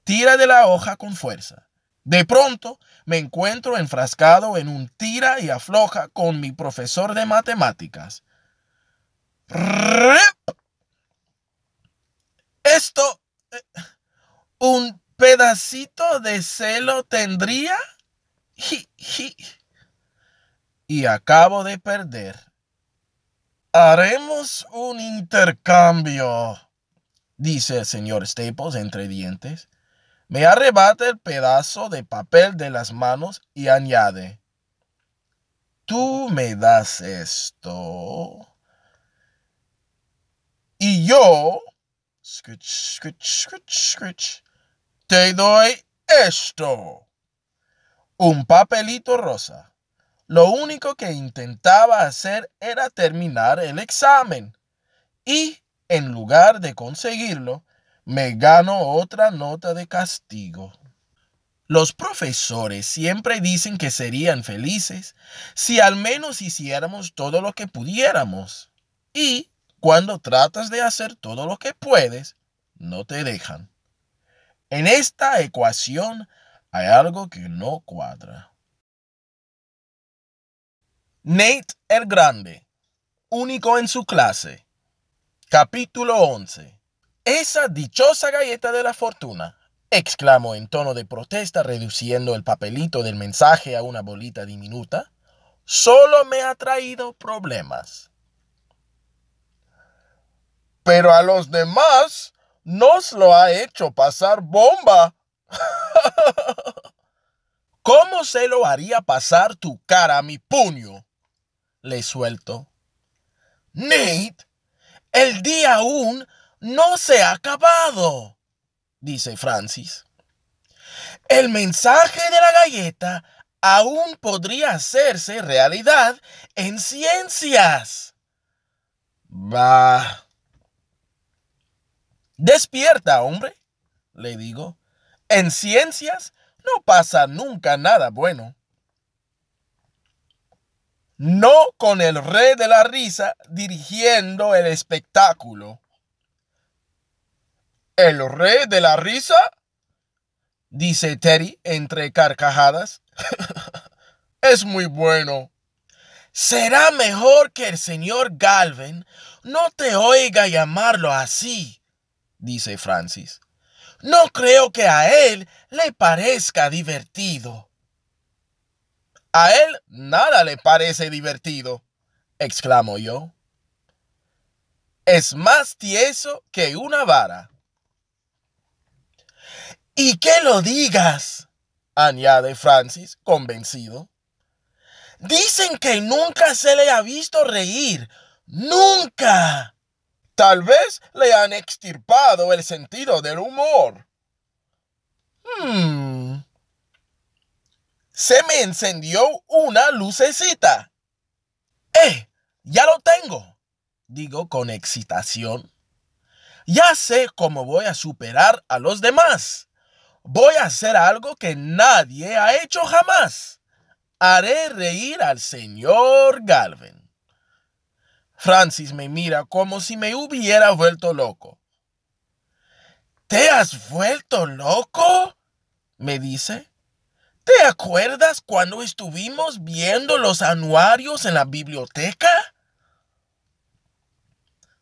Tira de la hoja con fuerza. De pronto me encuentro enfrascado en un tira y afloja con mi profesor de matemáticas. Esto... Eh, ¿Un pedacito de celo tendría? Y acabo de perder. Haremos un intercambio, dice el señor Staples entre dientes. Me arrebata el pedazo de papel de las manos y añade, tú me das esto. Y yo, te doy esto. Un papelito rosa. Lo único que intentaba hacer era terminar el examen. Y, en lugar de conseguirlo, me gano otra nota de castigo. Los profesores siempre dicen que serían felices si al menos hiciéramos todo lo que pudiéramos. Y cuando tratas de hacer todo lo que puedes, no te dejan. En esta ecuación hay algo que no cuadra. Nate el Grande, único en su clase. Capítulo 11. Esa dichosa galleta de la fortuna, exclamó en tono de protesta, reduciendo el papelito del mensaje a una bolita diminuta, solo me ha traído problemas. Pero a los demás nos lo ha hecho pasar bomba. ¿Cómo se lo haría pasar tu cara a mi puño? Le suelto. Nate, el día aún no se ha acabado, dice Francis. El mensaje de la galleta aún podría hacerse realidad en ciencias. Bah. Despierta, hombre, le digo. En ciencias no pasa nunca nada bueno. No con el rey de la risa dirigiendo el espectáculo. ¿El rey de la risa? dice Terry entre carcajadas. es muy bueno. Será mejor que el señor Galvin no te oiga llamarlo así, dice Francis. No creo que a él le parezca divertido. A él nada le parece divertido, exclamo yo. Es más tieso que una vara. Y que lo digas, añade Francis, convencido. Dicen que nunca se le ha visto reír. Nunca. Tal vez le han extirpado el sentido del humor. Hmm. Se me encendió una lucecita. ¡Eh! Ya lo tengo, digo con excitación. Ya sé cómo voy a superar a los demás. Voy a hacer algo que nadie ha hecho jamás. Haré reír al señor Galvin. Francis me mira como si me hubiera vuelto loco. ¿Te has vuelto loco? me dice. ¿Te acuerdas cuando estuvimos viendo los anuarios en la biblioteca?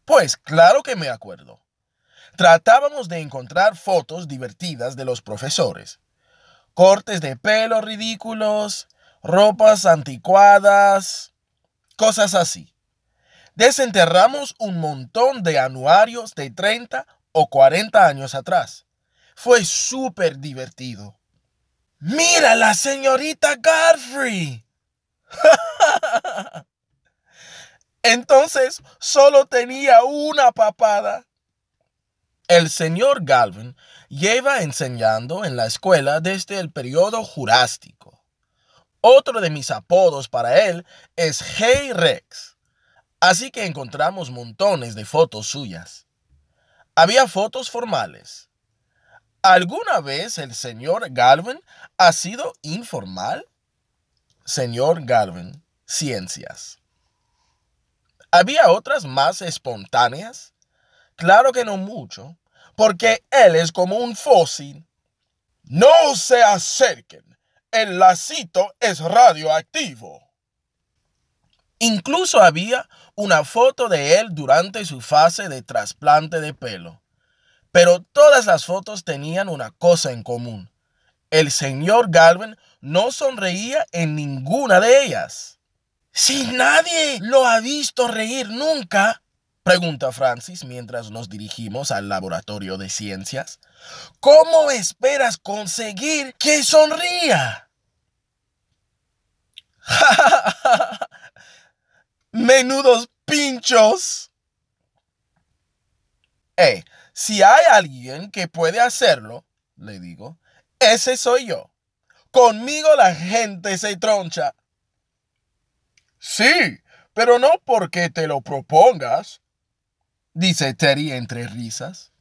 Pues claro que me acuerdo. Tratábamos de encontrar fotos divertidas de los profesores. Cortes de pelo ridículos, ropas anticuadas, cosas así. Desenterramos un montón de anuarios de 30 o 40 años atrás. Fue súper divertido. ¡Mira la señorita Godfrey! Entonces solo tenía una papada el señor Galvin lleva enseñando en la escuela desde el periodo jurástico. Otro de mis apodos para él es Hey Rex. Así que encontramos montones de fotos suyas. Había fotos formales. ¿Alguna vez el señor Galvin ha sido informal? Señor Galvin, ciencias. ¿Había otras más espontáneas? Claro que no mucho, porque él es como un fósil. No se acerquen. El lacito es radioactivo. Incluso había una foto de él durante su fase de trasplante de pelo. Pero todas las fotos tenían una cosa en común. El señor Galvin no sonreía en ninguna de ellas. Si nadie lo ha visto reír nunca, pregunta Francis mientras nos dirigimos al laboratorio de ciencias, ¿cómo esperas conseguir que sonría? Menudos pinchos. Eh, si hay alguien que puede hacerlo, le digo, ese soy yo. Conmigo la gente se troncha. Sí, pero no porque te lo propongas, dice Terry entre risas.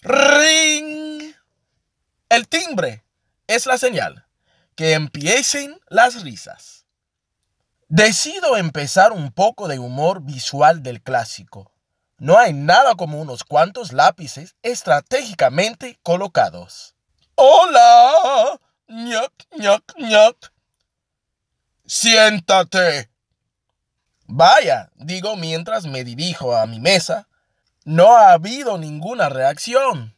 ¡Ring! El timbre es la señal. Que empiecen las risas. Decido empezar un poco de humor visual del clásico. No hay nada como unos cuantos lápices estratégicamente colocados. ¡Hola! ñac, ñac, ñac. Siéntate. Vaya, digo mientras me dirijo a mi mesa, no ha habido ninguna reacción.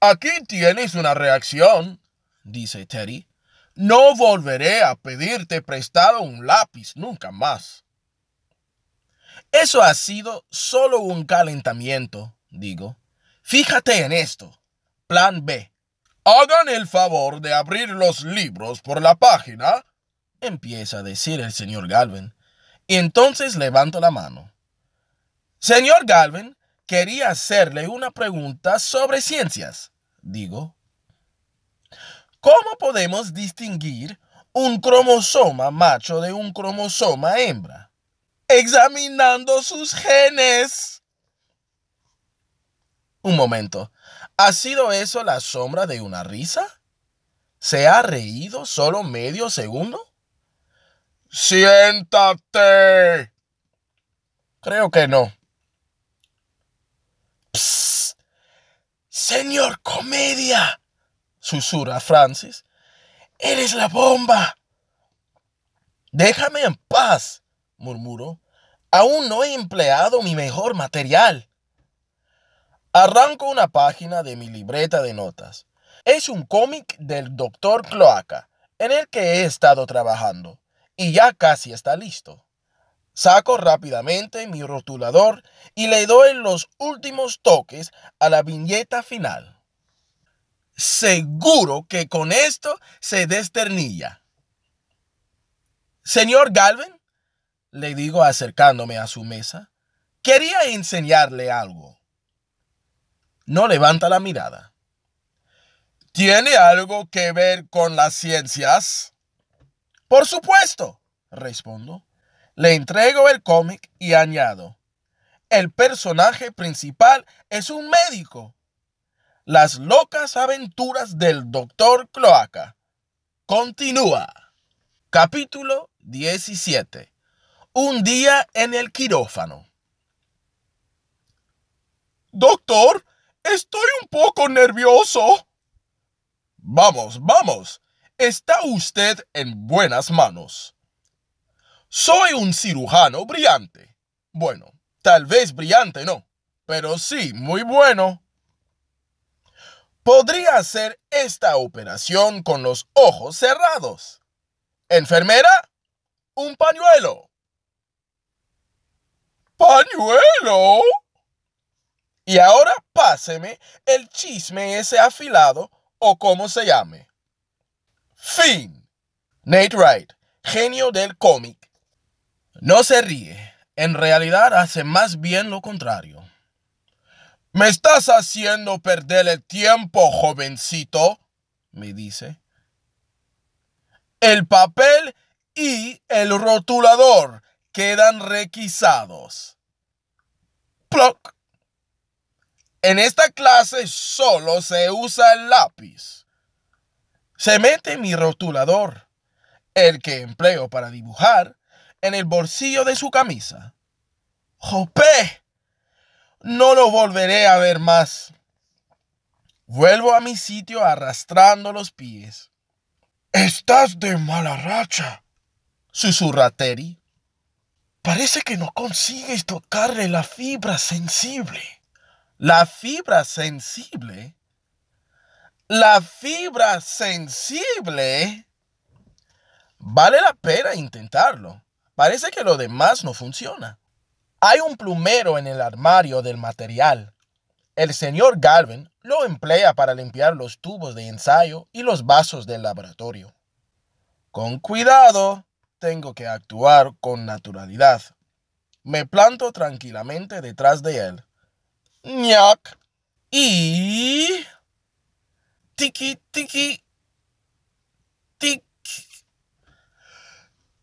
Aquí tienes una reacción, dice Teddy. No volveré a pedirte prestado un lápiz nunca más. Eso ha sido solo un calentamiento, digo. Fíjate en esto. Plan B. Hagan el favor de abrir los libros por la página, empieza a decir el señor Galvin. Y entonces levanto la mano. Señor Galvin, quería hacerle una pregunta sobre ciencias, digo. ¿Cómo podemos distinguir un cromosoma macho de un cromosoma hembra? Examinando sus genes. Un momento. ¿Ha sido eso la sombra de una risa? ¿Se ha reído solo medio segundo? Siéntate. Creo que no. Psst. Señor Comedia, susurra Francis. Eres la bomba. Déjame en paz, murmuró. Aún no he empleado mi mejor material. Arranco una página de mi libreta de notas. Es un cómic del Dr. Cloaca, en el que he estado trabajando, y ya casi está listo. Saco rápidamente mi rotulador y le doy los últimos toques a la viñeta final. Seguro que con esto se desternilla. Señor Galvin, le digo acercándome a su mesa, quería enseñarle algo no levanta la mirada. ¿Tiene algo que ver con las ciencias? Por supuesto, respondo. Le entrego el cómic y añado. El personaje principal es un médico. Las locas aventuras del doctor Cloaca. Continúa. Capítulo 17. Un día en el quirófano. Doctor, Estoy un poco nervioso. Vamos, vamos. Está usted en buenas manos. Soy un cirujano brillante. Bueno, tal vez brillante no, pero sí muy bueno. Podría hacer esta operación con los ojos cerrados. Enfermera, un pañuelo. ¿Pañuelo? Y ahora páseme el chisme ese afilado o como se llame. Fin. Nate Wright, genio del cómic. No se ríe. En realidad hace más bien lo contrario. Me estás haciendo perder el tiempo, jovencito, me dice. El papel y el rotulador quedan requisados. Ploc. En esta clase solo se usa el lápiz. Se mete mi rotulador, el que empleo para dibujar, en el bolsillo de su camisa. ¡Jopé! No lo volveré a ver más. Vuelvo a mi sitio arrastrando los pies. Estás de mala racha, susurra Terry. Parece que no consigues tocarle la fibra sensible. ¿La fibra sensible? ¿La fibra sensible? Vale la pena intentarlo. Parece que lo demás no funciona. Hay un plumero en el armario del material. El señor Galvin lo emplea para limpiar los tubos de ensayo y los vasos del laboratorio. Con cuidado, tengo que actuar con naturalidad. Me planto tranquilamente detrás de él. ¡Ñac! Y... Tiki, tiki, tiki.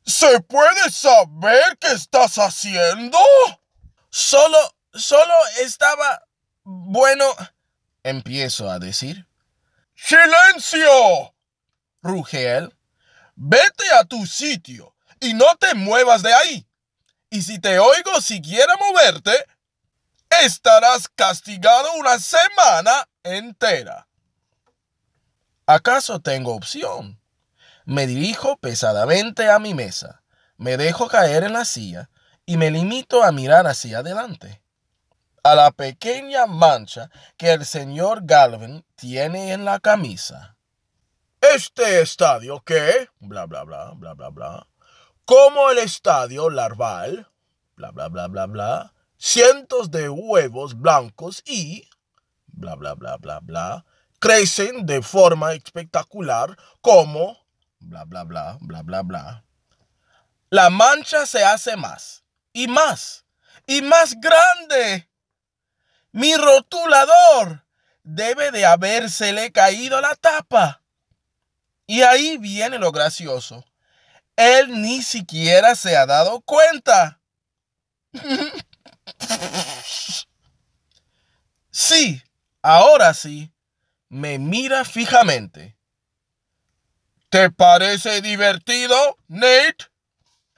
¿Se puede saber qué estás haciendo? Solo, solo estaba... Bueno, empiezo a decir. ¡Silencio! ruge él. Vete a tu sitio y no te muevas de ahí. Y si te oigo siquiera moverte, estarás castigado una semana entera. ¿Acaso tengo opción? Me dirijo pesadamente a mi mesa, me dejo caer en la silla y me limito a mirar hacia adelante. A la pequeña mancha que el señor Galvin tiene en la camisa. ¿Este estadio qué? Bla, bla, bla, bla, bla, bla. Como el estadio larval. Bla, bla, bla, bla, bla. Cientos de huevos blancos y... Bla, bla, bla, bla, bla. Crecen de forma espectacular como... Bla, bla, bla, bla, bla, bla. La mancha se hace más y más y más grande. Mi rotulador debe de habérsele caído la tapa. Y ahí viene lo gracioso. Él ni siquiera se ha dado cuenta. Sí, ahora sí. Me mira fijamente. ¿Te parece divertido, Nate?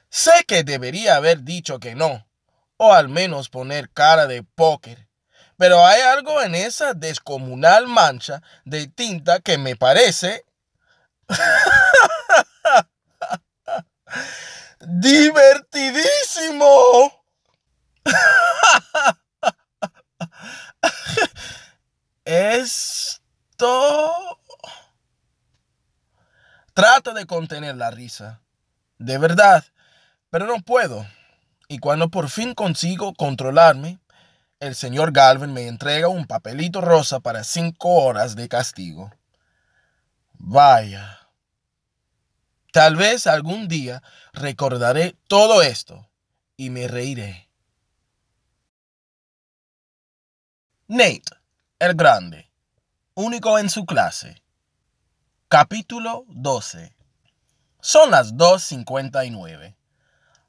Sé que debería haber dicho que no, o al menos poner cara de póker, pero hay algo en esa descomunal mancha de tinta que me parece ¡Divertidísimo! Esto... Trato de contener la risa. De verdad. Pero no puedo. Y cuando por fin consigo controlarme, el señor Galvin me entrega un papelito rosa para cinco horas de castigo. Vaya. Tal vez algún día recordaré todo esto y me reiré. Nate, el Grande, único en su clase. Capítulo 12. Son las 2.59.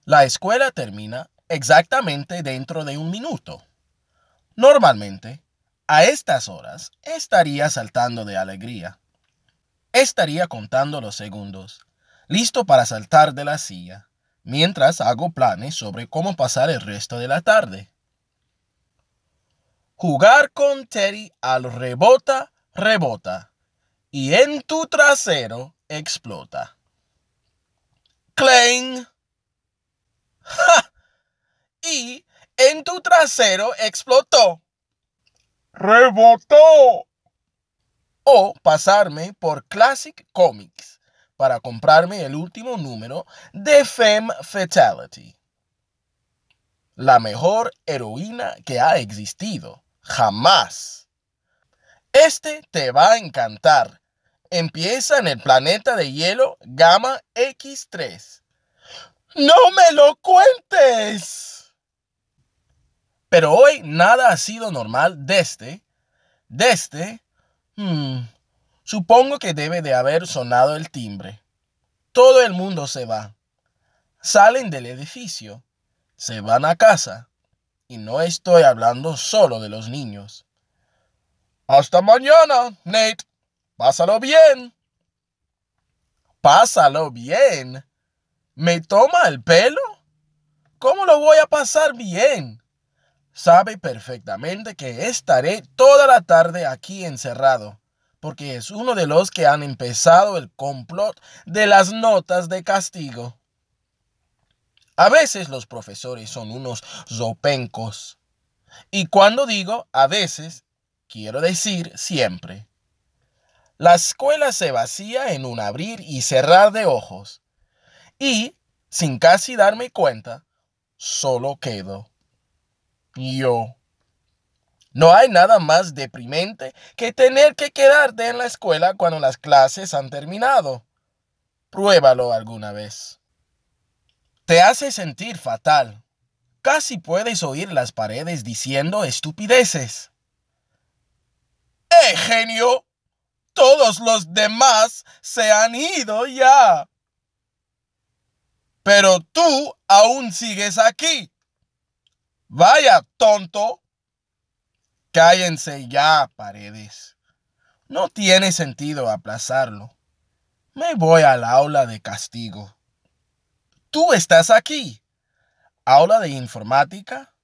La escuela termina exactamente dentro de un minuto. Normalmente, a estas horas estaría saltando de alegría. Estaría contando los segundos, listo para saltar de la silla, mientras hago planes sobre cómo pasar el resto de la tarde. Jugar con Teddy al rebota, rebota, y en tu trasero explota. Klein. ¡Ja! Y en tu trasero explotó. ¡Rebotó! O pasarme por Classic Comics para comprarme el último número de Femme Fatality. La mejor heroína que ha existido. Jamás. Este te va a encantar. Empieza en el planeta de hielo Gamma X3. ¡No me lo cuentes! Pero hoy nada ha sido normal desde, desde, hmm, Supongo que debe de haber sonado el timbre. Todo el mundo se va. Salen del edificio. Se van a casa. Y no estoy hablando solo de los niños. Hasta mañana, Nate. Pásalo bien. Pásalo bien. ¿Me toma el pelo? ¿Cómo lo voy a pasar bien? Sabe perfectamente que estaré toda la tarde aquí encerrado, porque es uno de los que han empezado el complot de las notas de castigo. A veces los profesores son unos zopencos. Y cuando digo a veces, quiero decir siempre. La escuela se vacía en un abrir y cerrar de ojos. Y, sin casi darme cuenta, solo quedo yo. No hay nada más deprimente que tener que quedarte en la escuela cuando las clases han terminado. Pruébalo alguna vez. Te hace sentir fatal. Casi puedes oír las paredes diciendo estupideces. ¡Eh, genio! Todos los demás se han ido ya. Pero tú aún sigues aquí. Vaya, tonto. Cállense ya, paredes. No tiene sentido aplazarlo. Me voy al aula de castigo. Tú estás aquí. Aula de informática,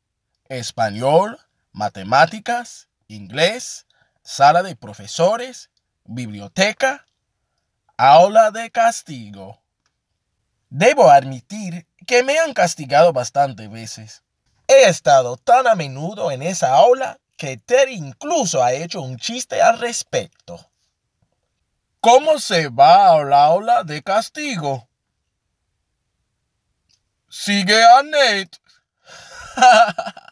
español, matemáticas, inglés, sala de profesores, biblioteca, aula de castigo. Debo admitir que me han castigado bastantes veces. He estado tan a menudo en esa aula que Terry incluso ha hecho un chiste al respecto. ¿Cómo se va al aula de castigo? Sigue a Nate.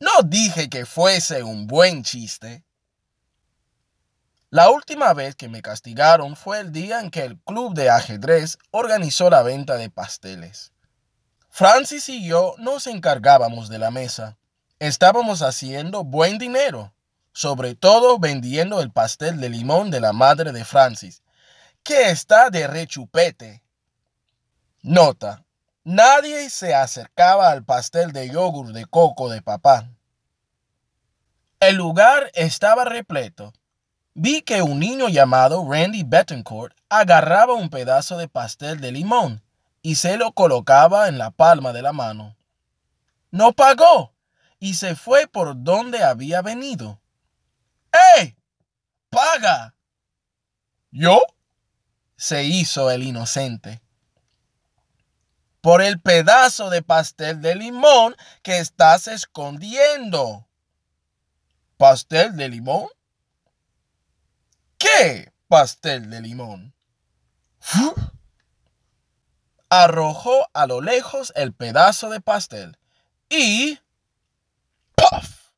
no dije que fuese un buen chiste. La última vez que me castigaron fue el día en que el club de ajedrez organizó la venta de pasteles. Francis y yo nos encargábamos de la mesa. Estábamos haciendo buen dinero, sobre todo vendiendo el pastel de limón de la madre de Francis, que está de rechupete. Nota. Nadie se acercaba al pastel de yogur de coco de papá. El lugar estaba repleto vi que un niño llamado Randy Betancourt agarraba un pedazo de pastel de limón y se lo colocaba en la palma de la mano. No pagó y se fue por donde había venido. ¡Eh! ¡Paga! ¿Yo? se hizo el inocente. Por el pedazo de pastel de limón que estás escondiendo. ¿Pastel de limón? ¿Qué pastel de limón? Arrojó a lo lejos el pedazo de pastel y... ¡Puff!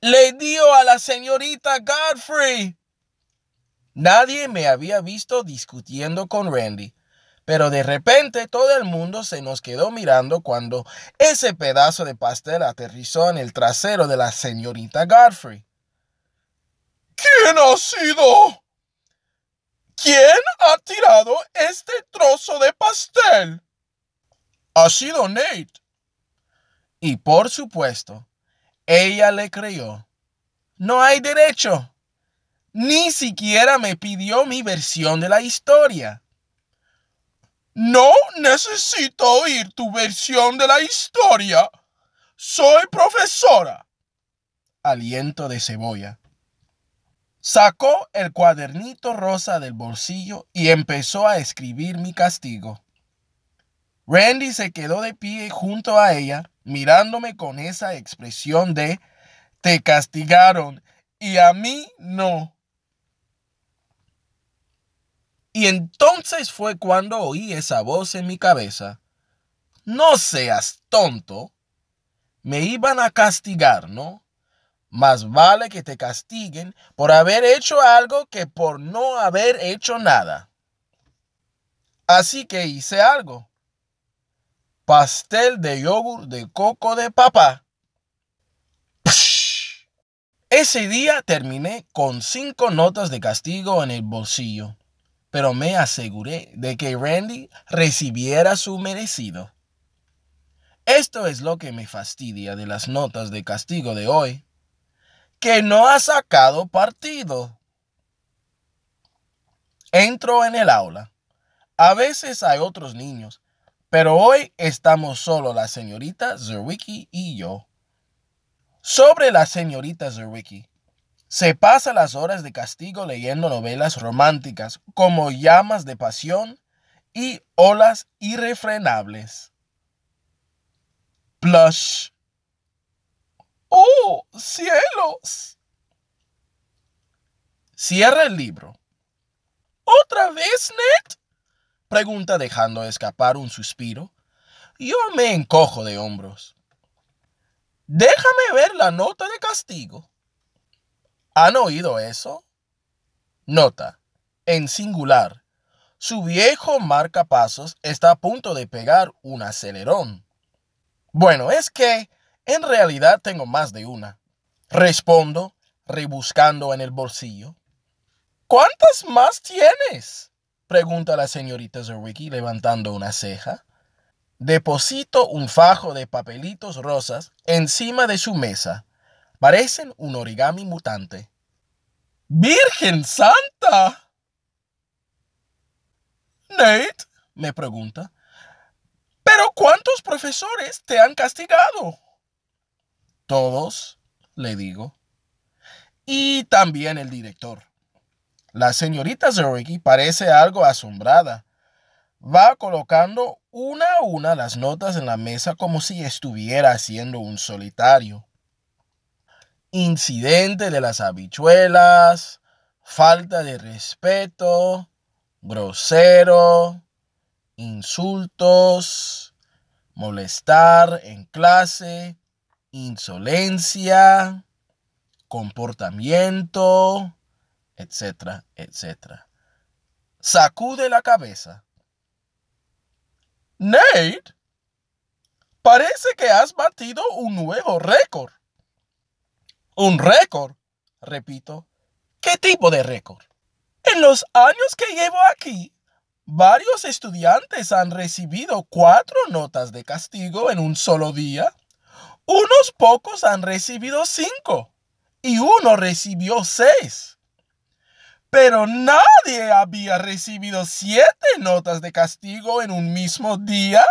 Le dio a la señorita Godfrey. Nadie me había visto discutiendo con Randy, pero de repente todo el mundo se nos quedó mirando cuando ese pedazo de pastel aterrizó en el trasero de la señorita Godfrey. ¿Quién ha sido? ¿Quién ha tirado este trozo de pastel? Ha sido Nate. Y por supuesto, ella le creyó. No hay derecho. Ni siquiera me pidió mi versión de la historia. No necesito oír tu versión de la historia. Soy profesora. Aliento de cebolla. Sacó el cuadernito rosa del bolsillo y empezó a escribir mi castigo. Randy se quedó de pie junto a ella, mirándome con esa expresión de te castigaron y a mí no. Y entonces fue cuando oí esa voz en mi cabeza. No seas tonto. Me iban a castigar, ¿no? Más vale que te castiguen por haber hecho algo que por no haber hecho nada. Así que hice algo. Pastel de yogur de coco de papá. Ese día terminé con cinco notas de castigo en el bolsillo, pero me aseguré de que Randy recibiera su merecido. Esto es lo que me fastidia de las notas de castigo de hoy que no ha sacado partido. Entro en el aula. A veces hay otros niños, Pero hoy estamos solo la señorita Zerwicki y yo. Sobre la señorita Zerwicki. Se pasa las horas de castigo leyendo novelas románticas como llamas de pasión y olas irrefrenables. Blush. ¡Oh, cielos! Cierra el libro. ¿Otra vez, Ned? Pregunta dejando escapar un suspiro. Yo me encojo de hombros. Déjame ver la nota de castigo. ¿Han oído eso? Nota. En singular. Su viejo marcapasos está a punto de pegar un acelerón. Bueno, es que en realidad tengo más de una. Respondo, rebuscando en el bolsillo. ¿Cuántas más tienes? Pregunta la señorita Zerwicki levantando una ceja. Deposito un fajo de papelitos rosas encima de su mesa. Parecen un origami mutante. ¡Virgen Santa! Nate, me pregunta, ¿pero cuántos profesores te han castigado? Todos, le digo. Y también el director. La señorita Zerwicki parece algo asombrada. Va colocando una a una las notas en la mesa como si estuviera haciendo un solitario. Incidente de las habichuelas, falta de respeto, grosero, insultos, molestar en clase, insolencia, comportamiento, etcétera, etcétera. Sacude la cabeza. Nate, parece que has batido un nuevo récord. ¿Un récord? Repito. ¿Qué tipo de récord? En los años que llevo aquí, varios estudiantes han recibido cuatro notas de castigo en un solo día. Unos pocos han recibido cinco y uno recibió seis pero nadie había recibido siete notas de castigo en un mismo día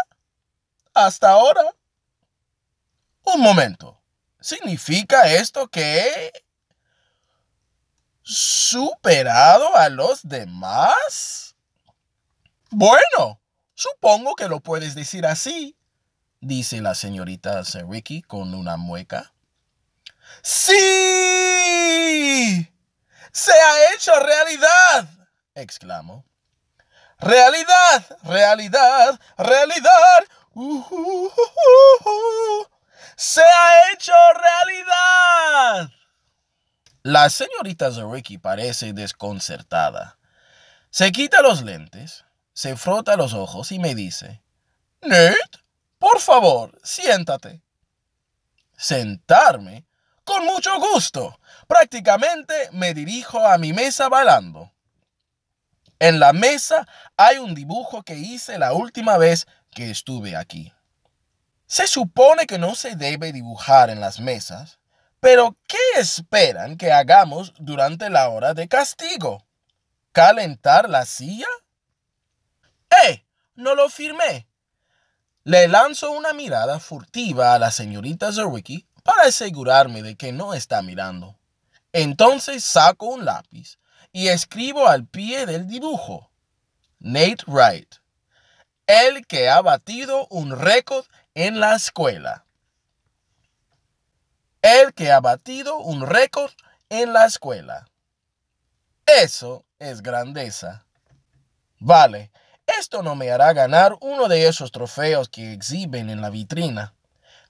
hasta ahora. Un momento. ¿Significa esto que he superado a los demás? Bueno, supongo que lo puedes decir así, dice la señorita Seriki con una mueca. ¡Sí! se ha hecho realidad, exclamó. Realidad, realidad, realidad. Se ha hecho realidad. La señorita Zoriki parece desconcertada. Se quita los lentes, se frota los ojos y me dice, Ned, por favor, siéntate. Sentarme con mucho gusto. Prácticamente me dirijo a mi mesa bailando. En la mesa hay un dibujo que hice la última vez que estuve aquí. Se supone que no se debe dibujar en las mesas, pero ¿qué esperan que hagamos durante la hora de castigo? ¿Calentar la silla? ¡Eh! No lo firmé. Le lanzo una mirada furtiva a la señorita Zerwicki para asegurarme de que no está mirando. Entonces saco un lápiz y escribo al pie del dibujo. Nate Wright, el que ha batido un récord en la escuela. El que ha batido un récord en la escuela. Eso es grandeza. Vale, esto no me hará ganar uno de esos trofeos que exhiben en la vitrina.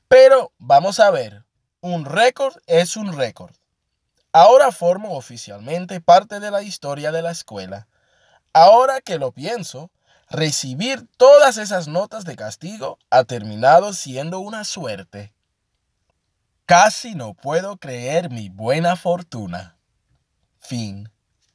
Pero vamos a ver, un récord es un récord. Ahora formo oficialmente parte de la historia de la escuela. Ahora que lo pienso, recibir todas esas notas de castigo ha terminado siendo una suerte. Casi no puedo creer mi buena fortuna. Fin.